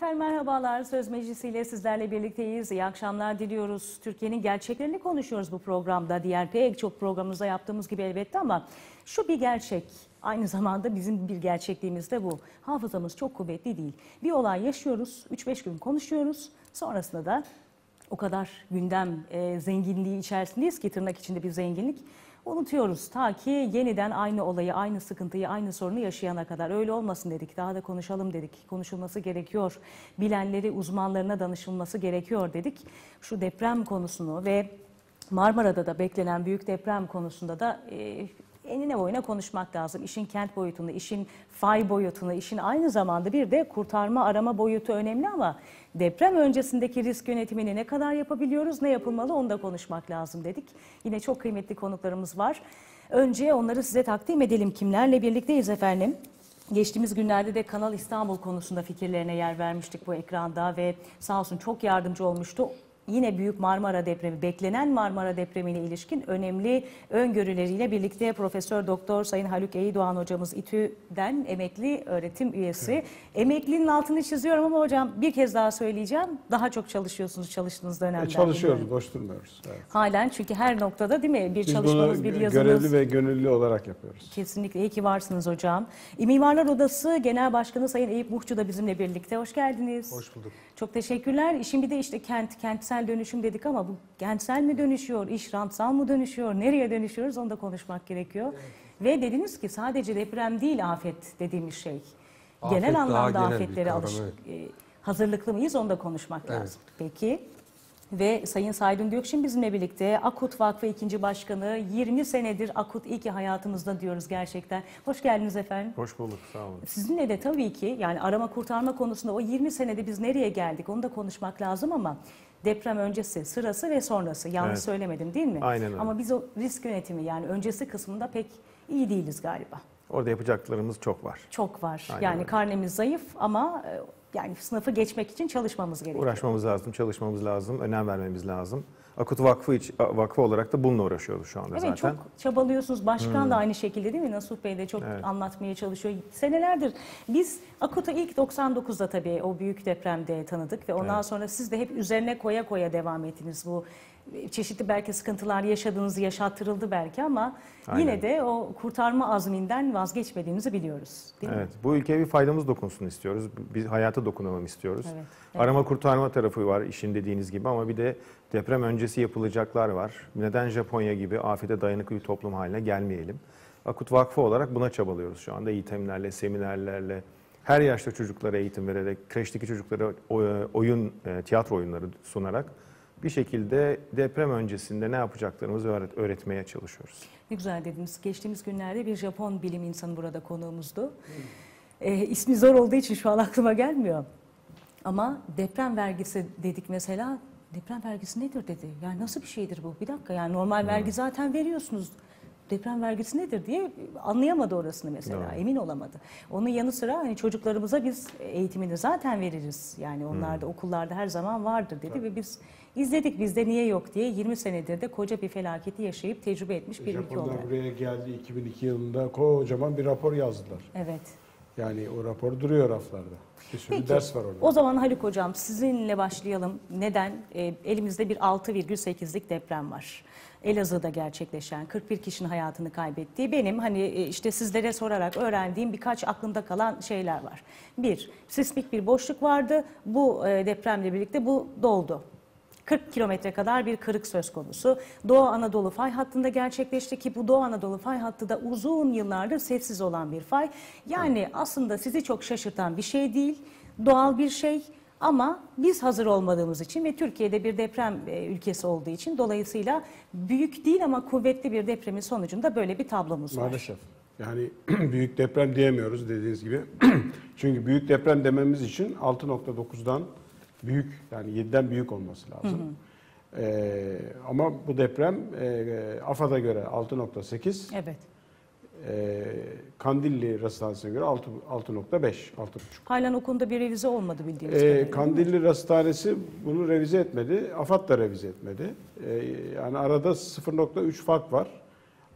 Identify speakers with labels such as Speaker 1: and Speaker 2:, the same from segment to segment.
Speaker 1: Efendim merhabalar. Söz Meclisi ile sizlerle birlikteyiz. İyi akşamlar diliyoruz. Türkiye'nin gerçeklerini konuşuyoruz bu programda. Diğer pek çok programımızda yaptığımız gibi elbette ama şu bir gerçek. Aynı zamanda bizim bir gerçekliğimiz de bu. Hafızamız çok kuvvetli değil. Bir olay yaşıyoruz, 3-5 gün konuşuyoruz. Sonrasında da o kadar gündem e, zenginliği içerisindeyiz ki tırnak içinde bir zenginlik. Unutuyoruz ta ki yeniden aynı olayı, aynı sıkıntıyı, aynı sorunu yaşayana kadar. Öyle olmasın dedik, daha da konuşalım dedik. Konuşulması gerekiyor. Bilenleri, uzmanlarına danışılması gerekiyor dedik. Şu deprem konusunu ve Marmara'da da beklenen büyük deprem konusunda da e, enine boyuna konuşmak lazım. İşin kent boyutunu, işin fay boyutunu, işin aynı zamanda bir de kurtarma arama boyutu önemli ama deprem öncesindeki risk yönetimini ne kadar yapabiliyoruz, ne yapılmalı onu da konuşmak lazım dedik. Yine çok kıymetli konuklarımız var. Önce onları size takdim edelim. Kimlerle birlikteyiz efendim? Geçtiğimiz günlerde de Kanal İstanbul konusunda fikirlerine yer vermiştik bu ekranda ve sağ olsun çok yardımcı olmuştu yine Büyük Marmara depremi, beklenen Marmara depremine ilişkin önemli öngörüleriyle birlikte Profesör Doktor Sayın Haluk Eydoğan hocamız İTÜ'den emekli öğretim üyesi. Evet. Emeklinin altını çiziyorum ama hocam bir kez daha söyleyeceğim. Daha çok çalışıyorsunuz çalıştığınız dönemden. E
Speaker 2: çalışıyoruz, boş durmuyoruz.
Speaker 1: Evet. Halen çünkü her noktada değil mi? Bir Biz çalışmanız, bir yazınız.
Speaker 2: görevli ve gönüllü olarak yapıyoruz.
Speaker 1: Kesinlikle. iyi ki varsınız hocam. Mimarlar Odası Genel Başkanı Sayın Eyüp Muhçu da bizimle birlikte. Hoş geldiniz.
Speaker 3: Hoş bulduk.
Speaker 1: Çok teşekkürler. Şimdi de işte kent, kentsel dönüşüm dedik ama bu kentsel mi dönüşüyor, iş rantsal mı dönüşüyor, nereye dönüşüyoruz onu da konuşmak gerekiyor. Evet. Ve dediniz ki sadece deprem değil afet dediğimiz şey. Afet genel anlamda genel afetlere alış, e, hazırlıklı mıyız onu da konuşmak evet. lazım. Peki ve Sayın Saydun Gökşin bizimle birlikte Akut Vakfı 2. Başkanı 20 senedir Akut iyi ki hayatımızda diyoruz gerçekten. Hoş geldiniz efendim.
Speaker 3: Hoş bulduk sağ olun.
Speaker 1: Sizinle de tabii ki yani arama kurtarma konusunda o 20 senede biz nereye geldik onu da konuşmak lazım ama deprem öncesi, sırası ve sonrası yanlış evet. söylemedim değil mi?
Speaker 3: Aynen öyle.
Speaker 1: Ama biz o risk yönetimi yani öncesi kısmında pek iyi değiliz galiba.
Speaker 3: Orada yapacaklarımız çok var.
Speaker 1: Çok var. Aynen yani öyle. karnemiz zayıf ama e, yani sınıfı geçmek için çalışmamız gerekiyor.
Speaker 3: Uğraşmamız lazım, çalışmamız lazım, önem vermemiz lazım. Akut Vakfı Vakfı olarak da bununla uğraşıyoruz şu anda
Speaker 1: evet,
Speaker 3: zaten.
Speaker 1: Evet çok çabalıyorsunuz. Başkan hmm. da aynı şekilde değil mi? Nasuh Bey de çok evet. anlatmaya çalışıyor. Senelerdir biz Akut'u ilk 99'da tabii o büyük depremde tanıdık ve ondan evet. sonra siz de hep üzerine koya koya devam ettiniz bu çeşitli belki sıkıntılar yaşadığınız yaşattırıldı belki ama Aynen. yine de o kurtarma azminden vazgeçmediğinizi biliyoruz.
Speaker 3: Değil evet. Mi? Bu ülkeye bir faydamız dokunsun istiyoruz. Biz hayata dokunalım istiyoruz. Evet, evet. Arama kurtarma tarafı var işin dediğiniz gibi ama bir de deprem öncesi yapılacaklar var. Neden Japonya gibi afete dayanıklı bir toplum haline gelmeyelim? Akut Vakfı olarak buna çabalıyoruz şu anda eğitimlerle, seminerlerle, her yaşta çocuklara eğitim vererek, kreşteki çocuklara oyun, e, tiyatro oyunları sunarak bir şekilde deprem öncesinde ne yapacaklarımızı öğretmeye çalışıyoruz.
Speaker 1: Ne güzel dediniz. Geçtiğimiz günlerde bir Japon bilim insanı burada konuğumuzdu. Ee, ismi zor olduğu için şu an aklıma gelmiyor. Ama deprem vergisi dedik mesela. Deprem vergisi nedir dedi. Yani nasıl bir şeydir bu? Bir dakika yani normal vergi zaten veriyorsunuz deprem vergisi nedir diye anlayamadı orasını mesela. Doğru. Emin olamadı. Onun yanı sıra hani çocuklarımıza biz eğitimini zaten veririz. Yani onlar da hmm. okullarda her zaman vardır dedi Tabii. ve biz izledik bizde niye yok diye 20 senedir de koca bir felaketi yaşayıp tecrübe etmiş bir ülke olarak.
Speaker 2: buraya geldi 2002 yılında kocaman bir rapor yazdılar.
Speaker 1: Evet.
Speaker 2: Yani o rapor duruyor raflarda. Bir sürü Peki, ders var orada.
Speaker 1: O zaman Haluk Hocam sizinle başlayalım. Neden? E, elimizde bir 6,8'lik deprem var. Elazığ'da gerçekleşen 41 kişinin hayatını kaybettiği benim hani e, işte sizlere sorarak öğrendiğim birkaç aklımda kalan şeyler var. Bir, sismik bir boşluk vardı. Bu e, depremle birlikte bu doldu. 40 kilometre kadar bir kırık söz konusu. Doğu Anadolu fay hattında gerçekleşti ki bu Doğu Anadolu fay hattı da uzun yıllardır sessiz olan bir fay. Yani aslında sizi çok şaşırtan bir şey değil, doğal bir şey. Ama biz hazır olmadığımız için ve Türkiye'de bir deprem e, ülkesi olduğu için dolayısıyla büyük değil ama kuvvetli bir depremin sonucunda böyle bir tablomuz
Speaker 2: var. Maalesef. Yani büyük deprem diyemiyoruz dediğiniz gibi. Çünkü büyük deprem dememiz için 6.9'dan büyük yani 7'den büyük olması lazım. Hı hı. Ee, ama bu deprem e, AFAD'a göre 6.8.
Speaker 1: Evet.
Speaker 2: E, Kandilli Rasathanesi'ne göre 6.5, 6.5.
Speaker 1: Halen o konuda bir revize olmadı bildiğiniz e,
Speaker 2: Kandilli Rasathanesi bunu revize etmedi. AFAD da revize etmedi. E, yani arada 0.3 fark var.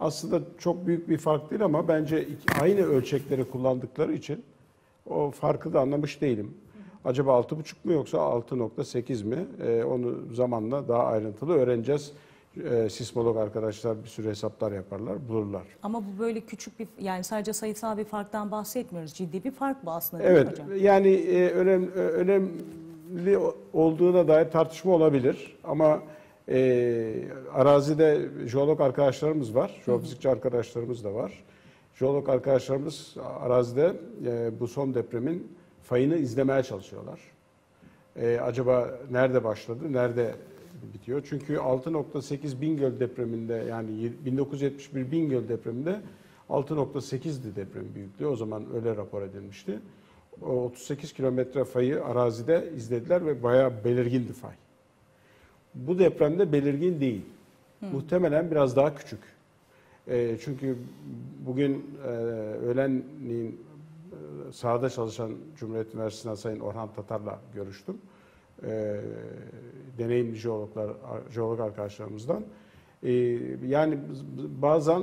Speaker 2: Aslında çok büyük bir fark değil ama bence aynı ölçekleri kullandıkları için o farkı da anlamış değilim. Acaba 6,5 mu yoksa 6,8 mi? E, onu zamanla daha ayrıntılı öğreneceğiz. E, sismolog arkadaşlar bir sürü hesaplar yaparlar, bulurlar.
Speaker 1: Ama bu böyle küçük bir yani sadece sayısal bir farktan bahsetmiyoruz. Ciddi bir fark bu aslında değil mi
Speaker 2: Evet,
Speaker 1: hocam?
Speaker 2: yani e, önem, e, önemli olduğuna dair tartışma olabilir ama e, arazide jeolog arkadaşlarımız var, jeofizikçi arkadaşlarımız da var. Jeolog arkadaşlarımız arazide e, bu son depremin fayını izlemeye çalışıyorlar. E, acaba nerede başladı, nerede bitiyor? Çünkü 6.8 Bingöl depreminde yani 1971 Bingöl depreminde 6.8'di deprem büyüklüğü. O zaman öyle rapor edilmişti. O 38 kilometre fayı arazide izlediler ve bayağı belirgindi fay. Bu depremde belirgin değil. Muhtemelen biraz daha küçük. E, çünkü bugün e, öğlenleyin e, sahada çalışan Cumhuriyet Üniversitesi'nden Sayın Orhan Tatar'la görüştüm. E, deneyimli jeologlar, jeolog arkadaşlarımızdan. E, yani bazen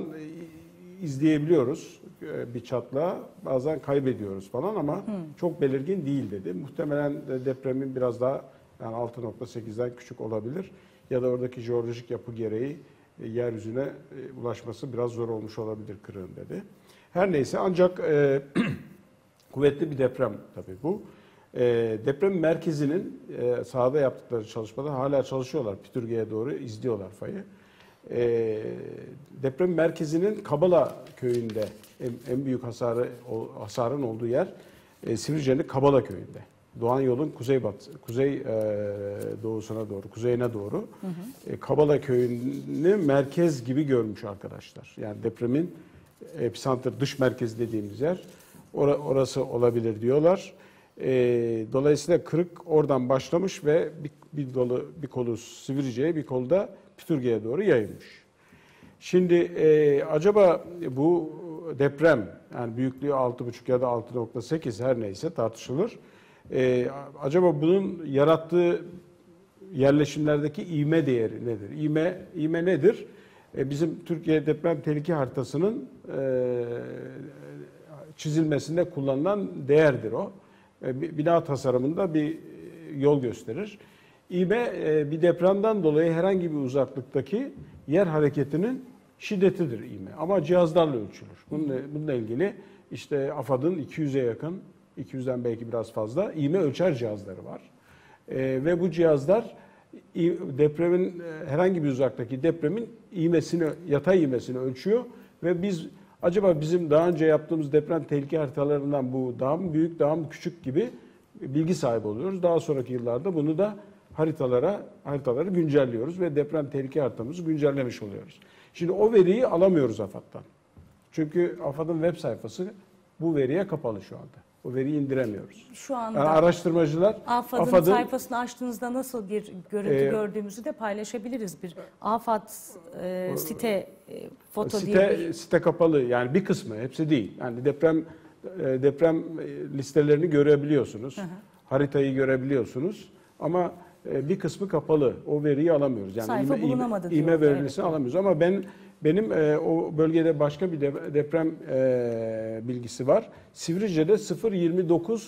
Speaker 2: izleyebiliyoruz e, bir çatla, bazen kaybediyoruz falan ama çok belirgin değil dedi. Muhtemelen de depremin biraz daha yani 6.8'den küçük olabilir ya da oradaki jeolojik yapı gereği e, yeryüzüne e, ulaşması biraz zor olmuş olabilir kırığın dedi. Her neyse ancak e, kuvvetli bir deprem tabii bu. E, deprem merkezinin e, sahada yaptıkları çalışmada hala çalışıyorlar. Pütürge'ye doğru izliyorlar fayı. E, deprem merkezinin Kabala köyünde en, en büyük hasarı o, hasarın olduğu yer e, Sivrice'nin Kabala köyünde. Doğan yolun kuzey batı, kuzey e, doğusuna doğru, kuzeyine doğru. Hı hı. E, Kabala köyünü merkez gibi görmüş arkadaşlar. Yani depremin epicenter dış merkezi dediğimiz yer or- orası olabilir diyorlar. E, dolayısıyla kırık oradan başlamış ve bir, bir dolu bir kolu Sivrice'ye bir kolu da Pütürge'ye doğru yayılmış. Şimdi e, acaba bu deprem yani büyüklüğü 6,5 ya da 6,8 her neyse tartışılır. Ee, acaba bunun yarattığı yerleşimlerdeki ivme değeri nedir? İvme, ivme nedir? Ee, bizim Türkiye deprem tehlike haritasının e, çizilmesinde kullanılan değerdir o. E, bina tasarımında bir yol gösterir. İvme e, bir depremden dolayı herhangi bir uzaklıktaki yer hareketinin şiddetidir ivme. Ama cihazlarla ölçülür. Bununla, bununla ilgili işte AFAD'ın 200'e yakın 200'den belki biraz fazla iğme ölçer cihazları var. E, ve bu cihazlar depremin e, herhangi bir uzaktaki depremin iğmesini, yatay iğmesini ölçüyor ve biz acaba bizim daha önce yaptığımız deprem tehlike haritalarından bu daha mı büyük, daha mı küçük gibi bilgi sahibi oluyoruz. Daha sonraki yıllarda bunu da haritalara haritaları güncelliyoruz ve deprem tehlike haritamızı güncellemiş oluyoruz. Şimdi o veriyi alamıyoruz AFAD'dan. Çünkü AFAD'ın web sayfası bu veriye kapalı şu anda. O veriyi indiremiyoruz.
Speaker 1: Şu anda
Speaker 2: yani araştırmacılar
Speaker 1: AFAD'ın, AFAD sayfasını açtığınızda nasıl bir görüntü e, gördüğümüzü de paylaşabiliriz. Bir AFAD e, site e, foto
Speaker 2: site,
Speaker 1: diye bir...
Speaker 2: Site kapalı yani bir kısmı hepsi değil. Yani deprem e, deprem listelerini görebiliyorsunuz. Hı hı. Haritayı görebiliyorsunuz ama e, bir kısmı kapalı. O veriyi alamıyoruz. Yani
Speaker 1: Sayfa
Speaker 2: ime,
Speaker 1: bulunamadı
Speaker 2: ime, ime verilisini evet. alamıyoruz ama ben benim e, o bölgede başka bir deprem e, bilgisi var. Sivrice'de 0.29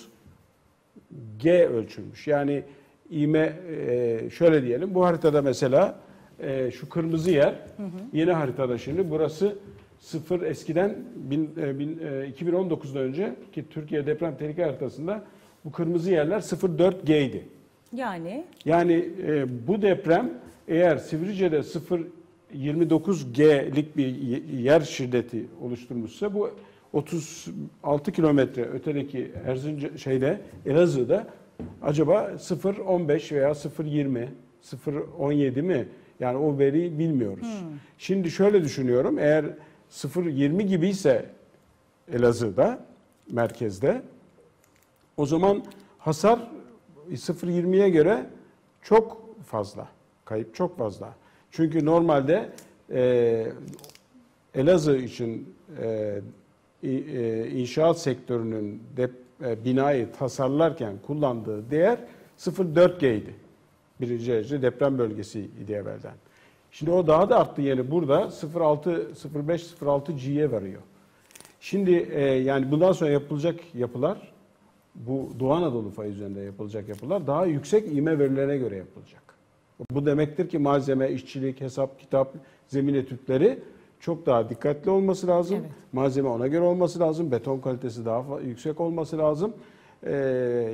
Speaker 2: G ölçülmüş. Yani ime e, şöyle diyelim. Bu haritada mesela e, şu kırmızı yer hı hı. yeni haritada şimdi burası 0 eskiden bin, e, bin, e, 2019'dan önce ki Türkiye deprem tehlike haritasında bu kırmızı yerler 0.4 G'ydi.
Speaker 1: Yani?
Speaker 2: Yani e, bu deprem eğer Sivrice'de 0 29G'lik bir yer şiddeti oluşturmuşsa bu 36 kilometre ötedeki Erzincan şeyde Elazığ'da acaba 0.15 veya 0.20, 0.17 mi? Yani o veriyi bilmiyoruz. Hmm. Şimdi şöyle düşünüyorum. Eğer 0.20 gibi ise Elazığ'da, merkezde o zaman hasar 0.20'ye göre çok fazla. Kayıp çok fazla. Çünkü normalde e, Elazığ için e, e, inşaat sektörünün de, e, binayı tasarlarken kullandığı değer 0.4G'ydi. Birinci derece deprem bölgesiydi evvelden. Şimdi o daha da arttı yeni burada 0.6, 0.5, 0.6 G'ye varıyor. Şimdi e, yani bundan sonra yapılacak yapılar bu Doğu Anadolu fayı üzerinde yapılacak yapılar daha yüksek ivme verilerine göre yapılacak. Bu demektir ki malzeme, işçilik, hesap, kitap, zemin etütleri çok daha dikkatli olması lazım.
Speaker 1: Evet.
Speaker 2: Malzeme ona göre olması lazım. Beton kalitesi daha yüksek olması lazım. Ee,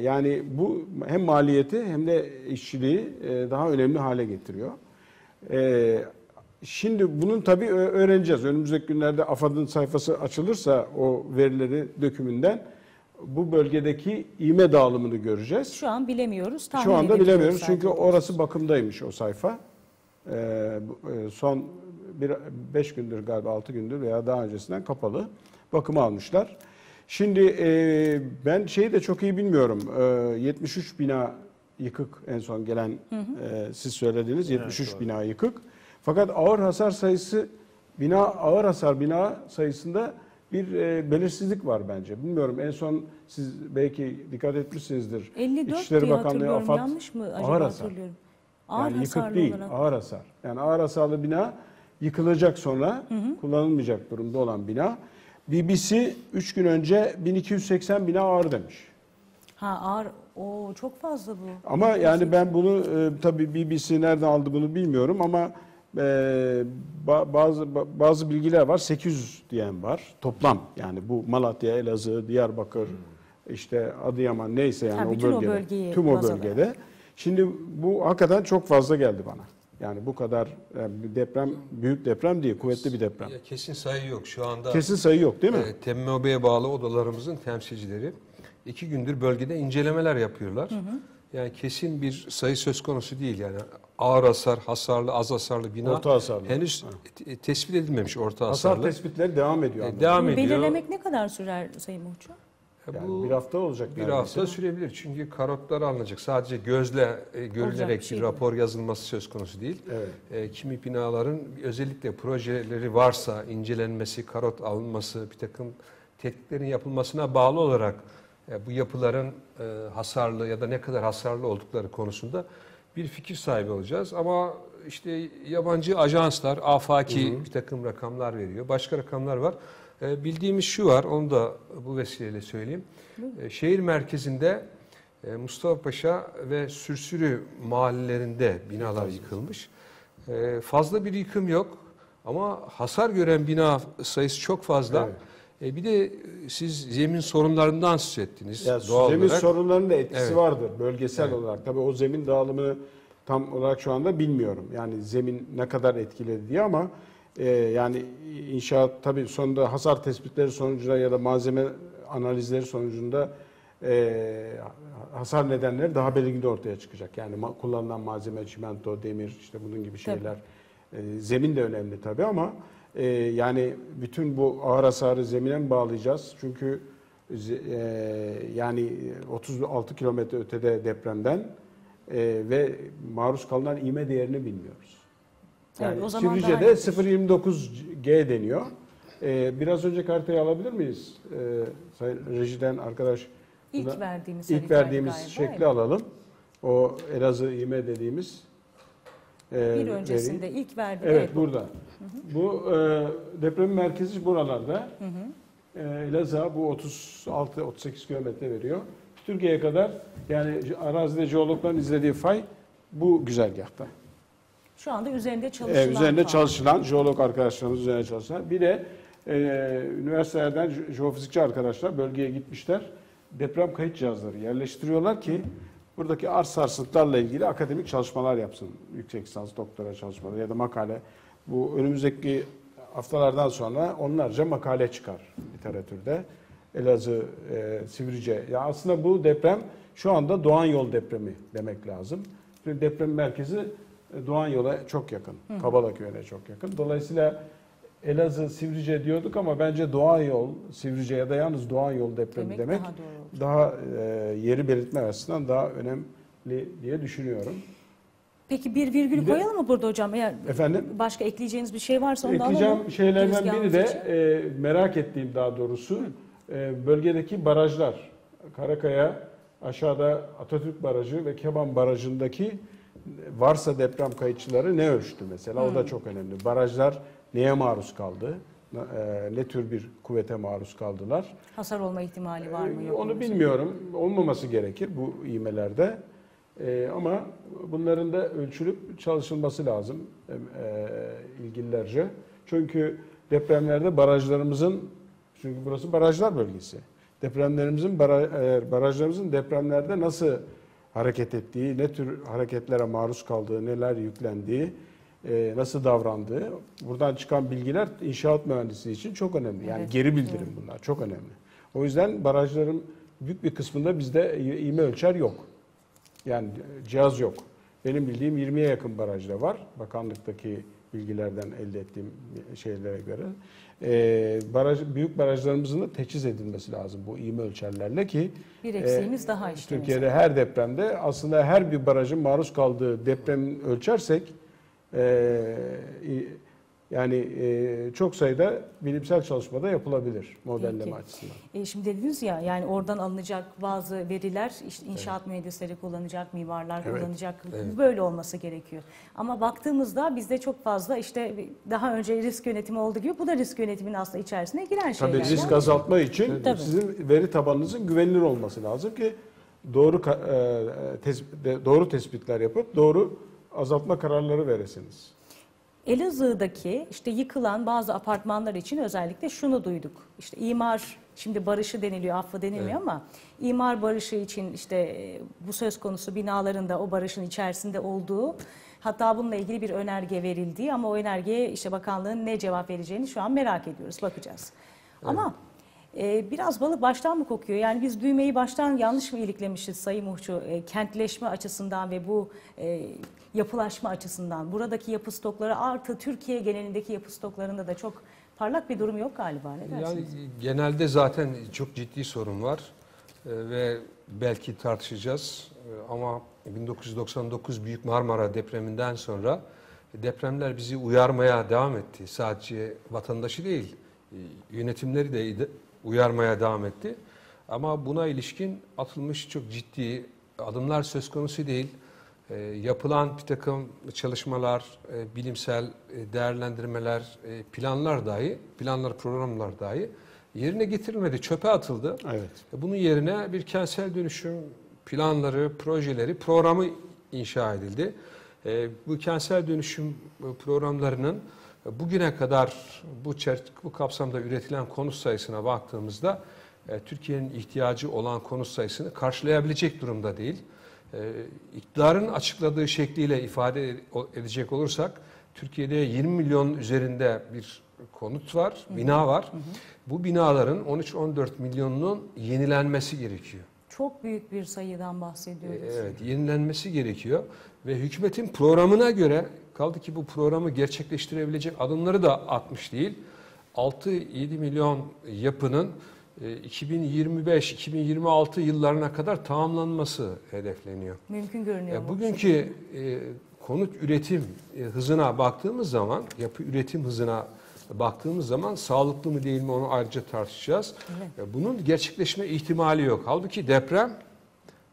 Speaker 2: yani bu hem maliyeti hem de işçiliği e, daha önemli hale getiriyor. Ee, şimdi bunun tabii öğreneceğiz. Önümüzdeki günlerde AFAD'ın sayfası açılırsa o verileri dökümünden bu bölgedeki ivme dağılımını göreceğiz.
Speaker 1: Şu an bilemiyoruz. tahmin
Speaker 2: Şu anda bilemiyoruz çünkü orası bakımdaymış o sayfa. Ee, e, son 5 gündür galiba 6 gündür veya daha öncesinden kapalı. Bakıma almışlar. Şimdi e, ben şeyi de çok iyi bilmiyorum. E, 73 bina yıkık en son gelen e, siz söylediğiniz 73
Speaker 3: doğru.
Speaker 2: bina yıkık. Fakat ağır hasar sayısı bina ağır hasar bina sayısında bir e, belirsizlik var bence. Bilmiyorum en son siz belki dikkat etmişsinizdir.
Speaker 1: 54
Speaker 2: İçişleri
Speaker 1: diye
Speaker 2: Bakanlığı. AFAD,
Speaker 1: Yanlış mı acaba
Speaker 2: ağır hasar.
Speaker 1: hatırlıyorum? Ağır
Speaker 2: yani yıkık değil,
Speaker 1: olarak.
Speaker 2: ağır hasar. Yani ağır hasarlı bina yıkılacak sonra kullanılmayacak durumda olan bina. BBC 3 gün önce 1280 bina ağır demiş.
Speaker 1: Ha ağır. O çok fazla bu.
Speaker 2: Ama yani ben bunu e, tabii BBC nereden aldı bunu bilmiyorum ama e, ba- bazı ba- bazı bilgiler var 800 diyen var toplam yani bu Malatya, Elazığ, Diyarbakır işte Adıyaman neyse yani
Speaker 1: Ha,
Speaker 2: o
Speaker 1: o
Speaker 2: bölgede
Speaker 1: bölgeyi
Speaker 2: tüm o bölgede. Şimdi bu hakikaten çok fazla geldi bana. Yani bu kadar yani bir deprem büyük deprem değil, kuvvetli bir deprem.
Speaker 4: Ya kesin sayı yok şu anda.
Speaker 2: Kesin sayı yok değil mi?
Speaker 4: E, TEMMOB'ye bağlı odalarımızın temsilcileri iki gündür bölgede incelemeler yapıyorlar. Yani kesin bir sayı söz konusu değil yani ağır hasar, hasarlı, az hasarlı bina
Speaker 2: Orta hasarlı.
Speaker 4: henüz te- tespit edilmemiş orta
Speaker 2: Hasar
Speaker 4: hasarlı.
Speaker 2: tespitleri devam ediyor.
Speaker 4: E, devam ediyor.
Speaker 1: belirlemek ne kadar sürer Sayın Muhçu?
Speaker 4: E,
Speaker 2: Yani
Speaker 4: bu
Speaker 2: bir hafta olacak
Speaker 4: bir
Speaker 2: neredeyse.
Speaker 4: hafta sürebilir çünkü karotlar alınacak. Sadece gözle e, görülerek
Speaker 1: bir
Speaker 4: bir
Speaker 1: şey değil.
Speaker 4: rapor yazılması söz konusu değil.
Speaker 2: Evet.
Speaker 4: E, kimi binaların özellikle projeleri varsa incelenmesi, karot alınması, bir takım tetkiklerin yapılmasına bağlı olarak bu yapıların e, hasarlı ya da ne kadar hasarlı oldukları konusunda bir fikir sahibi olacağız. Ama işte yabancı ajanslar, afaki bir takım rakamlar veriyor. Başka rakamlar var. E, bildiğimiz şu var, onu da bu vesileyle söyleyeyim. E, şehir merkezinde e, Mustafa Paşa ve Sürsürü mahallelerinde binalar yıkılmış. E, Fazla bir yıkım yok ama hasar gören bina sayısı çok fazla. E, Bir de siz zemin sorunlarından söz ettiniz.
Speaker 2: Ya
Speaker 4: doğal
Speaker 2: zemin
Speaker 4: olarak.
Speaker 2: sorunlarının da etkisi
Speaker 4: Evet.
Speaker 2: vardır bölgesel
Speaker 4: Evet.
Speaker 2: olarak. Tabii o zemin dağılımını tam olarak şu anda bilmiyorum. Yani zemin ne kadar etkiledi diye ama e, yani inşaat tabii sonunda hasar tespitleri sonucunda ya da malzeme analizleri sonucunda e, hasar nedenleri daha belirgin ortaya çıkacak. Yani ma- kullanılan malzeme, çimento, demir işte bunun gibi şeyler. E, zemin de önemli tabii ama e, yani bütün bu ağır hasarı zemine mi bağlayacağız? Çünkü e, yani 36 kilometre ötede depremden e, ve maruz kalınan ivme değerini bilmiyoruz. Yani
Speaker 1: Evet, o zaman daha
Speaker 2: Sivrice'de
Speaker 1: iyi.
Speaker 2: 0.29G deniyor. E, biraz önce haritayı alabilir miyiz? E, Sayın Rejiden arkadaş.
Speaker 1: İlk
Speaker 2: burada-
Speaker 1: verdiğimiz
Speaker 2: İlk verdiğimiz
Speaker 1: galiba,
Speaker 2: şekli alalım. O Elazığ ivme dediğimiz. e,
Speaker 1: Bir öncesinde ilk verdi.
Speaker 2: Evet, burada. Bu e, deprem merkezi buralarda. E, Elazığ bu 36-38 kilometre veriyor. Türkiye'ye kadar yani arazide jeologların izlediği fay bu güzergahta.
Speaker 1: Şu anda üzerinde çalışılan.
Speaker 2: E, üzerinde
Speaker 1: falan.
Speaker 2: çalışılan, jeolog arkadaşlarımız üzerine çalışan. Bir de e, üniversitelerden je- jeofizikçi arkadaşlar bölgeye gitmişler. Deprem kayıt cihazları yerleştiriyorlar ki buradaki arz sarsıntılarla ilgili akademik çalışmalar yapsın. Yüksek lisans, doktora çalışmaları ya da makale. Bu önümüzdeki haftalardan sonra onlarca makale çıkar literatürde. Elazığ, e, Sivrice. Ya aslında bu deprem şu anda Doğan Yol depremi demek lazım. Çünkü deprem merkezi e, Doğan Yol'a çok yakın. Kabala Köyü'ne çok yakın. Dolayısıyla Elazığ, Sivrice diyorduk ama bence Doğan Yol, Sivrice ya da yalnız Doğan Yol depremi
Speaker 1: Demek
Speaker 2: demek,
Speaker 1: daha doğru
Speaker 2: daha e, yeri belirtme açısından daha önemli diye düşünüyorum.
Speaker 1: Peki bir virgül
Speaker 2: de-
Speaker 1: koyalım mı burada hocam? Eğer
Speaker 2: Efendim?
Speaker 1: başka ekleyeceğiniz bir şey varsa onu
Speaker 2: Ekleyeceğim
Speaker 1: alalım.
Speaker 2: şeylerden biri de
Speaker 1: için.
Speaker 2: e, merak ettiğim daha doğrusu e, bölgedeki barajlar. Karakaya, aşağıda Atatürk Barajı ve Keban Barajı'ndaki varsa deprem kayıtçıları ne ölçtü mesela? O da çok önemli. Barajlar neye maruz kaldı? e, ne tür bir kuvvete maruz kaldılar.
Speaker 1: Hasar olma ihtimali var mı?
Speaker 2: Ee,
Speaker 1: Yok mu?
Speaker 2: Onu bilmiyorum. Olmaması gerekir bu iğmelerde. Ee, ama bunların da ölçülüp çalışılması lazım e, ilgililerce. Çünkü depremlerde barajlarımızın, çünkü burası barajlar bölgesi. Depremlerimizin, e, barajlarımızın depremlerde nasıl hareket ettiği, ne tür hareketlere maruz kaldığı, neler yüklendiği, e, nasıl davrandığı, buradan çıkan bilgiler inşaat mühendisliği için çok önemli. Yani
Speaker 1: Evet,
Speaker 2: geri bildirim bunlar çok önemli. O yüzden barajların büyük bir kısmında bizde iğme ölçer yok. Yani cihaz yok. Benim bildiğim 20'ye yakın barajda var. Bakanlıktaki bilgilerden elde ettiğim şeylere göre. Ee, baraj, büyük barajlarımızın da teçhiz edilmesi lazım bu iğme ölçerlerle ki
Speaker 1: Bir eksiğimiz daha işte
Speaker 2: Türkiye'de her depremde aslında her bir barajın maruz kaldığı deprem ölçersek e, yani e, çok sayıda bilimsel çalışmada yapılabilir modelleme
Speaker 1: Peki.
Speaker 2: açısından.
Speaker 1: E şimdi dediniz ya yani oradan alınacak bazı veriler işte inşaat mühendisleri kullanacak, mimarlar
Speaker 2: Evet.
Speaker 1: kullanacak.
Speaker 4: Evet.
Speaker 1: Böyle olması gerekiyor. Ama baktığımızda bizde çok fazla işte daha önce risk yönetimi olduğu gibi bu da risk yönetiminin aslında içerisine giren şeyler.
Speaker 2: Tabii risk azaltma için
Speaker 1: Tabii.
Speaker 2: sizin veri tabanınızın güvenilir olması lazım ki doğru ka- e, tespit, doğru tespitler yapıp doğru azaltma kararları veresiniz.
Speaker 1: Elazığ'daki işte yıkılan bazı apartmanlar için özellikle şunu duyduk. İşte imar şimdi barışı deniliyor, affı denilmiyor
Speaker 4: Evet.
Speaker 1: ama imar barışı için işte e, bu söz konusu binaların da o barışın içerisinde olduğu hatta bununla ilgili bir önerge verildiği ama o önergeye işte bakanlığın ne cevap vereceğini şu an merak ediyoruz, bakacağız. Ama e, biraz balık baştan mı kokuyor? Yani biz düğmeyi baştan yanlış mı iliklemişiz Sayın Muhçu? E, kentleşme açısından ve bu e, yapılaşma açısından. Buradaki yapı stokları artı Türkiye genelindeki yapı stoklarında da çok parlak bir durum yok galiba. Ne
Speaker 4: Yani
Speaker 1: dersiniz?
Speaker 4: genelde zaten çok ciddi sorun var Ee, ve belki tartışacağız Ee, ama 1999 Büyük Marmara depreminden sonra depremler bizi uyarmaya devam etti. Sadece vatandaşı değil, e, yönetimleri de uyarmaya devam etti. Ama buna ilişkin atılmış çok ciddi adımlar söz konusu değil. E, yapılan bir takım çalışmalar, e, bilimsel e, değerlendirmeler, e, planlar dahi, planlar, programlar dahi yerine getirilmedi, çöpe atıldı.
Speaker 2: Evet.
Speaker 4: E, Bunun yerine bir kentsel dönüşüm planları, projeleri, programı inşa edildi. E, bu kentsel dönüşüm e, programlarının bugüne kadar bu, çer- bu kapsamda üretilen konut sayısına baktığımızda e, Türkiye'nin ihtiyacı olan konut sayısını karşılayabilecek durumda değil. E, iktidarın açıkladığı şekliyle ifade edecek olursak Türkiye'de 20 milyon üzerinde bir konut var, bina var. Bu binaların 13-14 milyonunun yenilenmesi gerekiyor.
Speaker 1: Çok büyük bir sayıdan bahsediyoruz.
Speaker 4: E, Evet, yenilenmesi gerekiyor ve hükümetin programına göre kaldı ki bu programı gerçekleştirebilecek adımları da atmış değil. 6-7 milyon yapının e, 2025-2026 yıllarına kadar tamamlanması hedefleniyor.
Speaker 1: Mümkün görünüyor.
Speaker 4: E,
Speaker 1: bu
Speaker 4: bugünkü e, konut üretim e, hızına baktığımız zaman, yapı üretim hızına baktığımız zaman sağlıklı mı değil mi onu ayrıca tartışacağız.
Speaker 1: Evet.
Speaker 4: E, bunun gerçekleşme ihtimali yok. Halbuki deprem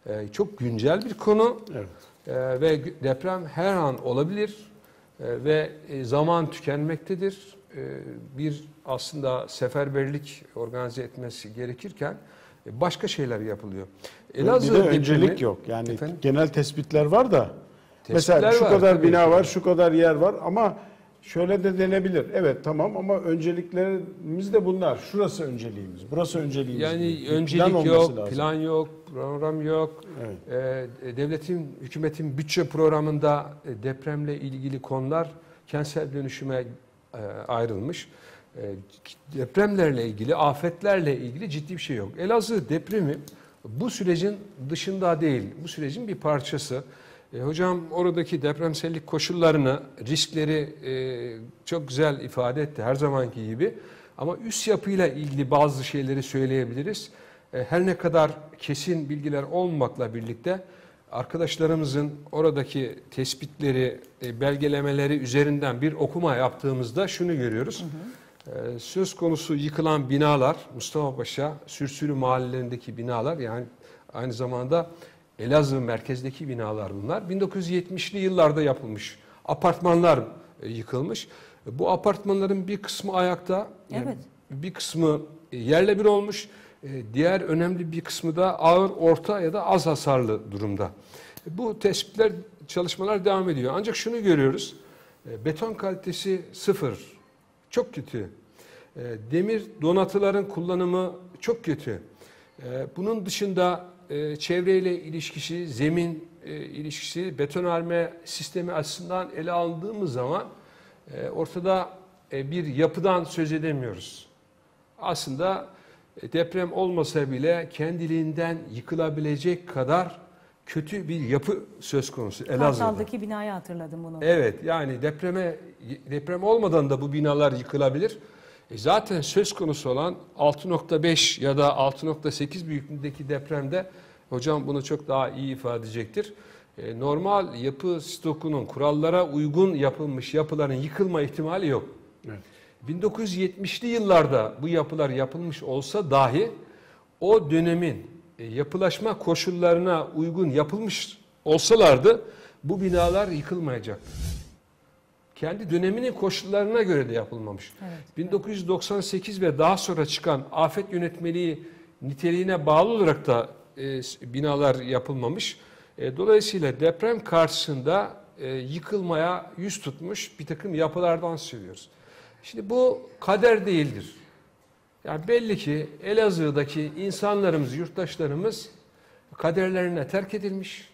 Speaker 4: e, çok güncel bir konu
Speaker 2: Evet.
Speaker 4: E, ve deprem her an olabilir e, ve zaman tükenmektedir. E, bir aslında seferberlik organize etmesi gerekirken e, başka şeyler yapılıyor.
Speaker 2: bir de öncelik
Speaker 4: depremi-
Speaker 2: yok. Yani
Speaker 4: Efendim?
Speaker 2: genel tespitler var da
Speaker 4: Tespitler
Speaker 2: mesela şu
Speaker 4: var,
Speaker 2: kadar bina var, şu kadar yer var ama şöyle de denebilir. Evet tamam ama önceliklerimiz de bunlar. Şurası önceliğimiz, burası önceliğimiz.
Speaker 4: Yani
Speaker 2: plan
Speaker 4: öncelik
Speaker 2: olması
Speaker 4: yok,
Speaker 2: lazım.
Speaker 4: plan yok, program yok.
Speaker 2: Evet.
Speaker 4: Ee, devletin, hükümetin bütçe programında e, depremle ilgili konular kentsel dönüşüme e, ayrılmış. E, depremlerle ilgili, afetlerle ilgili ciddi bir şey yok. Elazığ depremi bu sürecin dışında değil, bu sürecin bir parçası. E, hocam oradaki depremsellik koşullarını, riskleri e, çok güzel ifade etti her zamanki gibi. Ama üst yapıyla ilgili bazı şeyleri söyleyebiliriz. E, her ne kadar kesin bilgiler olmamakla birlikte arkadaşlarımızın oradaki tespitleri, e, belgelemeleri üzerinden bir okuma yaptığımızda şunu görüyoruz. E, söz konusu yıkılan binalar, Mustafa Paşa, Sürsürü mahallelerindeki binalar yani aynı zamanda Elazığ merkezdeki binalar bunlar. 1970'li yıllarda yapılmış apartmanlar e, yıkılmış. Bu apartmanların bir kısmı ayakta, yani
Speaker 1: Evet.
Speaker 4: bir kısmı e, yerle bir olmuş, e, diğer önemli bir kısmı da ağır, orta ya da az hasarlı durumda. Bu tespitler, çalışmalar devam ediyor. Ancak şunu görüyoruz, e, beton kalitesi sıfır, çok kötü. E, Demir donatıların kullanımı çok kötü. E, Bunun dışında e, çevreyle ilişkisi, zemin e, ilişkisi, betonarme sistemi açısından ele aldığımız zaman e, ortada e, bir yapıdan söz edemiyoruz. Aslında e, deprem olmasa bile kendiliğinden yıkılabilecek kadar kötü bir yapı söz konusu Elazığ'da.
Speaker 1: Kartal'daki binayı hatırladım bunu.
Speaker 4: Evet yani depreme deprem olmadan da bu binalar yıkılabilir. E zaten söz konusu olan 6.5 ya da 6.8 büyüklüğündeki depremde hocam bunu çok daha iyi ifade edecektir. E, normal yapı stokunun kurallara uygun yapılmış yapıların yıkılma ihtimali yok.
Speaker 2: Evet.
Speaker 4: 1970'li yıllarda bu yapılar yapılmış olsa dahi o dönemin e, yapılaşma koşullarına uygun yapılmış olsalardı bu binalar yıkılmayacaktı. Kendi döneminin koşullarına göre de yapılmamış.
Speaker 1: Evet.
Speaker 4: 1998 ve daha sonra çıkan afet yönetmeliği niteliğine bağlı olarak da e, binalar yapılmamış. E, dolayısıyla deprem karşısında e, yıkılmaya yüz tutmuş bir takım yapılardan söylüyoruz. Şimdi bu kader değildir. Yani belli ki Elazığ'daki insanlarımız, yurttaşlarımız kaderlerine terk edilmiş,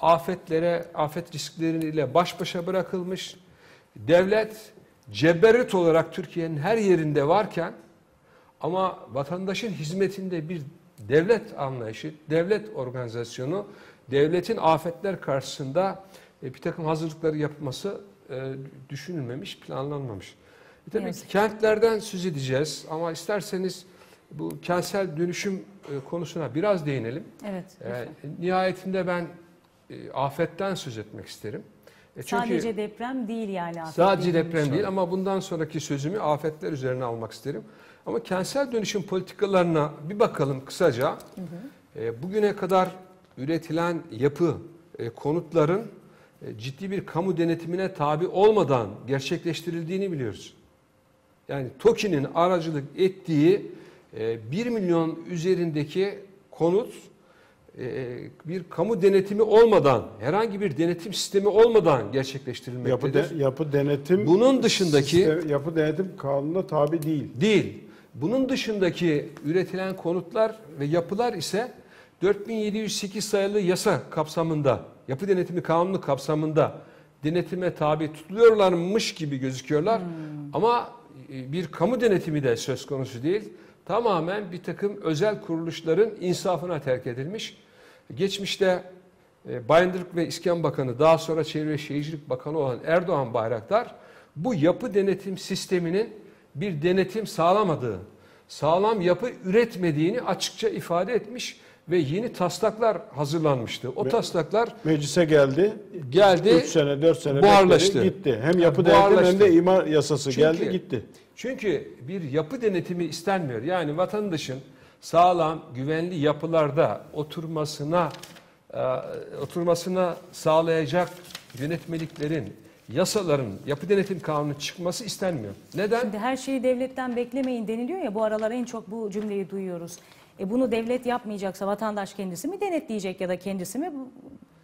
Speaker 4: afetlere, afet riskleriyle baş başa bırakılmış. Devlet ceberut olarak Türkiye'nin her yerinde varken ama vatandaşın hizmetinde bir devlet anlayışı, devlet organizasyonu, devletin afetler karşısında e, bir takım hazırlıkları yapması e, düşünülmemiş, planlanmamış. E, tabii
Speaker 1: Yazık.
Speaker 4: kentlerden söz edeceğiz ama isterseniz bu kentsel dönüşüm e, konusuna biraz değinelim.
Speaker 1: Evet.
Speaker 4: E, nihayetinde ben afetten söz etmek isterim. E, çünkü
Speaker 1: Sadece deprem değil yani. afet
Speaker 4: sadece
Speaker 1: dediğimiz
Speaker 4: deprem
Speaker 1: şey.
Speaker 4: değil ama bundan sonraki sözümü afetler üzerine almak isterim. Ama kentsel dönüşüm politikalarına bir bakalım kısaca. E, bugüne kadar üretilen yapı, e, konutların e, ciddi bir kamu denetimine tabi olmadan gerçekleştirildiğini biliyoruz. Yani TOKİ'nin aracılık ettiği e, 1 milyon üzerindeki konut bir kamu denetimi olmadan, herhangi bir denetim sistemi olmadan
Speaker 2: Yapı,
Speaker 4: gerçekleştirilmektedir.
Speaker 2: de, yapı denetim
Speaker 4: Bunun dışındaki
Speaker 2: sistem- yapı denetim kanununa tabi değil.
Speaker 4: değil. Bunun dışındaki üretilen konutlar ve yapılar ise 4708 sayılı yasa kapsamında, yapı denetimi kanunu kapsamında denetime tabi tutuluyorlarmış gibi gözüküyorlar. Ama e, bir kamu denetimi de söz konusu değil. Tamamen bir takım özel kuruluşların insafına terk edilmiş. Geçmişte e, Bayındırlık ve İskan Bakanı, daha sonra Çevre ve Şehircilik Bakanı olan Erdoğan Bayraktar, bu yapı denetim sisteminin bir denetim sağlamadığı, sağlam yapı üretmediğini açıkça ifade etmiş ve yeni taslaklar hazırlanmıştı. O taslaklar
Speaker 2: Meclise geldi.
Speaker 4: geldi.
Speaker 2: 3 sene 4 sene
Speaker 4: buharlaştı.
Speaker 2: gitti. Hem
Speaker 4: Yani
Speaker 2: yapı denetim hem
Speaker 4: buharlaştı.
Speaker 2: de imar yasası
Speaker 4: Çünkü-
Speaker 2: geldi gitti.
Speaker 4: Çünkü bir yapı denetimi istenmiyor. Yani vatandaşın sağlam, güvenli yapılarda oturmasına e, oturmasına sağlayacak yönetmeliklerin, yasaların, yapı denetim kanunu çıkması istenmiyor. Neden?
Speaker 1: Şimdi her şeyi devletten beklemeyin deniliyor ya bu aralar en çok bu cümleyi duyuyoruz. E bunu devlet yapmayacaksa vatandaş kendisi mi denetleyecek ya da kendisi mi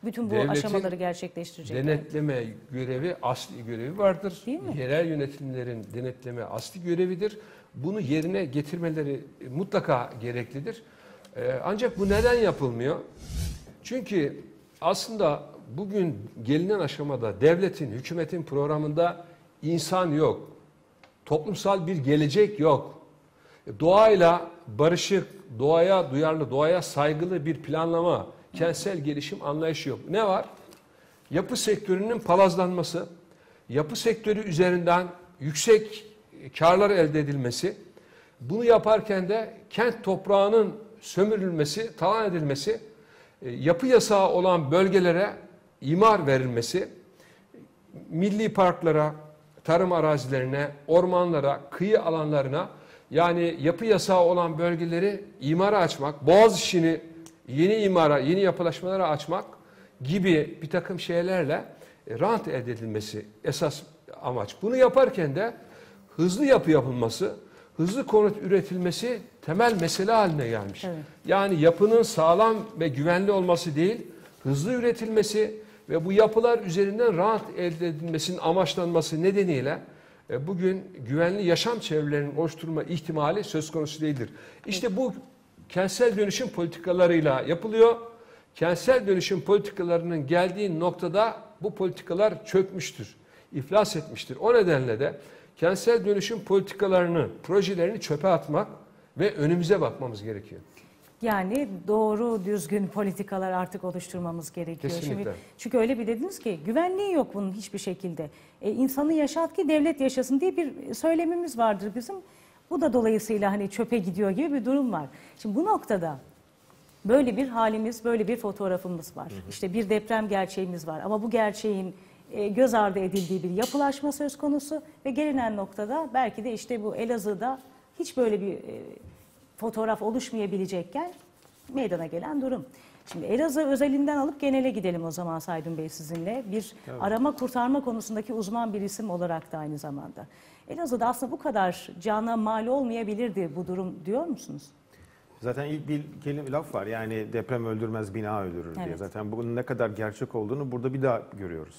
Speaker 1: bütün bu
Speaker 4: Devletin
Speaker 1: aşamaları gerçekleştirecek?
Speaker 4: Denetleme görevi asli görevi vardır.
Speaker 1: Değil mi?
Speaker 4: Yerel yönetimlerin denetleme asli görevidir. Bunu yerine getirmeleri mutlaka gereklidir. Ee, ancak bu neden yapılmıyor? Çünkü aslında bugün gelinen aşamada devletin, hükümetin programında insan yok. Toplumsal bir gelecek yok. Doğayla barışık, doğaya duyarlı, doğaya saygılı bir planlama, kentsel gelişim anlayışı yok. Ne var? Yapı sektörünün palazlanması, yapı sektörü üzerinden yüksek karlar elde edilmesi, bunu yaparken de kent toprağının sömürülmesi, talan edilmesi, e, yapı yasağı olan bölgelere imar verilmesi, milli parklara, tarım arazilerine, ormanlara, kıyı alanlarına yani yapı yasağı olan bölgeleri imara açmak, boğaz işini yeni imara, yeni yapılaşmalara açmak gibi bir takım şeylerle e, rant edilmesi esas amaç. Bunu yaparken de hızlı yapı yapılması, hızlı konut üretilmesi temel mesele haline gelmiş.
Speaker 1: Evet.
Speaker 4: Yani yapının sağlam ve güvenli olması değil, hızlı üretilmesi ve bu yapılar üzerinden rahat elde edilmesinin amaçlanması nedeniyle e, bugün güvenli yaşam çevrelerinin oluşturma ihtimali söz konusu değildir. İşte bu kentsel dönüşüm politikalarıyla yapılıyor. Kentsel dönüşüm politikalarının geldiği noktada bu politikalar çökmüştür, iflas etmiştir. O nedenle de kentsel dönüşüm politikalarını, projelerini çöpe atmak ve önümüze bakmamız gerekiyor.
Speaker 1: Yani doğru düzgün politikalar artık oluşturmamız gerekiyor.
Speaker 4: Kesinlikle.
Speaker 1: Şimdi, çünkü öyle bir dediniz ki güvenliği yok bunun hiçbir şekilde. E, insanı yaşat ki devlet yaşasın diye bir söylemimiz vardır bizim. Bu da dolayısıyla hani çöpe gidiyor gibi bir durum var. Şimdi bu noktada böyle bir halimiz, böyle bir fotoğrafımız var. İşte bir deprem gerçeğimiz var ama bu gerçeğin göz ardı edildiği bir yapılaşma söz konusu ve gelinen noktada belki de işte bu Elazığ'da hiç böyle bir e, fotoğraf oluşmayabilecekken meydana gelen durum. Şimdi Elazığ özelinden alıp genele gidelim o zaman Saydun Bey sizinle. Bir arama kurtarma konusundaki uzman bir isim olarak da aynı zamanda. Elazığ'da aslında bu kadar cana mal olmayabilirdi bu durum diyor musunuz?
Speaker 3: Zaten ilk bir kelime laf var yani deprem öldürmez bina öldürür diye.
Speaker 1: Evet.
Speaker 3: Zaten bunun ne kadar gerçek olduğunu burada bir daha görüyoruz.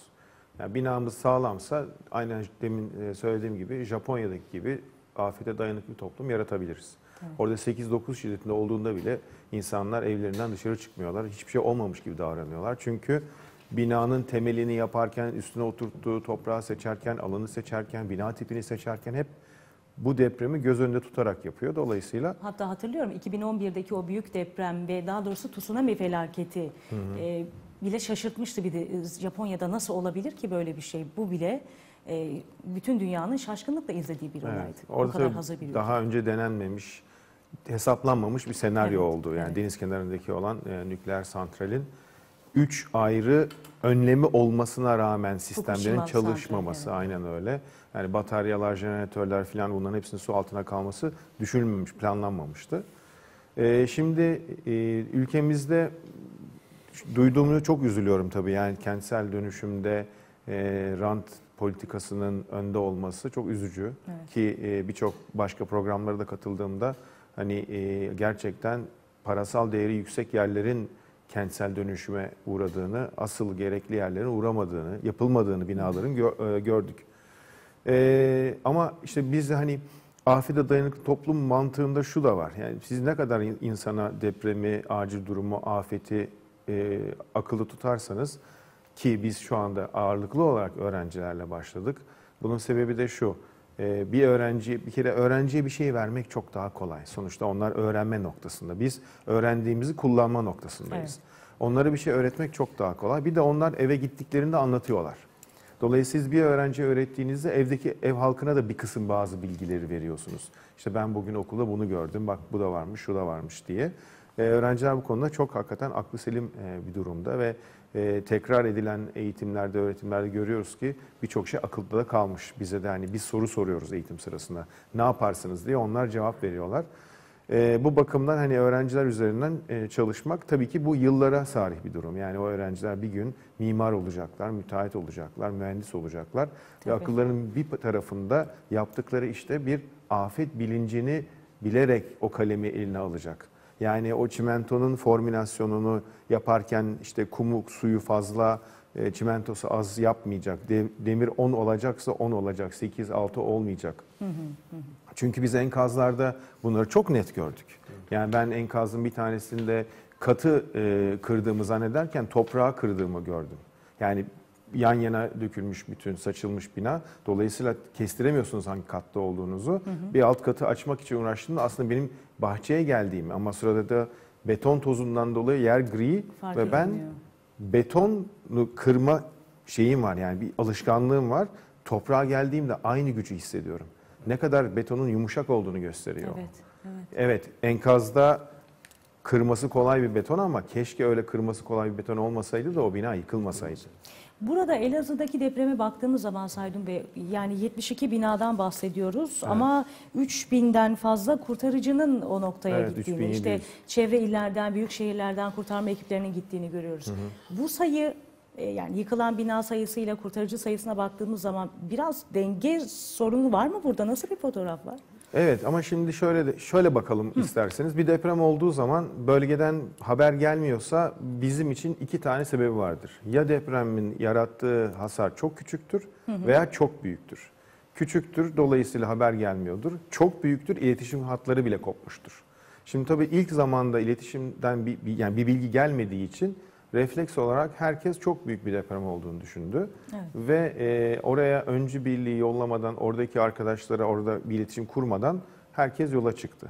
Speaker 3: Yani binamız sağlamsa aynen demin e, söylediğim gibi Japonya'daki gibi afete dayanıklı bir toplum yaratabiliriz. Orada 8-9 şiddetinde olduğunda bile insanlar evlerinden dışarı çıkmıyorlar. Hiçbir şey olmamış gibi davranıyorlar. Çünkü binanın temelini yaparken, üstüne oturttuğu toprağı seçerken, alanı seçerken, bina tipini seçerken hep bu depremi göz önünde tutarak yapıyor. Dolayısıyla
Speaker 1: Hatta hatırlıyorum 2011'deki o büyük deprem ve daha doğrusu tsunami felaketi e, bile şaşırtmıştı bir de e, Japonya'da nasıl olabilir ki böyle bir şey? Bu bile e, bütün dünyanın şaşkınlıkla izlediği bir olaydı.
Speaker 3: Evet,
Speaker 1: o
Speaker 3: orada
Speaker 1: kadar
Speaker 3: tabii
Speaker 1: hazır bir ülke.
Speaker 3: daha önce denenmemiş, hesaplanmamış bir senaryo
Speaker 1: Evet,
Speaker 3: oldu. Yani
Speaker 1: evet.
Speaker 3: deniz kenarındaki olan e, nükleer santralin üç ayrı önlemi olmasına rağmen sistemlerin çalışmaması
Speaker 1: santral,
Speaker 3: aynen öyle. Yani bataryalar, jeneratörler falan bunların hepsinin su altına kalması düşünülmemiş, planlanmamıştı. E, şimdi e, ülkemizde duyduğumu çok üzülüyorum tabii. Yani kentsel dönüşümde e, rant politikasının önde olması çok üzücü.
Speaker 1: Evet.
Speaker 3: Ki e, birçok başka programlara da katıldığımda hani e, gerçekten parasal değeri yüksek yerlerin kentsel dönüşüme uğradığını, asıl gerekli yerlerin uğramadığını, yapılmadığını binaların gö- e, gördük. E, ama işte biz de hani afete dayanıklı toplum mantığında şu da var. Yani siz ne kadar in- insana depremi, acil durumu, afeti e, akıllı tutarsanız ki biz şu anda ağırlıklı olarak öğrencilerle başladık. Bunun sebebi de şu. e, bir öğrenci bir kere öğrenciye bir şey vermek çok daha kolay. Sonuçta onlar öğrenme noktasında. Biz öğrendiğimizi kullanma noktasındayız.
Speaker 1: Evet.
Speaker 3: Onlara bir şey öğretmek çok daha kolay. Bir de onlar eve gittiklerinde anlatıyorlar. Dolayısıyla siz bir öğrenciye öğrettiğinizde evdeki ev halkına da bir kısım bazı bilgileri veriyorsunuz. İşte ben bugün okulda bunu gördüm, bak bu da varmış, şu da varmış diye. Ee, öğrenciler bu konuda çok hakikaten aklı selim e, bir durumda ve e, tekrar edilen eğitimlerde, öğretimlerde görüyoruz ki birçok şey akılda da kalmış. Bize de hani biz soru soruyoruz eğitim sırasında. Ne yaparsınız diye onlar cevap veriyorlar. E, bu bakımdan hani öğrenciler üzerinden e, çalışmak tabii ki bu yıllara sarih bir durum. Yani o öğrenciler bir gün mimar olacaklar, müteahhit olacaklar, mühendis olacaklar.
Speaker 1: Tabii.
Speaker 3: Ve akıllarının bir tarafında yaptıkları işte bir afet bilincini bilerek o kalemi eline alacak. Yani o çimentonun formülasyonunu yaparken işte kumu suyu fazla, e, çimentosu az yapmayacak. De- demir 10 olacaksa 10 olacak, 8 6 olmayacak. Çünkü biz enkazlarda bunları çok net gördük. Yani ben enkazın bir tanesinde katı e, kırdığımı zannederken toprağı kırdığımı gördüm. Yani yan yana dökülmüş bütün saçılmış bina. Dolayısıyla kestiremiyorsunuz hangi katta olduğunuzu. Bir alt katı açmak için uğraştığımda aslında benim bahçeye geldiğim ama sırada da beton tozundan dolayı yer gri
Speaker 1: Fark
Speaker 3: ve ben
Speaker 1: edilmiyor.
Speaker 3: betonu kırma şeyim var yani bir alışkanlığım var. Toprağa geldiğimde aynı gücü hissediyorum. Ne kadar betonun yumuşak olduğunu gösteriyor.
Speaker 1: Evet, evet.
Speaker 3: Evet, enkazda kırması kolay bir beton ama keşke öyle kırması kolay bir beton olmasaydı da o bina yıkılmasaydı.
Speaker 1: Burada Elazığ'daki depreme baktığımız zaman Saydun Bey yani 72 binadan bahsediyoruz ama 3000'den fazla kurtarıcının o noktaya
Speaker 3: Evet,
Speaker 1: gittiğini
Speaker 3: 3700.
Speaker 1: işte çevre illerden, büyük şehirlerden kurtarma ekiplerinin gittiğini görüyoruz. Bu sayı yani yıkılan bina sayısıyla kurtarıcı sayısına baktığımız zaman biraz denge sorunu var mı burada? Nasıl bir fotoğraf var?
Speaker 3: Evet ama şimdi şöyle de, şöyle bakalım isterseniz. Bir deprem olduğu zaman bölgeden haber gelmiyorsa bizim için iki tane sebebi vardır. Ya depremin yarattığı hasar çok küçüktür veya çok büyüktür. Küçüktür dolayısıyla haber gelmiyordur. Çok büyüktür iletişim hatları bile kopmuştur. Şimdi tabii ilk zamanda iletişimden bir, bir- yani bir bilgi gelmediği için refleks olarak herkes çok büyük bir deprem olduğunu düşündü.
Speaker 1: Evet.
Speaker 3: Ve e, oraya öncü birliği yollamadan, oradaki arkadaşlara orada bir iletişim kurmadan herkes yola çıktı.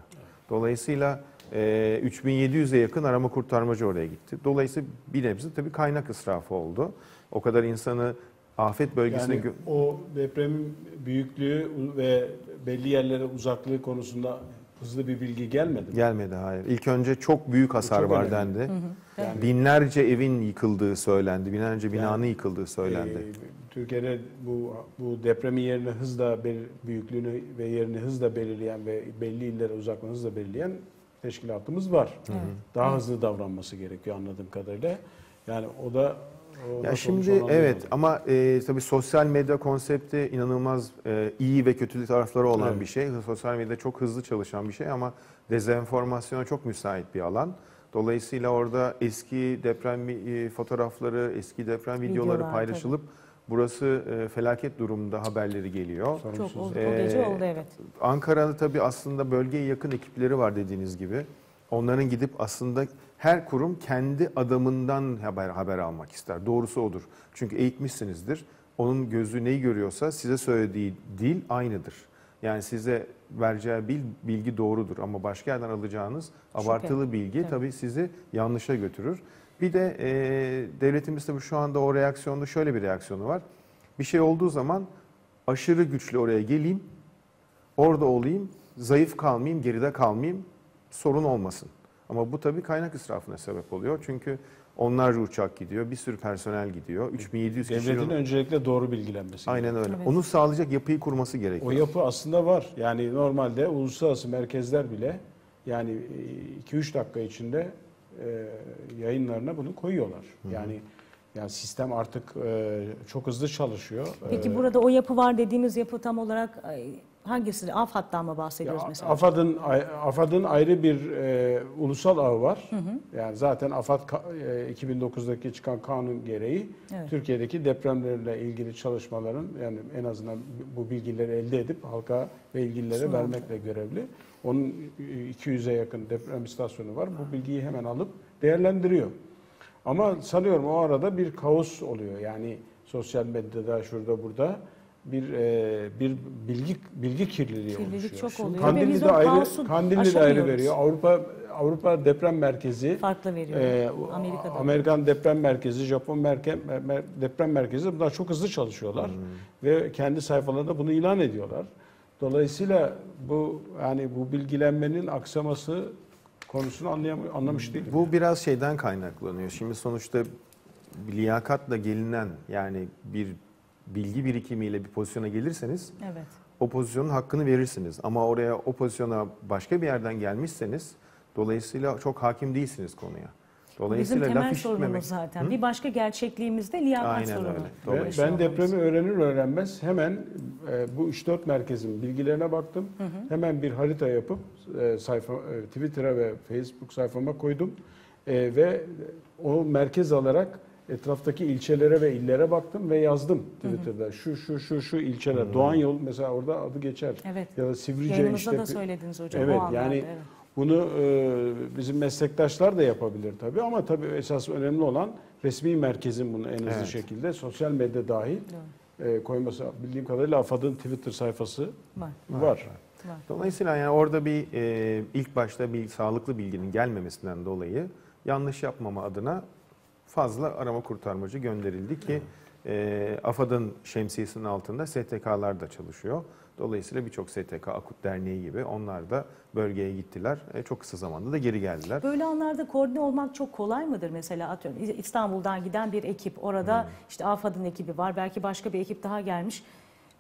Speaker 3: Dolayısıyla e, 3700'e yakın arama kurtarmacı oraya gitti. Dolayısıyla bir nebze tabii kaynak israfı oldu. O kadar insanı afet bölgesine...
Speaker 2: Yani o depremin büyüklüğü ve belli yerlere uzaklığı konusunda hızlı bir bilgi gelmedi mi?
Speaker 3: Gelmedi hayır. İlk önce çok büyük hasar
Speaker 2: çok
Speaker 3: var
Speaker 2: önemli.
Speaker 3: dendi.
Speaker 2: Yani-
Speaker 3: Binlerce evin yıkıldığı söylendi. Binlerce binanın
Speaker 2: Yani,
Speaker 3: yıkıldığı söylendi.
Speaker 2: Ee, Türkiye'de bu bu depremin yerini hızla belir- büyüklüğünü ve yerini hızla belirleyen ve belli illere uzaklığını hızla belirleyen teşkilatımız var. Daha hızlı davranması gerekiyor anladığım kadarıyla. Yani o da
Speaker 3: Ya şimdi evet ama e, tabii sosyal medya konsepti inanılmaz e, iyi ve kötü tarafları olan
Speaker 2: Evet.
Speaker 3: bir şey. Sosyal medya çok hızlı çalışan bir şey ama dezenformasyona çok müsait bir alan. Dolayısıyla orada eski deprem e, fotoğrafları, eski deprem videoları
Speaker 1: Videolar,
Speaker 3: paylaşılıp burası e, felaket durumda haberleri geliyor.
Speaker 1: Çok oldu, o
Speaker 3: Ee,
Speaker 1: gece oldu evet.
Speaker 3: Ankara'da tabii aslında bölgeye yakın ekipleri var dediğiniz gibi. Onların gidip aslında her kurum kendi adamından haber haber almak ister. Doğrusu odur. Çünkü eğitmişsinizdir. Onun gözü neyi görüyorsa size söylediği dil aynıdır. Yani size vereceği bil- bilgi doğrudur ama başka yerden alacağınız
Speaker 1: Şüphe.
Speaker 3: abartılı bilgi
Speaker 1: Evet.
Speaker 3: tabii sizi yanlışa götürür. Bir de e, devletimiz tabii şu anda o reaksiyonda şöyle bir reaksiyonu var. Bir şey olduğu zaman aşırı güçlü oraya geleyim, orada olayım, zayıf kalmayayım, geride kalmayayım, sorun olmasın. Ama bu tabii kaynak israfına sebep oluyor. Çünkü onlarca uçak gidiyor, bir sürü personel gidiyor. 3700 kişi.
Speaker 2: Devletin öncelikle doğru bilgilenmesi.
Speaker 3: Aynen öyle.
Speaker 1: Evet.
Speaker 3: Onu sağlayacak yapıyı kurması gerekiyor.
Speaker 2: O yapı aslında var. Yani normalde uluslararası merkezler bile yani 2-3 dakika içinde e, yayınlarına bunu koyuyorlar. Yani yani sistem artık e, çok hızlı çalışıyor.
Speaker 1: Peki
Speaker 2: E,
Speaker 1: burada o yapı var dediğimiz yapı tam olarak ay, hangisi? AFAD'dan mı
Speaker 2: ya,
Speaker 1: bahsediyoruz mesela?
Speaker 2: AFAD'ın AFAD'ın ayrı bir e, ulusal ağı var. Yani zaten AFAD e, 2009'daki çıkan kanun gereği
Speaker 1: Evet.
Speaker 2: Türkiye'deki depremlerle ilgili çalışmaların yani en azından bu bilgileri elde edip halka ve ilgililere
Speaker 1: Sunuldu.
Speaker 2: vermekle görevli. Onun 200'e yakın deprem istasyonu var. Bu bilgiyi hemen alıp değerlendiriyor. Ama sanıyorum o arada bir kaos oluyor. Yani sosyal medyada şurada burada bir e, bir bilgi bilgi kirliliği
Speaker 1: Kirlilik
Speaker 2: oluşuyor.
Speaker 1: çok oluyor ve
Speaker 2: Kandilli de
Speaker 1: o
Speaker 2: ayrı Kandilli de ayrı veriyor. Avrupa Avrupa Deprem Merkezi
Speaker 1: Farklı veriyor.
Speaker 2: ee,
Speaker 1: Amerika'da.
Speaker 2: Amerikan Deprem Merkezi, Japon Merke- Mer- Mer- Deprem Merkezi bunlar çok hızlı çalışıyorlar ve kendi sayfalarında bunu ilan ediyorlar. Dolayısıyla bu yani bu bilgilenmenin aksaması konusunu anlayam- anlamış değilim.
Speaker 3: Bu biraz şeyden kaynaklanıyor. Şimdi sonuçta bir liyakatla gelinen yani bir bilgi birikimiyle bir pozisyona gelirseniz
Speaker 1: Evet.
Speaker 3: o pozisyonun hakkını verirsiniz. Ama oraya o pozisyona başka bir yerden gelmişseniz dolayısıyla çok hakim değilsiniz konuya.
Speaker 1: Bizim
Speaker 3: Dolayısıyla
Speaker 1: temel
Speaker 3: laf işitmemek.
Speaker 1: sorunumuz zaten. Bir başka gerçekliğimiz de liyakat
Speaker 3: Aynen
Speaker 1: sorunu.
Speaker 3: öyle. Dolayısıyla
Speaker 2: ben depremi öğrenir öğrenmez hemen e, bu 3-4 merkezin bilgilerine baktım. Hemen bir harita yapıp e, sayfa e, Twitter'a ve Facebook sayfama koydum. E, ve o merkez alarak etraftaki ilçelere ve illere baktım ve yazdım Twitter'da. Şu şu şu şu ilçeler. Doğan Yol mesela orada adı geçer.
Speaker 1: Evet.
Speaker 2: Ya da Sivrice
Speaker 1: Yayınımızda
Speaker 2: işte.
Speaker 1: da söylediniz hocam.
Speaker 2: Evet
Speaker 1: o
Speaker 2: yani
Speaker 1: evet.
Speaker 2: bunu e, bizim meslektaşlar da yapabilir tabii ama tabii esas önemli olan resmi merkezin bunu en hızlı
Speaker 3: Evet.
Speaker 2: şekilde sosyal medya dahil e, koyması. Bildiğim kadarıyla AFAD'ın Twitter sayfası
Speaker 1: Var.
Speaker 2: var.
Speaker 1: var.
Speaker 3: Dolayısıyla yani orada bir e, ilk başta bir sağlıklı bilginin gelmemesinden dolayı yanlış yapmama adına fazla arama kurtarmacı gönderildi ki e, AFAD'ın şemsiyesinin altında STK'lar da çalışıyor. Dolayısıyla birçok STK, Akut Derneği gibi onlar da bölgeye gittiler. E, çok kısa zamanda da geri geldiler.
Speaker 1: Böyle anlarda koordine olmak çok kolay mıdır mesela atıyorum İstanbul'dan giden bir ekip orada
Speaker 3: Hmm.
Speaker 1: işte AFAD'ın ekibi var belki başka bir ekip daha gelmiş.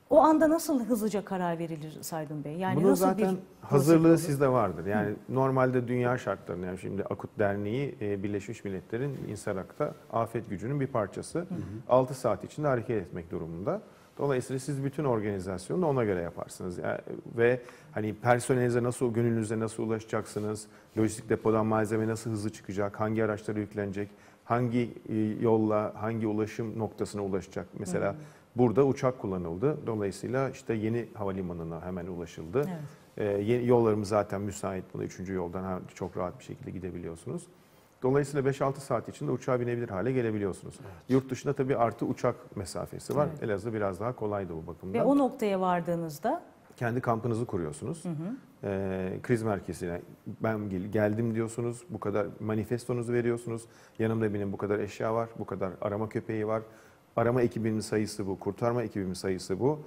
Speaker 1: O anda nasıl hızlıca karar verilir Saydın Bey? Yani
Speaker 3: Bunun
Speaker 1: nasıl
Speaker 3: zaten
Speaker 1: bir
Speaker 3: hazırlığı sizde vardır. Yani normalde dünya şartlarında yani şimdi Akut Derneği e, Birleşmiş Milletler'in İnsarak'ta afet gücünün bir parçası. 6 saat içinde hareket etmek durumunda. Dolayısıyla siz bütün organizasyonu da ona göre yaparsınız. Yani, ve hani personelinize nasıl, gönlünüze nasıl ulaşacaksınız, lojistik depodan malzeme nasıl hızlı çıkacak, hangi araçlara yüklenecek, hangi e, yolla, hangi ulaşım noktasına ulaşacak. Mesela burada uçak kullanıldı. Dolayısıyla işte yeni havalimanına hemen ulaşıldı.
Speaker 1: Evet.
Speaker 3: Yeni- yollarımız zaten müsait buna. Üçüncü yoldan çok rahat bir şekilde gidebiliyorsunuz. Dolayısıyla 5-6 saat içinde uçağa binebilir hale gelebiliyorsunuz. Yurt dışında tabii artı uçak mesafesi var.
Speaker 1: Evet.
Speaker 3: Elazığ biraz daha kolaydı bu bakımdan.
Speaker 1: Ve o noktaya vardığınızda
Speaker 3: Kendi kampınızı kuruyorsunuz. Ee, kriz merkezine ben gel- geldim diyorsunuz. Bu kadar manifestonuzu veriyorsunuz. Yanımda benim bu kadar eşya var. Bu kadar arama köpeği var. Arama ekibimin sayısı bu. Kurtarma ekibimin sayısı bu.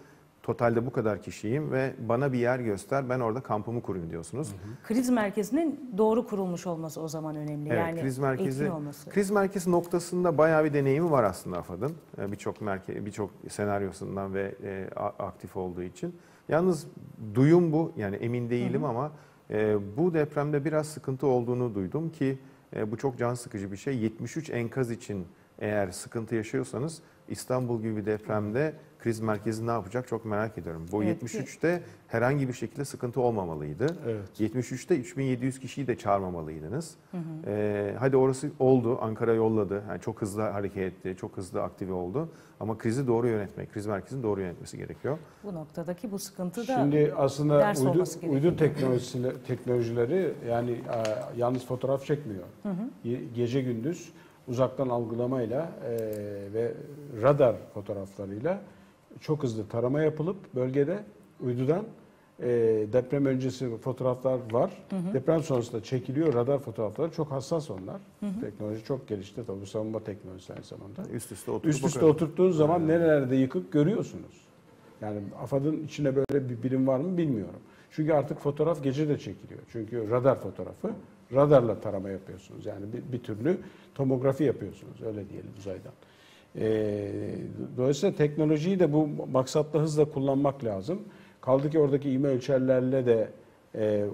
Speaker 3: Totalde bu kadar kişiyim ve bana bir yer göster. Ben orada kampımı kurayım diyorsunuz.
Speaker 1: kriz merkezinin doğru kurulmuş olması o zaman önemli.
Speaker 3: Evet,
Speaker 1: yani
Speaker 3: kriz merkezi
Speaker 1: olması.
Speaker 3: kriz merkezi noktasında bayağı bir deneyimi var aslında AFAD'ın. Ee, Birçok merke birçok senaryosundan ve e, aktif olduğu için. Yalnız duyum bu. Yani emin değilim ama e, bu depremde biraz sıkıntı olduğunu duydum ki e, bu çok can sıkıcı bir şey. 73 enkaz için eğer sıkıntı yaşıyorsanız İstanbul gibi bir depremde kriz merkezi ne yapacak çok merak ediyorum. Bu
Speaker 1: Evet,
Speaker 3: 73'te herhangi bir şekilde sıkıntı olmamalıydı.
Speaker 2: Evet.
Speaker 3: 73'te 3700 kişiyi de çağırmamalıydınız. Ee, hadi orası oldu, Ankara yolladı. Yani çok hızlı hareket etti, çok hızlı aktive oldu. Ama krizi doğru yönetmek, kriz merkezini doğru yönetmesi gerekiyor.
Speaker 1: Bu noktadaki bu sıkıntı da
Speaker 2: Şimdi aslında
Speaker 1: ders
Speaker 2: uydu, uydu teknolojisi, teknolojileri yani e, yalnız fotoğraf çekmiyor. Ye- Gece gündüz uzaktan algılamayla e, ve radar fotoğraflarıyla çok hızlı tarama yapılıp bölgede uydudan e, deprem öncesi fotoğraflar var. Deprem sonrasında çekiliyor radar fotoğrafları. Çok hassas onlar. Teknoloji çok gelişti tabii savunma teknolojisi aynı zamanda.
Speaker 3: Üst üste oturup
Speaker 2: Üst üste
Speaker 3: bakalım.
Speaker 2: oturttuğunuz zaman nerelerde yıkık görüyorsunuz. Yani AFAD'ın içinde böyle bir birim var mı bilmiyorum. Çünkü artık fotoğraf gece de çekiliyor. Çünkü radar fotoğrafı radarla tarama yapıyorsunuz. Yani bir, bir türlü tomografi yapıyorsunuz öyle diyelim uzaydan. Ee, dolayısıyla teknolojiyi de bu maksatla hızla kullanmak lazım. Kaldı ki oradaki ivme ölçerlerle de e,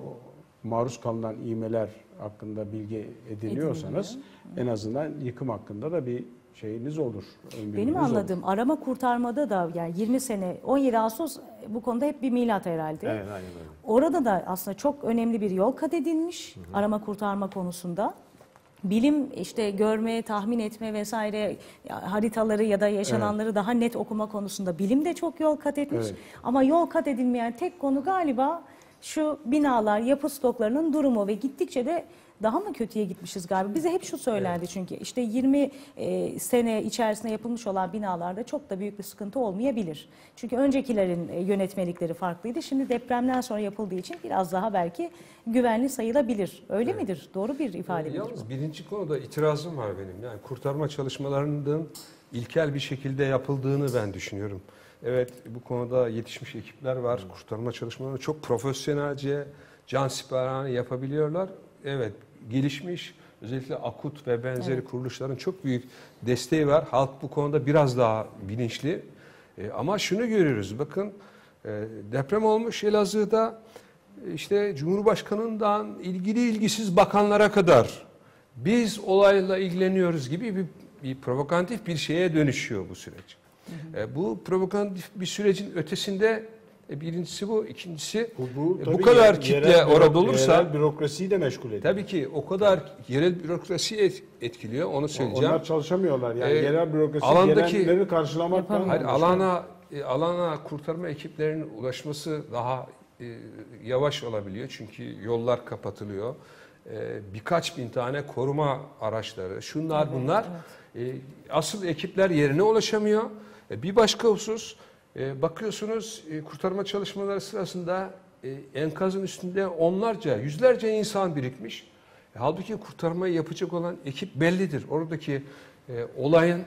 Speaker 2: maruz kalınan ivmeler hakkında bilgi ediniyorsanız en azından yıkım hakkında da bir şeyiniz olur.
Speaker 1: Benim
Speaker 2: bilginiz olur.
Speaker 1: anladığım arama kurtarmada da yani 20 sene 17 Ağustos bu konuda hep bir milat herhalde.
Speaker 3: Evet, aynen öyle.
Speaker 1: Orada da aslında çok önemli bir yol kat edilmiş arama kurtarma konusunda. Bilim işte görme, tahmin etme vesaire haritaları ya da yaşananları daha net okuma konusunda bilim de çok yol kat etmiş.
Speaker 2: Evet.
Speaker 1: Ama yol kat edilmeyen tek konu galiba şu binalar, yapı stoklarının durumu ve gittikçe de daha mı kötüye gitmişiz galiba? Bize hep şu söylendi çünkü işte 20 e, sene içerisinde yapılmış olan binalarda çok da büyük bir sıkıntı olmayabilir. Çünkü öncekilerin e, yönetmelikleri farklıydı. Şimdi depremden sonra yapıldığı için biraz daha belki güvenli sayılabilir. Öyle midir? Doğru bir ifade midir?
Speaker 4: Yalnız birinci konuda itirazım var benim. Yani kurtarma çalışmalarının ilkel bir şekilde yapıldığını ben düşünüyorum. Evet bu konuda yetişmiş ekipler var. Kurtarma çalışmalarını çok profesyonelce, can siparişi yapabiliyorlar. Evet gelişmiş özellikle akut ve benzeri
Speaker 1: Evet.
Speaker 4: kuruluşların çok büyük desteği var. Halk bu konuda biraz daha bilinçli. E, ama şunu görüyoruz bakın e, deprem olmuş Elazığ'da işte Cumhurbaşkanı'ndan ilgili ilgisiz bakanlara kadar biz olayla ilgileniyoruz gibi bir, bir provokatif bir şeye dönüşüyor bu süreç. E, bu provokatif bir sürecin ötesinde e, birincisi bu, ikincisi
Speaker 2: Bu, bu,
Speaker 4: E, bu kadar
Speaker 2: ye-
Speaker 4: kitle orada olursa-
Speaker 2: yerel bürokrasiyi de meşgul ediyor.
Speaker 4: tabii ki o kadar yerel bürokrasi et- etkiliyor onu söyleyeceğim.
Speaker 2: Onlar çalışamıyorlar. Yani
Speaker 4: Ee,
Speaker 2: yerel bürokrasi
Speaker 4: alandaki-
Speaker 2: gelenleri karşılamaktan.
Speaker 4: Hayır, alana e, alana kurtarma ekiplerinin ulaşması daha e, yavaş olabiliyor çünkü yollar kapatılıyor. E, birkaç bin tane koruma araçları, şunlar bunlar. E, asıl ekipler yerine ulaşamıyor. E, bir başka husus, e, bakıyorsunuz e, kurtarma çalışmaları sırasında e, enkazın üstünde onlarca, yüzlerce insan birikmiş. E, halbuki kurtarmayı yapacak olan ekip bellidir. Oradaki olayın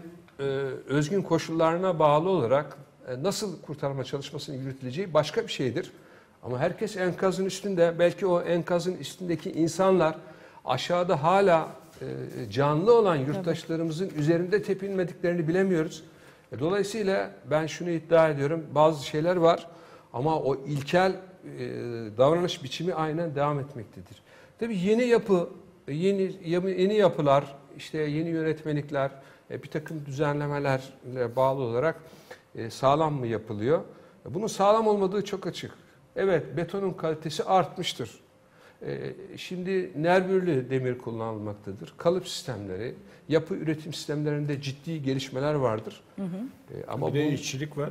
Speaker 4: özgün koşullarına bağlı olarak nasıl kurtarma çalışmasının yürütüleceği başka bir şeydir. Ama herkes enkazın üstünde. Belki o enkazın üstündeki insanlar aşağıda hala canlı olan yurttaşlarımızın üzerinde tepinmediklerini bilemiyoruz. E, Dolayısıyla ben şunu iddia ediyorum. Bazı şeyler var ama o ilkel e, davranış biçimi aynen devam etmektedir. Tabii yeni yapı, yeni yeni yapılar, işte yeni yönetmelikler, e, bir takım düzenlemelerle bağlı olarak e, sağlam mı yapılıyor? E, Bunun sağlam olmadığı çok açık. Evet, betonun kalitesi artmıştır. E, Şimdi nervürlü demir kullanılmaktadır. Kalıp sistemleri, yapı üretim sistemlerinde ciddi gelişmeler vardır. E, Ama
Speaker 2: bir de
Speaker 4: bu
Speaker 2: işçilik var.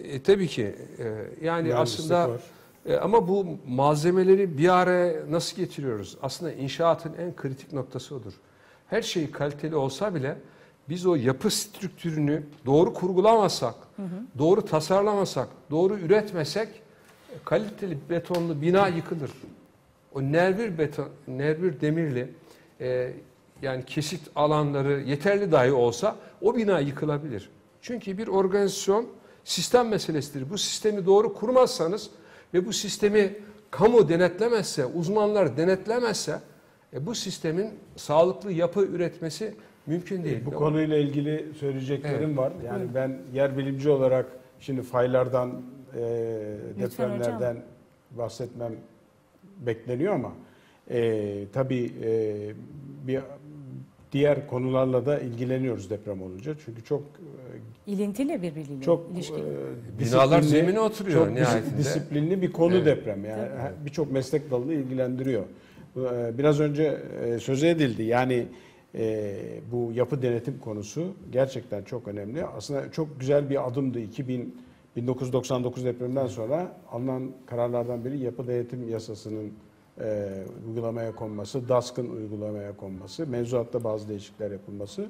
Speaker 4: e, tabii ki e, yani
Speaker 2: mühendislik
Speaker 4: aslında
Speaker 2: var.
Speaker 4: e, ama bu malzemeleri bir araya nasıl getiriyoruz? Aslında inşaatın en kritik noktası odur. Her şey kaliteli olsa bile biz o yapı strüktürünü doğru kurgulamazsak, doğru tasarlamasak, doğru üretmesek e, kaliteli betonlu bina yıkılır. O nervür beton, nervür demirli e, yani kesit alanları yeterli dahi olsa o bina yıkılabilir. Çünkü bir organizasyon sistem meselesidir. Bu sistemi doğru kurmazsanız ve bu sistemi kamu denetlemezse, uzmanlar denetlemezse e, bu sistemin sağlıklı yapı üretmesi mümkün değil.
Speaker 2: Bu konuyla ilgili söyleyeceklerim
Speaker 4: Evet.
Speaker 2: var. Yani ben yer bilimci olarak şimdi faylardan, e, depremlerden bahsetmem bekleniyor ama e, tabii e, bir diğer konularla da ilgileniyoruz deprem olunca. Çünkü çok e,
Speaker 1: İlintili birbiriyle
Speaker 2: çok
Speaker 1: ilişki.
Speaker 2: e,
Speaker 4: Binalar zemine oturuyor
Speaker 2: çok
Speaker 4: nihayetinde.
Speaker 2: disiplinli bir konu
Speaker 4: Evet.
Speaker 2: deprem. Yani birçok meslek dalını ilgilendiriyor. E, Biraz önce e, söz edildi. Yani e, bu yapı denetim konusu gerçekten çok önemli. Aslında çok güzel bir adımdı 2000 1999 depreminden sonra alınan kararlardan biri yapı denetim yasasının e, uygulamaya konması, DASK'ın uygulamaya konması, mevzuatta bazı değişiklikler yapılması.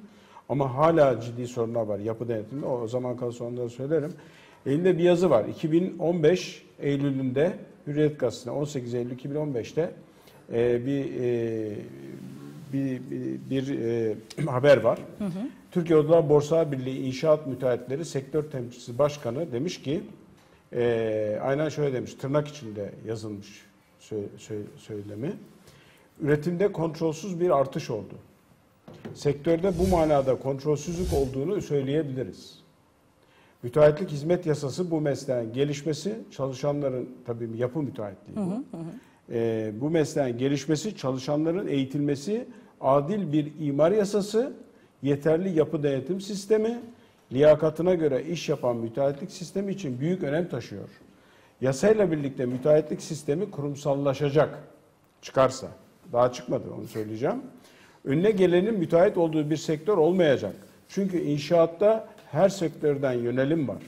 Speaker 2: Ama hala ciddi sorunlar var yapı denetiminde. O zaman kalırsa onları söylerim. Elinde bir yazı var. 2015 Eylül'ünde Hürriyet Gazetesi'ne 18 Eylül 2015'te e, bir, e, bir bir, bir, e, haber var. Türkiye Odalar Borsa Birliği İnşaat Müteahhitleri Sektör Temsilcisi Başkanı demiş ki e, aynen şöyle demiş tırnak içinde yazılmış söylemi. Üretimde kontrolsüz bir artış oldu. Sektörde bu manada kontrolsüzlük olduğunu söyleyebiliriz. Müteahhitlik hizmet yasası bu mesleğin gelişmesi, çalışanların tabii yapı müteahhitliği bu. Ee, bu mesleğin gelişmesi, çalışanların eğitilmesi, adil bir imar yasası, yeterli yapı denetim sistemi, liyakatına göre iş yapan müteahhitlik sistemi için büyük önem taşıyor. Yasayla birlikte müteahhitlik sistemi kurumsallaşacak. Çıkarsa. Daha çıkmadı onu söyleyeceğim. Önüne gelenin müteahhit olduğu bir sektör olmayacak. Çünkü inşaatta her sektörden yönelim var.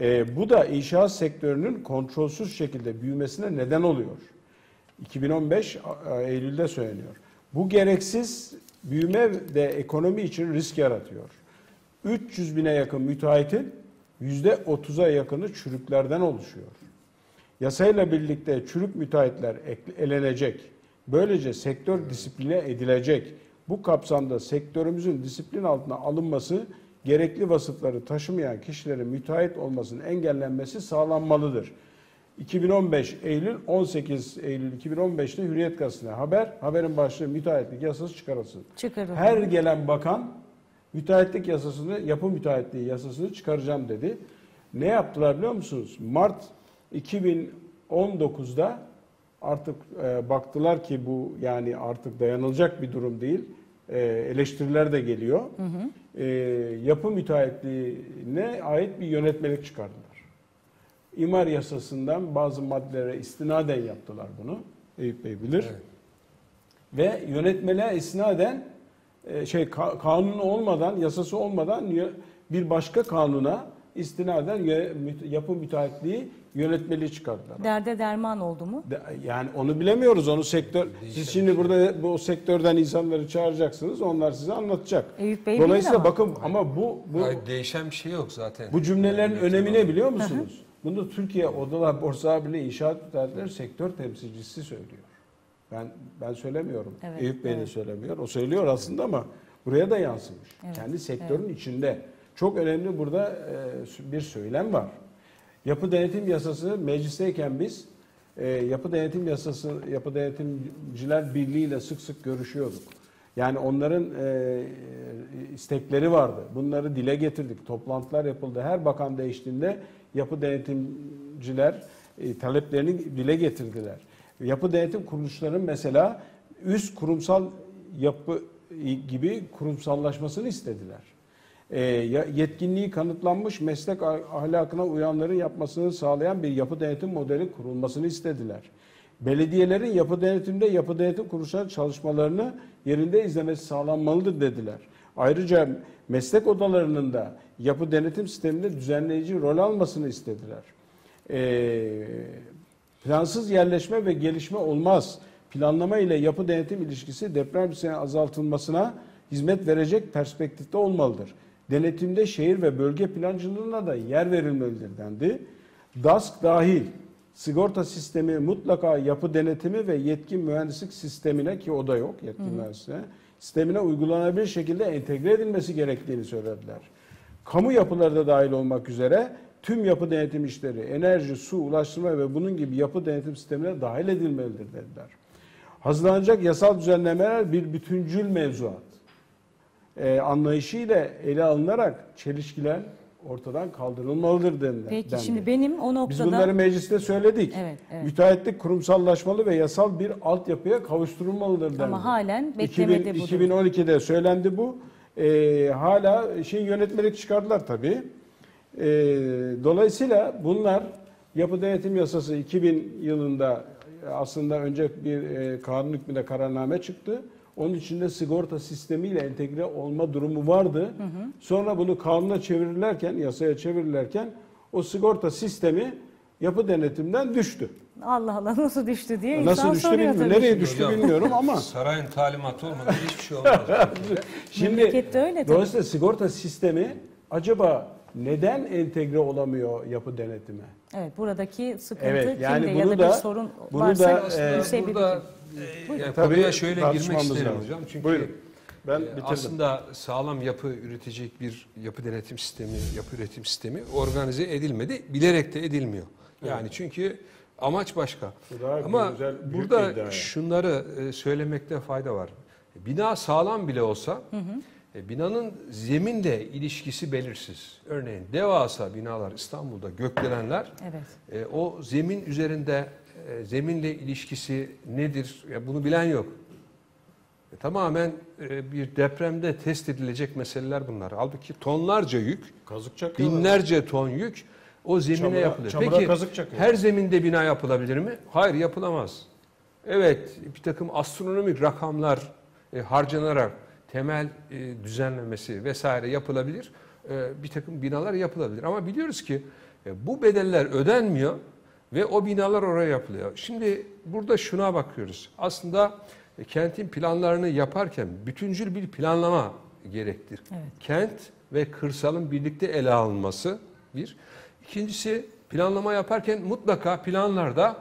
Speaker 2: Ee, bu da inşaat sektörünün kontrolsüz şekilde büyümesine neden oluyor. 2015 a- a- Eylül'de söyleniyor. Bu gereksiz büyüme de ekonomi için risk yaratıyor. 300 bine yakın müteahhitin %30'a yakını çürüklerden oluşuyor. Yasayla birlikte çürük müteahhitler ek- elenecek. Böylece sektör disipline edilecek. Bu kapsamda sektörümüzün disiplin altına alınması, gerekli vasıfları taşımayan kişilerin müteahhit olmasının engellenmesi sağlanmalıdır. 2015 Eylül 18 Eylül 2015'te Hürriyet Gazetesi'ne haber. Haberin başlığı müteahhitlik yasası çıkarılsın.
Speaker 1: Çıkarıldı.
Speaker 2: Her gelen bakan müteahhitlik yasasını, yapı müteahhitliği yasasını çıkaracağım dedi. Ne yaptılar biliyor musunuz? Mart 2019'da artık e, baktılar ki bu yani artık dayanılacak bir durum değil. E, eleştiriler de geliyor. E, yapı müteahhitliğine ait bir yönetmelik çıkardılar. İmar yasasından bazı maddelere istinaden yaptılar bunu. Eyüp Bey bilir.
Speaker 4: Evet.
Speaker 2: Ve yönetmeliğe istinaden şey ka- kanunu olmadan, yasası olmadan bir başka kanuna istinaden yapı müteahhitliği yönetmeliği çıkardılar.
Speaker 1: Derde derman oldu mu?
Speaker 2: De- Yani onu bilemiyoruz. Onu sektör siz şimdi burada bu sektörden insanları çağıracaksınız. Onlar size anlatacak.
Speaker 1: Eyüp Bey
Speaker 2: Dolayısıyla
Speaker 1: ama.
Speaker 2: bakın ama bu bu
Speaker 4: Hayır, değişen bir şey yok zaten.
Speaker 2: bu cümlelerin
Speaker 4: Yani
Speaker 2: önemi ne biliyor musunuz? Bunu Türkiye Odalar Borsa Birliği İnşaat Müteahhitleri sektör temsilcisi söylüyor. Ben ben söylemiyorum.
Speaker 1: Evet,
Speaker 2: Eyüp Bey de
Speaker 1: evet.
Speaker 2: söylemiyor. O söylüyor aslında ama buraya da yansımış.
Speaker 1: Evet,
Speaker 2: Kendi sektörün içinde. Çok önemli burada e, bir söylem var. Yapı denetim yasası meclisteyken biz e, yapı denetim yasası, yapı denetimciler birliğiyle sık sık görüşüyorduk. Yani onların e, istekleri vardı. Bunları dile getirdik. Toplantılar yapıldı. Her bakan değiştiğinde yapı denetimciler e, taleplerini dile getirdiler. Yapı denetim kuruluşlarının mesela üst kurumsal yapı gibi kurumsallaşmasını istediler. E, yetkinliği kanıtlanmış meslek ah- ahlakına uyanların yapmasını sağlayan bir yapı denetim modeli kurulmasını istediler. Belediyelerin yapı denetimde yapı denetim kuruluşları çalışmalarını yerinde izlemesi sağlanmalıdır dediler. Ayrıca meslek odalarının da yapı denetim sisteminde düzenleyici rol almasını istediler. Ee, plansız yerleşme ve gelişme olmaz. Planlama ile yapı denetim ilişkisi deprem riskinin azaltılmasına hizmet verecek perspektifte olmalıdır. Denetimde şehir ve bölge plancılığına da yer verilmelidir dendi. DASK dahil sigorta sistemi mutlaka yapı denetimi ve yetkin mühendislik sistemine ki o da yok yetkin mühendisliğe sistemine uygulanabilir şekilde entegre edilmesi gerektiğini söylediler. Kamu yapıları da dahil olmak üzere tüm yapı denetim işleri, enerji, su, ulaştırma ve bunun gibi yapı denetim sistemine dahil edilmelidir dediler. Hazırlanacak yasal düzenlemeler bir bütüncül mevzuat e, anlayışıyla ele alınarak çelişkiler ortadan kaldırılmalıdır dendi.
Speaker 1: Peki
Speaker 2: dendi.
Speaker 1: şimdi benim o
Speaker 2: Biz
Speaker 1: noktada
Speaker 2: bunları mecliste söyledik.
Speaker 1: Evet, evet.
Speaker 2: Müteahhitlik kurumsallaşmalı ve yasal bir altyapıya kavuşturulmalıdır dendi.
Speaker 1: ama halen
Speaker 2: 2000,
Speaker 1: beklemede bu. durum.
Speaker 2: 2012'de söylendi bu. Ee, hala şey yönetmelik çıkardılar tabii. Ee, dolayısıyla bunlar yapı denetim yasası 2000 yılında aslında önce bir e, kanun hükmünde kararname çıktı. Onun içinde sigorta sistemiyle entegre olma durumu vardı. Sonra bunu kanuna çevirirlerken, yasaya çevirirlerken o sigorta sistemi yapı denetimden düştü.
Speaker 1: Allah Allah nasıl düştü diye
Speaker 2: Nasıl
Speaker 1: insan
Speaker 2: düştü
Speaker 1: soruyor
Speaker 2: bilmiyorum. Nereye düştü
Speaker 4: Hocam.
Speaker 2: bilmiyorum ama
Speaker 4: Sarayın talimatı olmadan hiçbir şey olmaz.
Speaker 2: Şimdi
Speaker 1: öyle
Speaker 2: dolayısıyla sigorta sistemi acaba neden entegre olamıyor yapı denetime?
Speaker 1: Evet buradaki sıkıntı
Speaker 2: Evet, yani
Speaker 1: kimde ya
Speaker 2: bunu
Speaker 1: da,
Speaker 2: da-
Speaker 1: bir sorun
Speaker 2: bunu
Speaker 1: varsa
Speaker 2: da,
Speaker 4: Aslında
Speaker 2: e,
Speaker 1: müsebbibi
Speaker 4: burada e, yani
Speaker 2: Tabii
Speaker 4: şöyle girmek isterim
Speaker 2: lazım.
Speaker 4: hocam. Çünkü
Speaker 2: Buyurun. Ben
Speaker 4: e,
Speaker 2: bitirdim.
Speaker 4: aslında sağlam yapı üretecek bir yapı denetim sistemi, yapı üretim sistemi organize edilmedi. Bilerek de edilmiyor. Yani çünkü amaç başka.
Speaker 2: Bu daha
Speaker 4: Ama
Speaker 2: güzel,
Speaker 4: burada şunları e, söylemekte fayda var. Bina sağlam bile olsa e, binanın zeminle ilişkisi belirsiz. Örneğin devasa binalar İstanbul'da gökdelenler
Speaker 1: Evet.
Speaker 4: e, o zemin üzerinde e, zeminle ilişkisi nedir? Ya bunu bilen yok. E, tamamen e, bir depremde test edilecek meseleler bunlar. Halbuki tonlarca yük,
Speaker 2: Kazık çakıyorlar.
Speaker 4: binlerce ton yük o zemine
Speaker 2: Çamura-
Speaker 4: yapılıyor.
Speaker 2: çamura
Speaker 4: Peki
Speaker 2: kazık çakıyor.
Speaker 4: her zeminde bina yapılabilir mi? Hayır yapılamaz. Evet bir takım astronomik rakamlar e, harcanarak temel e, düzenlemesi vesaire yapılabilir. E, bir takım binalar yapılabilir. Ama biliyoruz ki e, bu bedeller ödenmiyor ve o binalar oraya yapılıyor. Şimdi burada şuna bakıyoruz. Aslında e, kentin planlarını yaparken bütüncül bir planlama gerektir.
Speaker 1: Evet.
Speaker 4: Kent ve kırsalın birlikte ele alınması bir. İkincisi planlama yaparken mutlaka planlarda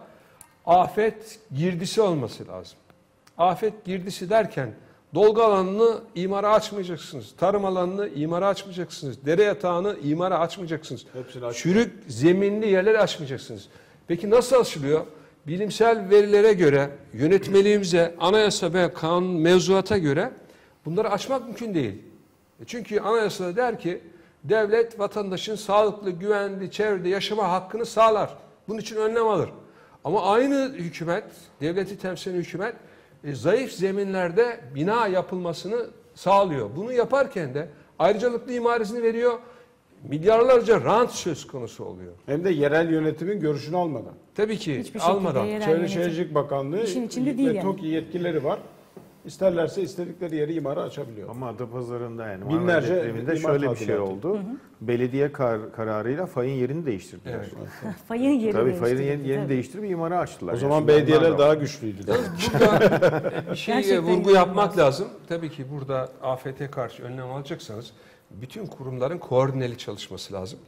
Speaker 4: afet girdisi olması lazım. Afet girdisi derken dolgu alanını imara açmayacaksınız. Tarım alanını imara açmayacaksınız. Dere yatağını imara açmayacaksınız. Çürük zeminli yerleri açmayacaksınız. Peki nasıl açılıyor? Bilimsel verilere göre, yönetmeliğimize, anayasa ve kanun mevzuata göre bunları açmak mümkün değil. E Çünkü anayasada der ki devlet vatandaşın sağlıklı, güvenli çevrede yaşama hakkını sağlar. Bunun için önlem alır. Ama aynı hükümet, devleti temsil eden hükümet e, zayıf zeminlerde bina yapılmasını sağlıyor. Bunu yaparken de ayrıcalıklı imar izni veriyor. Milyarlarca rant söz konusu oluyor.
Speaker 2: Hem de yerel yönetimin görüşünü almadan.
Speaker 4: Tabii ki
Speaker 1: Hiçbir
Speaker 4: almadan.
Speaker 2: Çevre Şehircilik Bakanlığı
Speaker 1: İşin içinde
Speaker 2: ve
Speaker 1: değil yani.
Speaker 2: TOKİ yetkileri var. İsterlerse istedikleri yeri imara açabiliyor.
Speaker 3: Ama Adapazarı'nda yani
Speaker 2: Binlerce
Speaker 3: depreminde şöyle bir şey oldu. Belediye kar- kararıyla fayın yerini değiştirdiler.
Speaker 4: Evet.
Speaker 1: Fayın yeri
Speaker 3: Tabii fayın yerini, yerini değiştirip imara açtılar.
Speaker 2: O
Speaker 3: Yani
Speaker 2: zaman belediyeler
Speaker 3: da
Speaker 2: daha
Speaker 3: var.
Speaker 2: güçlüydü.
Speaker 4: Burada bir şeye
Speaker 1: Gerçekten
Speaker 4: vurgu yapmak lazım. Tabii ki burada afete karşı önlem alacaksanız bütün kurumların koordineli çalışması lazım.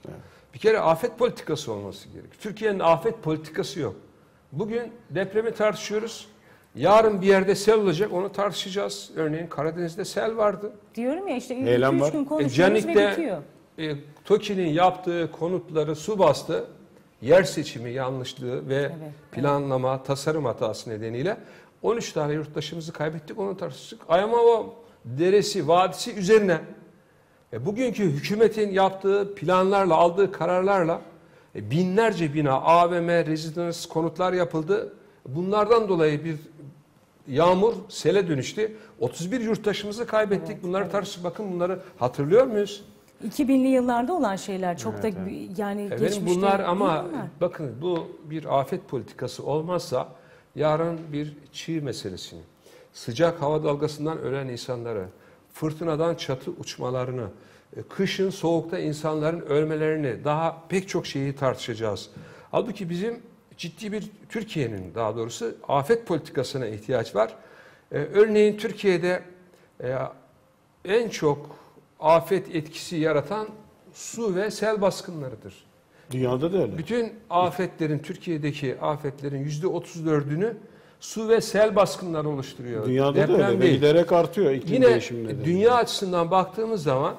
Speaker 4: Bir kere afet politikası olması gerekiyor. Türkiye'nin afet politikası yok. Bugün depremi tartışıyoruz. Yarın bir yerde sel olacak onu tartışacağız. Örneğin Karadeniz'de sel vardı.
Speaker 1: Diyorum ya işte
Speaker 2: Eylem
Speaker 1: 2-3
Speaker 2: var.
Speaker 1: gün
Speaker 4: E,
Speaker 1: konuşuyoruz ve
Speaker 4: Canik'te
Speaker 1: bitiyor.
Speaker 4: e, TOKİ'nin yaptığı konutları su bastı. Yer seçimi yanlışlığı ve
Speaker 1: Evet,
Speaker 4: planlama, tasarım hatası nedeniyle 13 tane yurttaşımızı kaybettik, onu tartıştık. Ayamava deresi, vadisi üzerine e, bugünkü hükümetin yaptığı planlarla, aldığı kararlarla e, binlerce bina, AVM, rezidans, konutlar yapıldı. Bunlardan dolayı bir yağmur sele dönüştü. 31 yurttaşımızı kaybettik. bunları tartıştık. Bakın bunları hatırlıyor muyuz?
Speaker 1: 2000'li yıllarda olan şeyler çok
Speaker 3: Evet,
Speaker 1: da
Speaker 3: evet.
Speaker 1: yani
Speaker 4: Efendim
Speaker 1: geçmişte
Speaker 4: bunlar ama
Speaker 1: bunlar.
Speaker 4: bakın bu bir afet politikası olmazsa yarın bir çiğ meselesini, sıcak hava dalgasından ölen insanları, fırtınadan çatı uçmalarını, e, kışın soğukta insanların ölmelerini daha pek çok şeyi tartışacağız. Halbuki bizim ciddi bir Türkiye'nin daha doğrusu afet politikasına ihtiyaç var. Ee, örneğin Türkiye'de e, en çok afet etkisi yaratan su ve sel baskınlarıdır.
Speaker 2: Dünyada da öyle.
Speaker 4: Bütün afetlerin, Türkiye'deki afetlerin yüzde 34'ünü su ve sel baskınları oluşturuyor.
Speaker 2: Dünyada da
Speaker 4: Deprem
Speaker 2: öyle ve
Speaker 4: değil.
Speaker 2: giderek artıyor iklim
Speaker 4: Yine
Speaker 2: nedeniyle.
Speaker 4: dünya açısından baktığımız zaman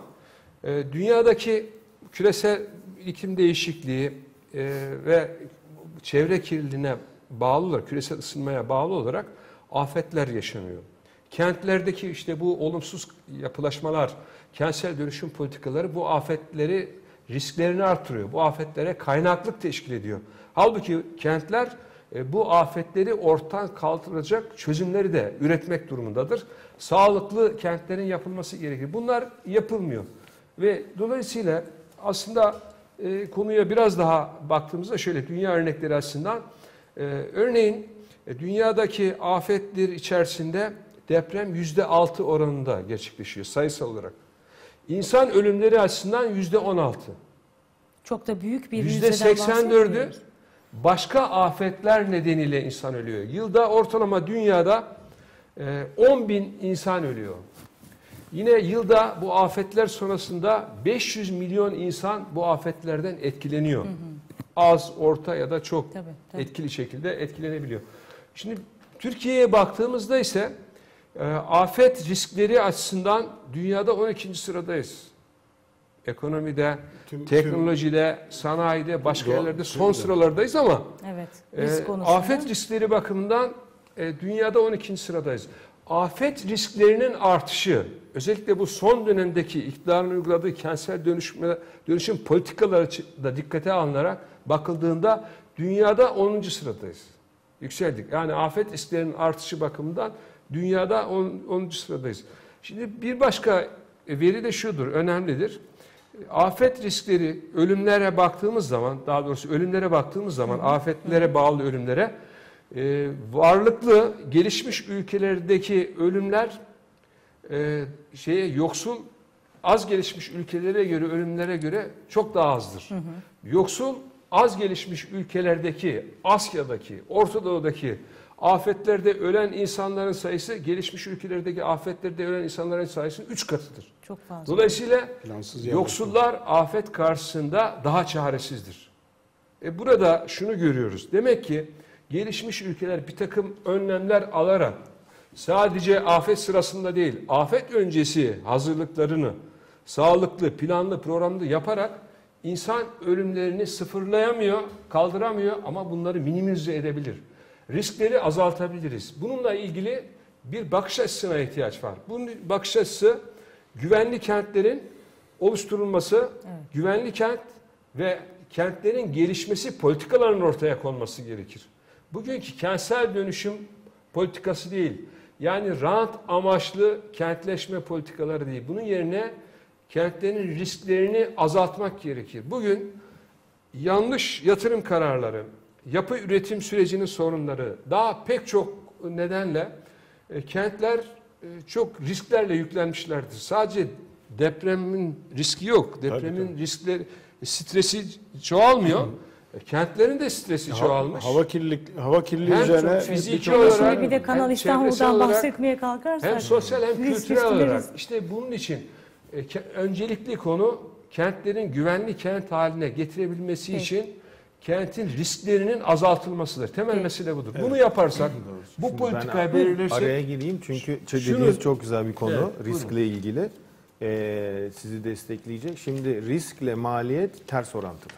Speaker 4: e, dünyadaki küresel iklim değişikliği e, ve çevre kirliliğine bağlı olarak, küresel ısınmaya bağlı olarak afetler yaşanıyor. Kentlerdeki işte bu olumsuz yapılaşmalar, kentsel dönüşüm politikaları bu afetleri risklerini artırıyor. Bu afetlere kaynaklık teşkil ediyor. Halbuki kentler e, bu afetleri ortadan kaldıracak çözümleri de üretmek durumundadır. Sağlıklı kentlerin yapılması gerekir. Bunlar yapılmıyor. Ve dolayısıyla aslında e, konuya biraz daha baktığımızda şöyle dünya örnekleri açısından e, örneğin e, dünyadaki afetler içerisinde deprem yüzde altı oranında gerçekleşiyor sayısal olarak. İnsan ölümleri açısından yüzde on altı.
Speaker 1: çok da büyük bir
Speaker 4: Yüzde 84'ü
Speaker 1: bahsetmiyoruz.
Speaker 4: başka afetler nedeniyle insan ölüyor. Yılda ortalama dünyada e, 10 bin insan ölüyor. Yine yılda bu afetler sonrasında 500 milyon insan bu afetlerden etkileniyor. Az, orta ya da çok
Speaker 1: Tabii, tabii.
Speaker 4: etkili şekilde etkilenebiliyor. Şimdi Türkiye'ye baktığımızda ise e, afet riskleri açısından dünyada 12. sıradayız. Ekonomide,
Speaker 2: Tüm-
Speaker 4: teknolojide, sanayide, başka
Speaker 2: Doğru,
Speaker 4: yerlerde son
Speaker 2: tüm-
Speaker 4: sıralardayız ama
Speaker 1: Evet.
Speaker 4: e,
Speaker 1: Risk konusunda.
Speaker 4: afet riskleri bakımından e, dünyada 12. sıradayız. Afet risklerinin artışı, özellikle bu son dönemdeki iktidarın uyguladığı kentsel dönüşme, dönüşüm politikaları da dikkate alınarak bakıldığında dünyada 10. sıradayız. Yükseldik. Yani afet risklerinin artışı bakımından dünyada 10. 10. sıradayız. Şimdi bir başka veri de şudur, önemlidir. Afet riskleri ölümlere baktığımız zaman, daha doğrusu ölümlere baktığımız zaman, afetlere bağlı ölümlere, e, varlıklı gelişmiş ülkelerdeki ölümler e, şeye yoksul az gelişmiş ülkelere göre ölümlere göre çok daha azdır. Yoksul az gelişmiş ülkelerdeki Asya'daki, Orta Doğu'daki afetlerde ölen insanların sayısı gelişmiş ülkelerdeki afetlerde ölen insanların sayısının 3 katıdır.
Speaker 1: çok fazla.
Speaker 4: Dolayısıyla
Speaker 2: Plansız
Speaker 4: yoksullar afet karşısında daha çaresizdir. E burada şunu görüyoruz. Demek ki gelişmiş ülkeler bir takım önlemler alarak sadece afet sırasında değil, afet öncesi hazırlıklarını sağlıklı, planlı, programlı yaparak insan ölümlerini sıfırlayamıyor, kaldıramıyor ama bunları minimize edebilir. Riskleri azaltabiliriz. Bununla ilgili bir bakış açısına ihtiyaç var. Bu bakış açısı güvenli kentlerin oluşturulması, güvenli kent ve kentlerin gelişmesi politikalarının ortaya konması gerekir. Bugünkü kentsel dönüşüm politikası değil. Yani rant amaçlı kentleşme politikaları değil. Bunun yerine kentlerin risklerini azaltmak gerekir. Bugün yanlış yatırım kararları, yapı üretim sürecinin sorunları, daha pek çok nedenle e, kentler e, çok risklerle yüklenmişlerdir. Sadece depremin riski yok. Depremin
Speaker 2: tabii.
Speaker 4: riskleri, stresi çoğalmıyor. E, Kentlerin de stresi çoğalmış.
Speaker 2: Hava kirlilik hava kirliliği
Speaker 4: Hem
Speaker 2: üzerine
Speaker 4: çok fiziki olarak-
Speaker 1: bir de
Speaker 4: hem
Speaker 1: Kanal İstanbul'dan
Speaker 4: olarak-
Speaker 1: bahsetmeye kalkarsak.
Speaker 4: Hem sosyal hem
Speaker 1: risk
Speaker 4: kültürel
Speaker 1: riskleri
Speaker 4: olarak.
Speaker 1: risk.
Speaker 4: İşte bunun için e, ke- öncelikli konu kentlerin güvenli kent haline getirebilmesi
Speaker 1: Evet.
Speaker 4: için kentin risklerinin azaltılmasıdır. Temel
Speaker 1: Evet.
Speaker 4: mesele budur. Bunu yaparsak, bu
Speaker 3: Şimdi
Speaker 4: politikayı belirlersek
Speaker 3: Araya gireyim çünkü dediğiniz çok güzel bir konu
Speaker 4: Evet, buyurun.
Speaker 3: riskle ilgili. Ee, sizi destekleyecek. Şimdi riskle maliyet ters orantılı.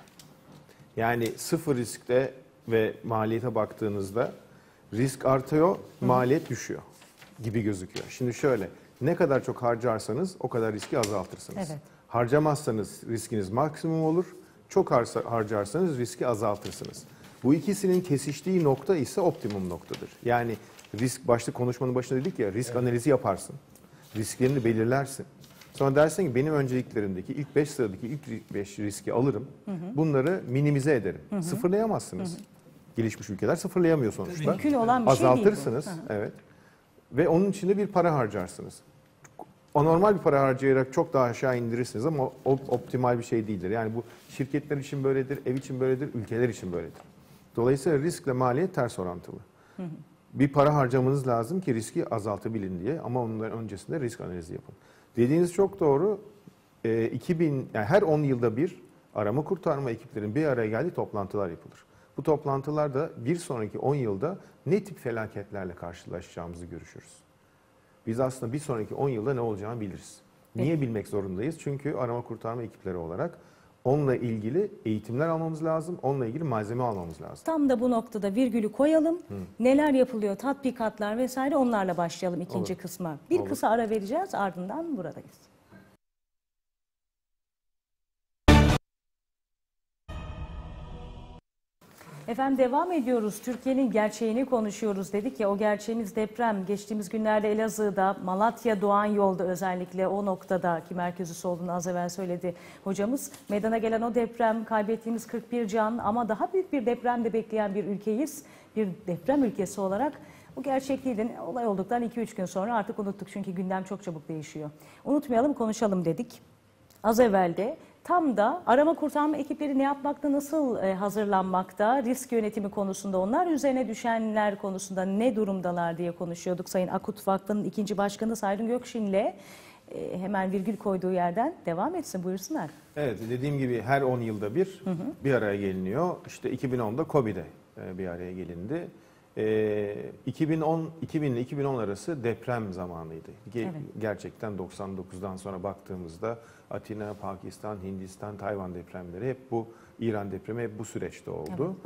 Speaker 3: Yani sıfır riskte ve maliyete baktığınızda Risk artıyor, maliyet düşüyor gibi gözüküyor. Şimdi şöyle, ne kadar çok harcarsanız o kadar riski azaltırsınız.
Speaker 1: Evet.
Speaker 3: Harcamazsanız riskiniz maksimum olur, çok harcarsanız riski azaltırsınız. Bu ikisinin kesiştiği nokta ise optimum noktadır. Yani risk, başta konuşmanın başında dedik ya, risk analizi yaparsın, risklerini belirlersin. Sonra dersin ki benim önceliklerimdeki ilk 5 sıradaki ilk 5 riski alırım, bunları minimize ederim. Sıfırlayamazsınız. Gelişmiş ülkeler sıfırlayamıyor sonuçta.
Speaker 1: Mümkün olan bir şey değil bu.
Speaker 3: Azaltırsınız, evet. Ve onun içinde bir para harcarsınız. Anormal bir para harcayarak çok daha aşağı indirirsiniz ama o optimal bir şey değildir. Yani bu şirketler için böyledir, ev için böyledir, ülkeler için böyledir. Dolayısıyla riskle maliyet ters orantılı. Bir para harcamanız lazım ki riski azaltabilin diye ama onun öncesinde risk analizi yapın. Dediğiniz çok doğru. Ee, 2000 yani her 10 yılda bir arama kurtarma ekiplerin bir araya geldiği toplantılar yapılır. Bu toplantılarda bir sonraki 10 yılda ne tip felaketlerle karşılaşacağımızı görüşürüz. Biz aslında bir sonraki 10 yılda ne olacağını biliriz. Niye bilmek zorundayız? Çünkü arama kurtarma ekipleri olarak onunla ilgili eğitimler almamız lazım, onunla ilgili malzeme almamız lazım.
Speaker 1: Tam da bu noktada virgülü koyalım. Neler yapılıyor, tatbikatlar vesaire onlarla başlayalım ikinci
Speaker 3: Olur.
Speaker 1: kısma. Bir
Speaker 3: Olur.
Speaker 1: kısa ara vereceğiz ardından buradayız. Efendim devam ediyoruz. Türkiye'nin gerçeğini konuşuyoruz dedik ya o gerçeğimiz deprem. Geçtiğimiz günlerde Elazığ'da, Malatya Doğan yolda özellikle o noktada ki merkezi olduğunu az evvel söyledi hocamız. Meydana gelen o deprem kaybettiğimiz 41 can ama daha büyük bir deprem de bekleyen bir ülkeyiz. Bir deprem ülkesi olarak bu gerçekliğin olay olduktan 2-3 gün sonra artık unuttuk çünkü gündem çok çabuk değişiyor. Unutmayalım konuşalım dedik. Az evvel de tam da arama kurtarma ekipleri ne yapmakta, nasıl e, hazırlanmakta, risk yönetimi konusunda onlar üzerine düşenler konusunda ne durumdalar diye konuşuyorduk. Sayın Akut Vakfı'nın ikinci başkanı Saydın Gökşin'le e, hemen virgül koyduğu yerden devam etsin buyursunlar.
Speaker 3: Evet dediğim gibi her 10 yılda bir bir araya geliniyor. İşte 2010'da COBİ'de e, bir araya gelindi. E, 2010 2000 ile 2010 arası deprem zamanıydı. Ge-
Speaker 1: Evet.
Speaker 3: Gerçekten 99'dan sonra baktığımızda Atina, Pakistan, Hindistan, Tayvan depremleri hep bu İran depremi hep bu süreçte oldu.